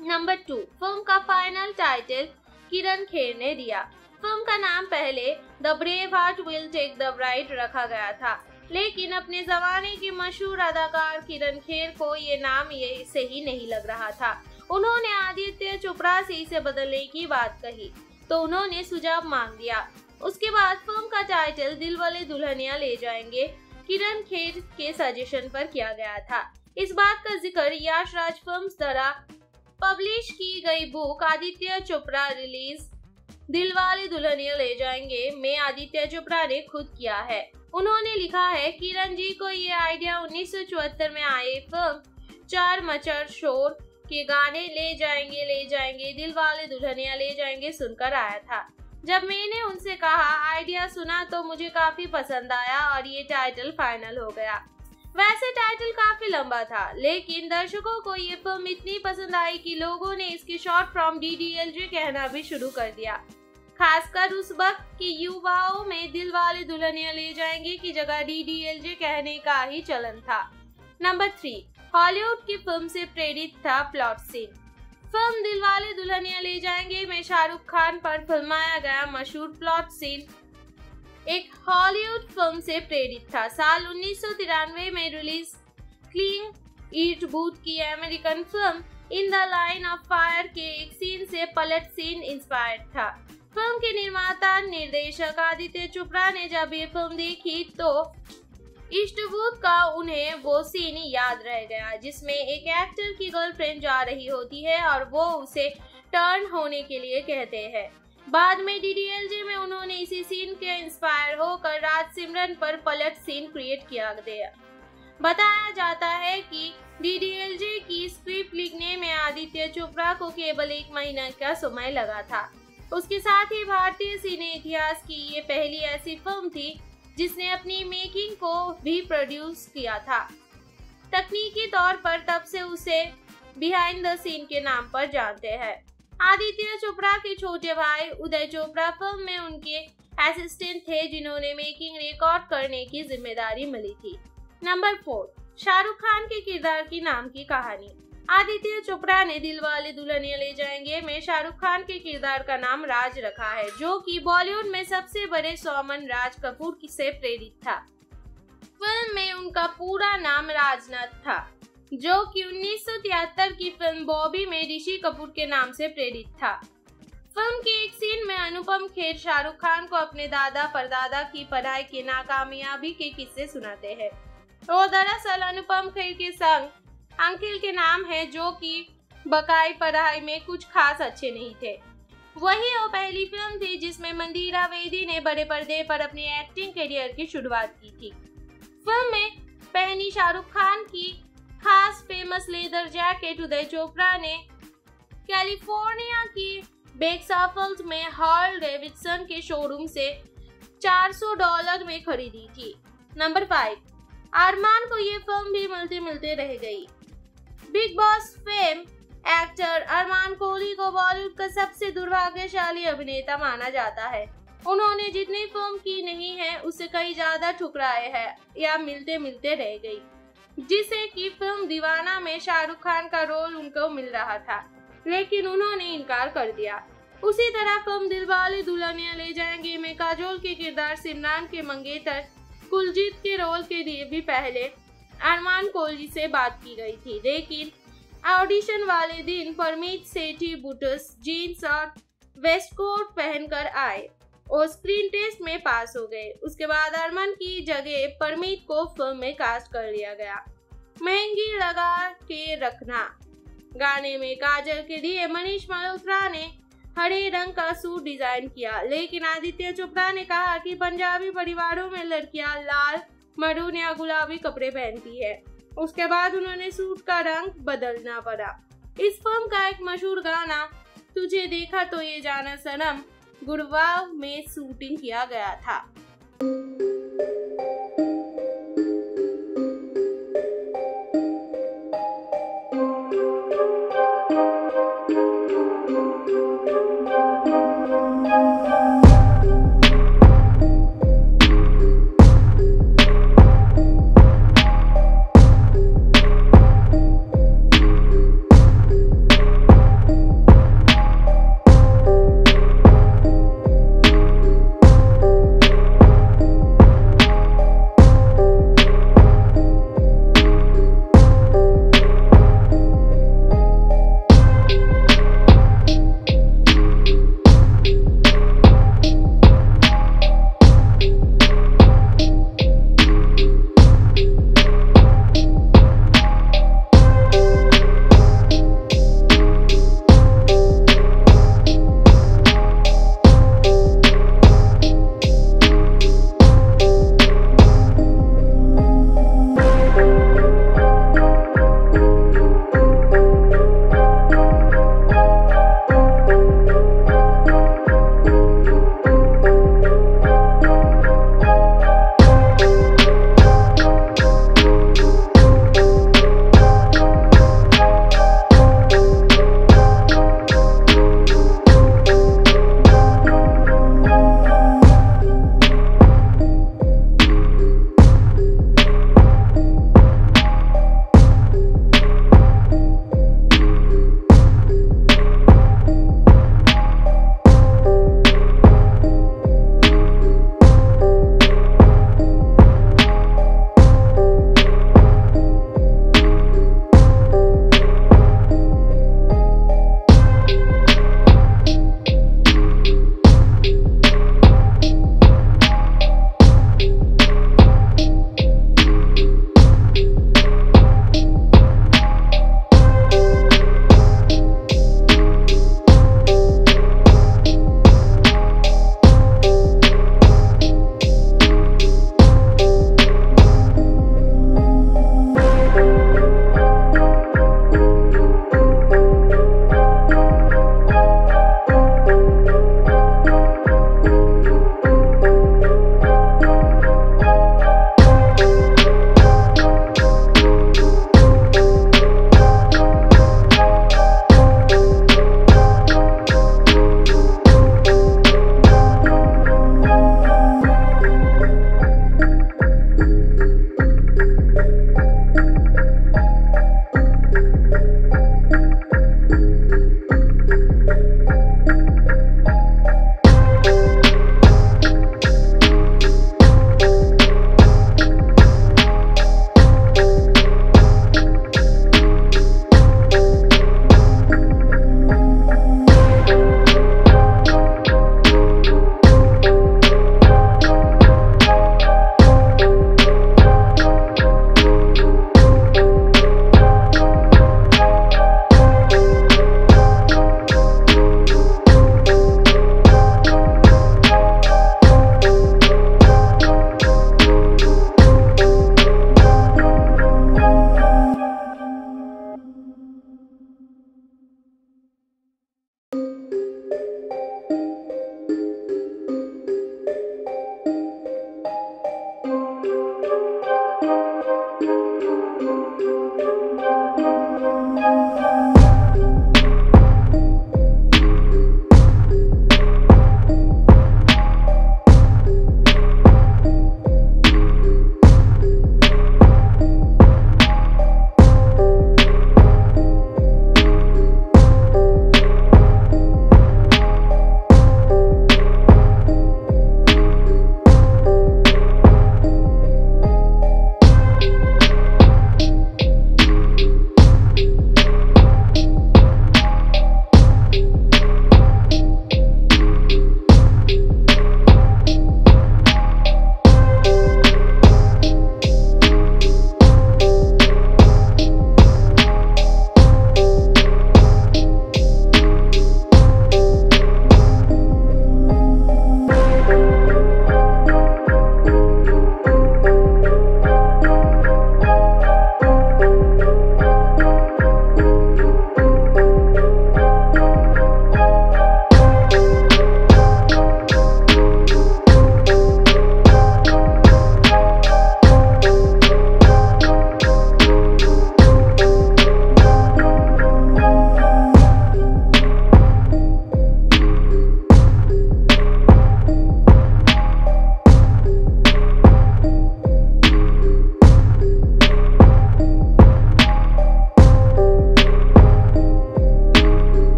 नंबर टू फ़िल्म का फाइनल टाइटल किरण खेर ने दिया। फ़िल्म का नाम पहले the brave heart will take the bride रखा गया था। लेकिन अपने जमाने के मशहूर अदाकार किरण खेर को ये नाम ये सही नहीं लग रहा था। उन्होंने आदित्य चोपड़ा से इसे बदलने की बात कही तो उन्होंने सुझाव मांग दिया। उसके बाद फ़िल्म का टाइटल दिल वाले दुल्हनिया ले जाएँगे, किरण खेर के सजेशन पर किया गया था। इस बात का ज़िक्र याश राज फ़िल्म द्वारा पब्लिश की गई बुक आदित्य चोपड़ा रिलीज़ दिलवाले दुल्हनिया ले जाएँगे, में आदित्य चोपड़ा ने खुद किया है। उन्होंने लिखा है, किरण जी को ये आइडिया उन्नीस सौ चौहत्तर में आए फ़िल्म चार मचर शोर के गाने ले जाएँगे ले जाएँगे, दिल वाले दुल्हनिया ले जाएँगे सुनकर आया था। जब मैंने उनसे कहा, आइडिया सुना तो मुझे काफ़ी पसंद आया और ये टाइटल फाइनल हो गया। वैसे टाइटल काफ़ी लंबा था, लेकिन दर्शकों को ये फ़िल्म इतनी पसंद आई कि लोगों ने इसकी शॉर्ट फॉर्म डी कहना भी शुरू कर दिया। खासकर उस वक्त के युवाओं में दिल वाले दुल्हनिया ले जाएँगे की जगह डी डी एल जे कहने का ही चलन था। नंबर थ्री हॉलीवुड की फ़िल्म से प्रेरित था plot scene film Dilwale Dulhania Le जाएँगे, में शाहरुख खान पर फिल्माया गया मशहूर प्लॉट सीन एक हॉलीवुड फ़िल्म से प्रेरित था। साल उन्नीस सौ तिरानवे में रिलीज़ क्लीन ईट बूथ की American film in the line of fire के एक सीन से पलट सीन इंस्पायर्ड था। फ़िल्म के निर्माता, निर्देशक आदित्य चोपड़ा ने जब ये फ़िल्म देखी तो इष्टबूत का उन्हें वो सीन याद रह गया, जिसमें एक एक्टर की गर्लफ्रेंड जा रही होती है और वो उसे टर्न होने के लिए कहते हैं। बाद में डीडीएलजे में उन्होंने इसी सीन के इंस्पायर होकर राज सिमरन पर पलट सीन क्रिएट किया गया। बताया जाता है कि डीडीएलजे की स्क्रिप्ट लिखने में आदित्य चोपड़ा को केवल एक महीना का समय लगा था। उसके साथ ही भारतीय सिने इतिहास की ये पहली ऐसी फ़िल्म थी जिसने अपनी मेकिंग को भी प्रोड्यूस किया था। तकनीकी तौर पर तब से उसे बिहाइंड द सीन के नाम पर जानते हैं। आदित्य चोपड़ा के छोटे भाई उदय चोपड़ा फ़िल्म में उनके असिस्टेंट थे, जिन्होंने मेकिंग रिकॉर्ड करने की ज़िम्मेदारी मिली थी। नंबर फोर शाहरुख खान के किरदार की नाम की कहानी। आदित्य चोपड़ा ने दिलवाले दुल्हनिया ले जाएँगे। में शाहरुख खान के किरदार का नाम राज रखा है, जो कि बॉलीवुड में सबसे बड़े सौमन राज कपूर से प्रेरित था। फ़िल्म में उनका पूरा नाम राजनाथ था, जो कि 1973 की फ़िल्म बॉबी में ऋषि कपूर के नाम से प्रेरित था। फ़िल्म के एक सीन में अनुपम खेर शाहरुख खान को अपने दादा परदादा की पढ़ाई की नाकामयाबी के किस्से सुनाते हैं। और दरअसल अनुपम खेर के संग अंकिल के नाम है जो कि बकाई पढ़ाई में कुछ खास अच्छे नहीं थे। वही वो पहली फ़िल्म थी जिसमें मंदिरा वेदी ने बड़े पर्दे पर अपनी एक्टिंग करियर की शुरुआत की थी। फ़िल्म में पहनी शाहरुख खान की खास famous leather jacket Uday Chopra ने कैलिफ़ोर्निया की बेक्साफल्स में हॉल डेविडसन के शोरूम से 400 डॉलर में खरीदी थी। नंबर फाइव अरमान को ये फ़िल्म भी मिलते मिलते रह गई। Bigg Boss fame actor Armaan Kohli को बॉलीवुड का सबसे दुर्भाग्यशाली अभिनेता माना जाता है। उन्होंने जितनी फ़िल्म की नहीं है उससे कई ज़्यादा ठुकराए हैं या मिलते मिलते रह गई। जिसे की फ़िल्म दीवाना में शाहरुख खान का रोल उनको मिल रहा था, लेकिन उन्होंने इनकार कर दिया। उसी तरह फ़िल्म दिलवाले दुल्हनिया ले जाएँगे में काजोल के किरदार सिमरान के मंगेतर, कुलजीत के रोल के लिए भी पहले अरमान कोहली से बात की गई थी, लेकिन ऑडिशन वाले दिन परमीत सेठी बुटस जीन्स और वेस्ट कोट पहनकर आए। और स्क्रीन टेस्ट में पास हो गए। उसके बाद अरमान की जगह परमीत को फ़िल्म में कास्ट कर लिया गया। महँगी लगा के रखना। गाने में काजल के लिए मनीष मल्होत्रा ने हरे रंग का सूट डिज़ाइन किया, लेकिन आदित्य चोपड़ा ने कहा कि पंजाबी परिवारों में लड़कियाँ लाल मरून या गुलाबी कपड़े पहनती है। उसके बाद उन्होंने सूट का रंग बदलना पड़ा। इस फ़िल्म का एक मशहूर गाना, तुझे देखा तो ये जाना सनम गुड़वा में शूटिंग किया गया था।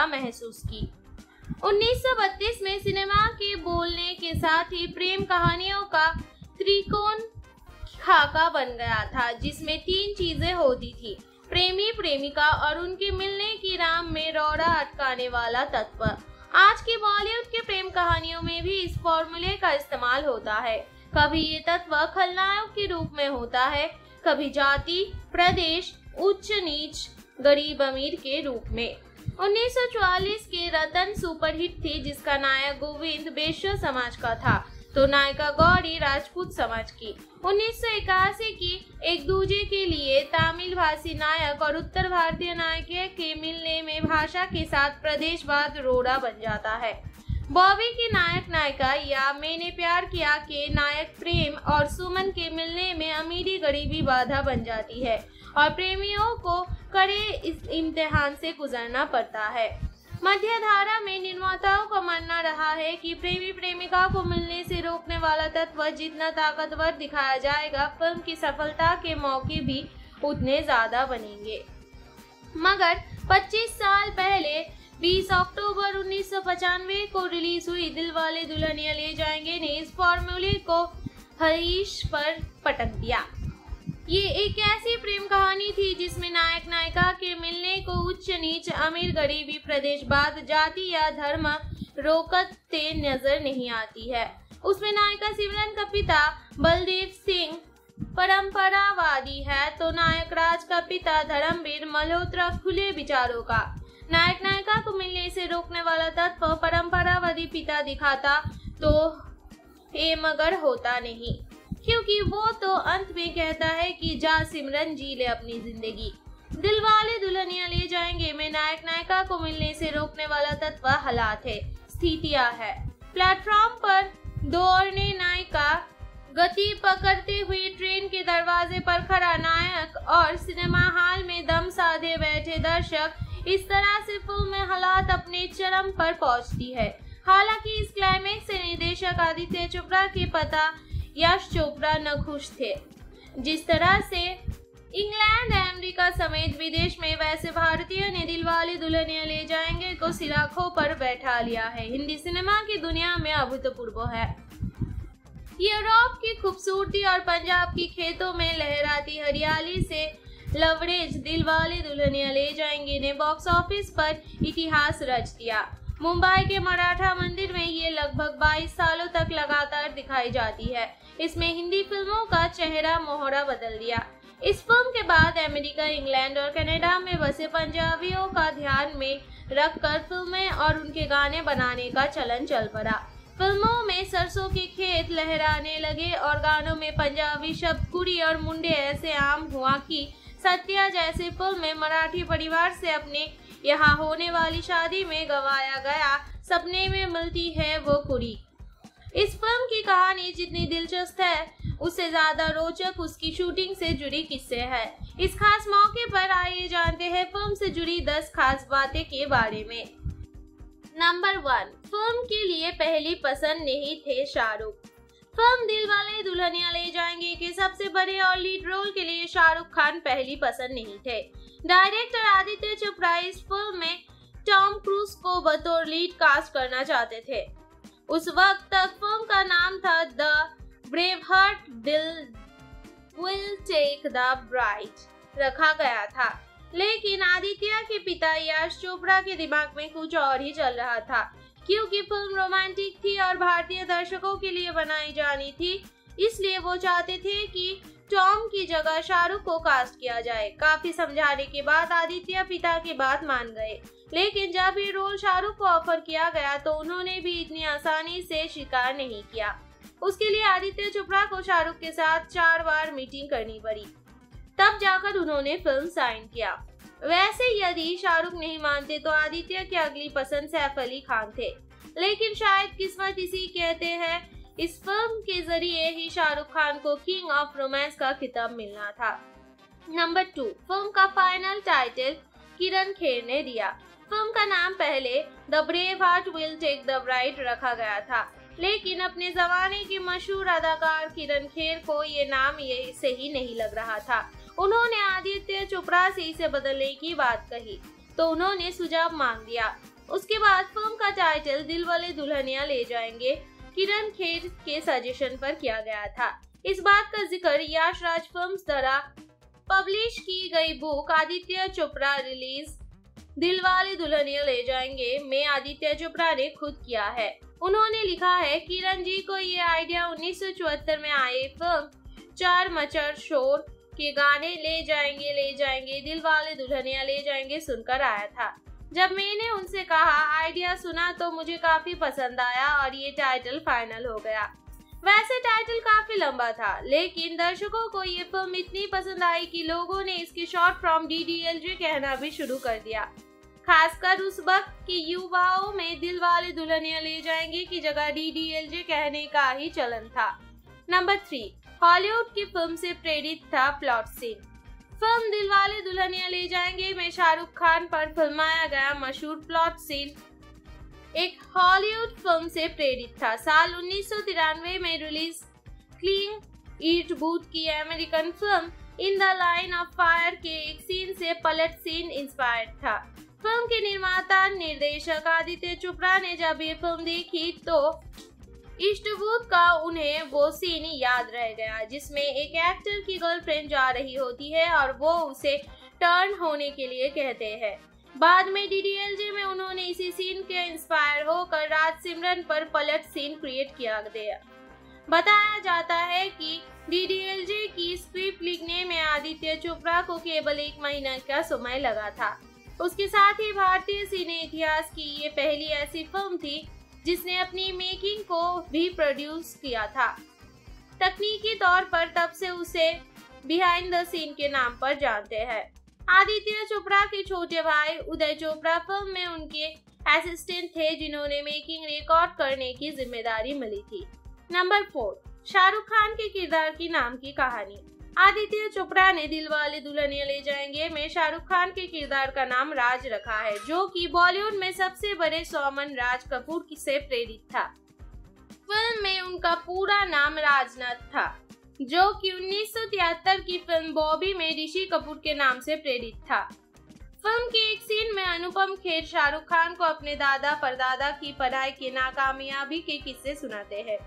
पीड़ा महसूस की। 1932 में सिनेमा के बोलने के साथ ही प्रेम कहानियों का त्रिकोण खाका बन गया था, जिसमें तीन चीज़ें होती थी, प्रेमी, प्रेमिका और उनके मिलने की राम में रौड़ा अटकाने वाला तत्व। आज की बॉलीवुड के प्रेम कहानियों में भी इस फॉर्मूले का इस्तेमाल होता है। कभी ये तत्व खलनायक के रूप में होता है, कभी जाति, प्रदेश, उच्च नीच, गरीब अमीर के रूप में। 1944 के रतन सुपरहिट थी, जिसका नायक गोविंद बेश्य समाज का था। तो नायिका गौरी राजपूत समाज की। 1981 की एक दूजे के लिए तमिल भाषी नायक और उत्तर भारतीय नायक के मिलने में भाषा के साथ प्रदेशवाद रोड़ा बन जाता है। बॉबी की नायक नायिका या मैंने प्यार किया के नायक प्रेम और सुमन के मिलने में अमीरी गरीबी बाधा बन जाती है। और प्रेमियों को कड़े इस इम्तिहान से गुजरना पड़ता है। मध्य धारा में निर्माताओं का मानना रहा है कि प्रेमी प्रेमिका को मिलने से रोकने वाला तत्व जितना ताकतवर दिखाया जाएगा, फ़िल्म की सफलता के मौके भी उतने ज़्यादा बनेंगे। मगर 25 साल पहले 20 अक्टूबर उन्नीस को रिलीज़ हुई दिल वाले दुल्हनिया ले जाएँगे ने इस फॉर्मूले को हरीश पर पटक दिया। ये एक ऐसी प्रेम कहानी थी जिसमें नायक नायिका के मिलने को उच्च नीच अमीर गरीबी प्रदेशवाद, जाति या धर्म रोकते नज़र नहीं आती है। उसमें नायिका सिमरन का पिता बलदेव सिंह परंपरावादी है तो नायक राज का पिता धर्मवीर मल्होत्रा खुले विचारों का। नायक नायिका को मिलने से रोकने वाला तत्व परंपरावादी पिता दिखाता तो ये मगर होता नहीं। क्योंकि वो तो अंत में कहता है कि जा सिमरन, जी ले अपनी ज़िंदगी। दिल वाले दुल्हनिया ले जाएँगे। में नायक नायिका को मिलने से रोकने वाला तत्व हालात है, स्थितियाँ है। प्लेटफॉर्म पर दौड़ने नायिका गति पकड़ते हुए ट्रेन के दरवाजे पर खड़ा नायक और सिनेमा हॉल में दम साधे बैठे दर्शक इस तरह से फ़िल्म में हालात अपने चरम पर पहुँचती है। हालाँकि इस क्लाइमेक्स से निर्देशक आदित्य चोपड़ा के पता यश चोपड़ा न खुश थे। जिस तरह से इंग्लैंड, अमेरिका समेत विदेश में वैसे भारतीय ने दिल वाली दुल्हनिया ले जाएँगे, को सिराखों पर बैठा लिया है। हिंदी सिनेमा की दुनिया में अभूतपूर्व है। यूरोप की खूबसूरती और पंजाब की खेतों में लहराती हरियाली से लवरेज दिल वाले दुल्हनिया ले जाएँगे। ने बॉक्स ऑफ़िस पर इतिहास रच दिया। मुंबई के मराठा मंदिर में ये लगभग 22 सालों तक लगातार दिखाई जाती है। इसमें हिंदी फ़िल्मों का चेहरा मोहरा बदल दिया। इस फ़िल्म के बाद अमेरिका, इंग्लैंड और कनाडा में बसे पंजाबियों का ध्यान में रखकर फ़िल्में और उनके गाने बनाने का चलन चल पड़ा। फ़िल्मों में सरसों के खेत लहराने लगे और गानों में पंजाबी शब्द कुड़ी और मुंडे ऐसे आम हुआ कि सत्या जैसे फ़िल्म में मराठी परिवार से अपने यहाँ होने वाली शादी में गवाया गया सपने में मिलती है वो कुड़ी। इस फ़िल्म की कहानी जितनी दिलचस्प है, उससे ज़्यादा रोचक उसकी शूटिंग से जुड़ी किस्से है। इस खास मौके पर आइए जानते हैं फ़िल्म से जुड़ी 10 खास बातें के बारे में। नंबर वन फ़िल्म के लिए पहली पसंद नहीं थे शाहरुख। फ़िल्म दिल वाले दुल्हनिया ले जाएँगे के सबसे बड़े और लीड रोल के लिए शाहरुख खान पहली पसंद नहीं थे। डायरेक्टर आदित्य चोपड़ा इस फ़िल्म में टॉम क्रूज को बतौर लीड कास्ट करना चाहते थे। उस वक्त तक फ़िल्म का नाम था the brave hearted will take the bride रखा गया था। लेकिन आदित्य के पिता यश चोपड़ा के दिमाग में कुछ और ही चल रहा था। क्योंकि फ़िल्म रोमांटिक थी और भारतीय दर्शकों के लिए बनाई जानी थी। इसलिए वो चाहते थे कि टॉम की जगह शाहरुख को कास्ट किया जाए। काफ़ी समझाने के बाद आदित्य पिता की बात मान गए। लेकिन जब ये रोल शाहरुख को ऑफ़र किया गया तो उन्होंने भी इतनी आसानी से स्वीकार नहीं किया। उसके लिए आदित्य चोपड़ा को शाहरुख के साथ चार बार मीटिंग करनी पड़ी। तब जाकर उन्होंने फ़िल्म साइन किया। वैसे यदि शाहरुख नहीं मानते तो आदित्य की अगली पसंद सैफ अली खान थे। लेकिन शायद किस्मत इसी कहते हैं, इस फ़िल्म के ज़रिए ही शाहरुख खान को किंग ऑफ़ रोमांस का खिताब मिलना था। नंबर टू फ़िल्म का फाइनल टाइटल किरण खेर ने दिया। फ़िल्म का नाम पहले the brave heart will take the bride रखा गया था। लेकिन अपने जमाने के मशहूर अदाकार किरण खेर को ये नाम ये सही नहीं लग रहा था। उन्होंने आदित्य चोपड़ा से इसे बदलने की बात कही तो उन्होंने सुझाव मांग दिया। उसके बाद फ़िल्म का टाइटल दिल वाले दुल्हनिया ले जाएँगे, किरण खेर के सजेशन पर किया गया था। इस बात का ज़िक्र यश राज फ़िल्म द्वारा पब्लिश की गई बुक आदित्य चोपड़ा रिलीज़ दिल वाले दुल्हनिया ले जाएँगे में आदित्य चोपड़ा ने खुद किया है। उन्होंने लिखा है, किरण जी को ये आइडिया उन्नीस सौ चौहत्तर में आए फ़िल्म चार मचर शोर के गाने ले जाएँगे ले जाएँगे दिल वाले दुल्हनिया ले जाएँगे सुनकर आया था। जब मैंने उनसे कहा, आइडिया सुना तो मुझे काफ़ी पसंद आया और ये टाइटल फाइनल हो गया। वैसे टाइटल काफ़ी लंबा था, लेकिन दर्शकों को ये फ़िल्म इतनी पसंद आई कि लोगों ने इसकी शॉर्ट फ्रॉम जे कहना भी शुरू कर दिया। खासकर उस वक्त की युवाओं में दिल वाले दुल्हनिया ले जाएँगे की जगह डी डी एल जे कहने का ही चलन था। नंबर थ्री हॉलीवुड की फ़िल्म से प्रेरित था plot scene film Dilwale Dulhania Le जाएँगे, में शाहरुख खान पर फिल्माया गया मशहूर प्लॉट सीन एक हॉलीवुड फ़िल्म से प्रेरित था। साल उन्नीस सौ तिरानवे में रिलीज़ क्लीन ईट बूथ की American film in the line of fire के एक सीन से पलट सीन इंस्पायर्ड था। फ़िल्म के निर्माता, निर्देशक आदित्य चोपड़ा ने जब ये फ़िल्म देखी तो इष्टबूत का उन्हें वो सीन याद रह गया, जिसमें एक एक्टर की गर्लफ्रेंड जा रही होती है और वो उसे टर्न होने के लिए कहते हैं। बाद में डीडीएलजे में उन्होंने इसी सीन के इंस्पायर होकर राज सिमरन पर पलट सीन क्रिएट किया गया। बताया जाता है कि डीडीएलजे की स्क्रिप्ट लिखने में आदित्य चोपड़ा को केवल एक महीना का समय लगा था। उसके साथ ही भारतीय सिने इतिहास की ये पहली ऐसी फ़िल्म थी जिसने अपनी मेकिंग को भी प्रोड्यूस किया था। तकनीकी तौर पर तब से उसे बिहाइंड द सीन के नाम पर जानते हैं। आदित्य चोपड़ा के छोटे भाई उदय चोपड़ा फ़िल्म में उनके असिस्टेंट थे, जिन्होंने मेकिंग रिकॉर्ड करने की ज़िम्मेदारी मिली थी। नंबर फोर शाहरुख खान के किरदार की नाम की कहानी। आदित्य चोपड़ा ने दिल वाले दुल्हनिया ले जाएँगे। में शाहरुख खान के किरदार का नाम राज रखा है, जो कि बॉलीवुड में सबसे बड़े सौमन राज कपूर से प्रेरित था। फ़िल्म में उनका पूरा नाम राजनाथ था, जो कि उन्नीस सौ तिहत्तर की फ़िल्म बॉबी में ऋषि कपूर के नाम से प्रेरित था। फ़िल्म के एक सीन में अनुपम खेर शाहरुख खान को अपने दादा परदादा की पढ़ाई की नाकामयाबी के किस्से सुनाते हैं।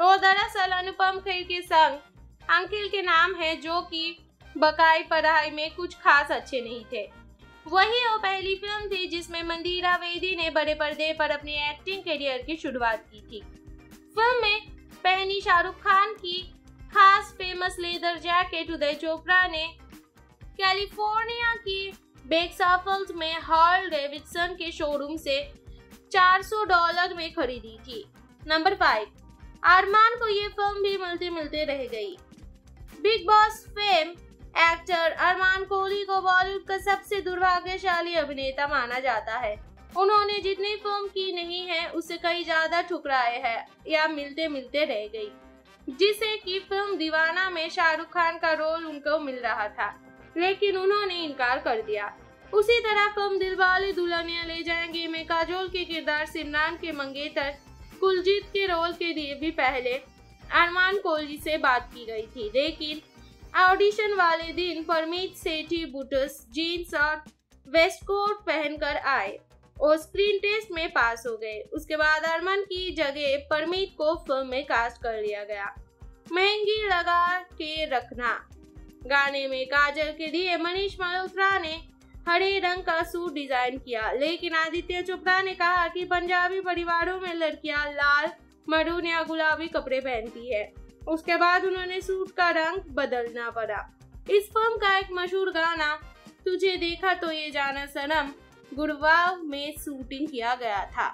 वो दरअसल अनुपम खेर के संग अंकिल के नाम है जो कि बकाई पढ़ाई में कुछ खास अच्छे नहीं थे। वही वो पहली फ़िल्म थी जिसमें मंदिरा वेदी ने बड़े पर्दे पर अपनी एक्टिंग करियर की शुरुआत की थी। फ़िल्म में पहनी शाहरुख खान की खास famous leather jacket Uday Chopra ने कैलिफ़ोर्निया की बेक्साफल्स में हॉल डेविडसन के शोरूम से 400 डॉलर में खरीदी थी। नंबर फाइव अरमान को ये फ़िल्म भी मिलते मिलते रह गई। Bigg Boss fame actor Armaan Kohli को बॉलीवुड का सबसे दुर्भाग्यशाली अभिनेता माना जाता है। उन्होंने जितनी फ़िल्म की नहीं है उससे कई ज़्यादा ठुकराए हैं या मिलते मिलते रह गई, जिसे की फ़िल्म दीवाना में शाहरुख खान का रोल उनको मिल रहा था, लेकिन उन्होंने इनकार कर दिया। उसी तरह फ़िल्म दिलवाले दुल्हनिया ले जाएँगे में काजोल के किरदार, सिमरान के मंगेतर, कुलजीत के रोल के लिए भी पहले अरमान कोहली से बात की गई थी, लेकिन ऑडिशन वाले दिन परमीत सेठी, बुटस, जीन्स और वेस्ट कोट पहनकर आए और स्क्रीन टेस्ट में पास हो गए। उसके बाद अरमान की जगह परमीत को फ़िल्म में कास्ट कर लिया गया। महँगी लगा के रखना। गाने में काजल के लिए मनीष मल्होत्रा ने हरे रंग का सूट डिज़ाइन किया, लेकिन आदित्य चोपड़ा ने कहा कि पंजाबी परिवारों में लड़कियाँ लाल मरून या गुलाबी कपड़े पहनती है। उसके बाद उन्होंने सूट का रंग बदलना पड़ा। इस फ़िल्म का एक मशहूर गाना, तुझे देखा तो ये जाना सनम गुड़वा में शूटिंग किया गया था।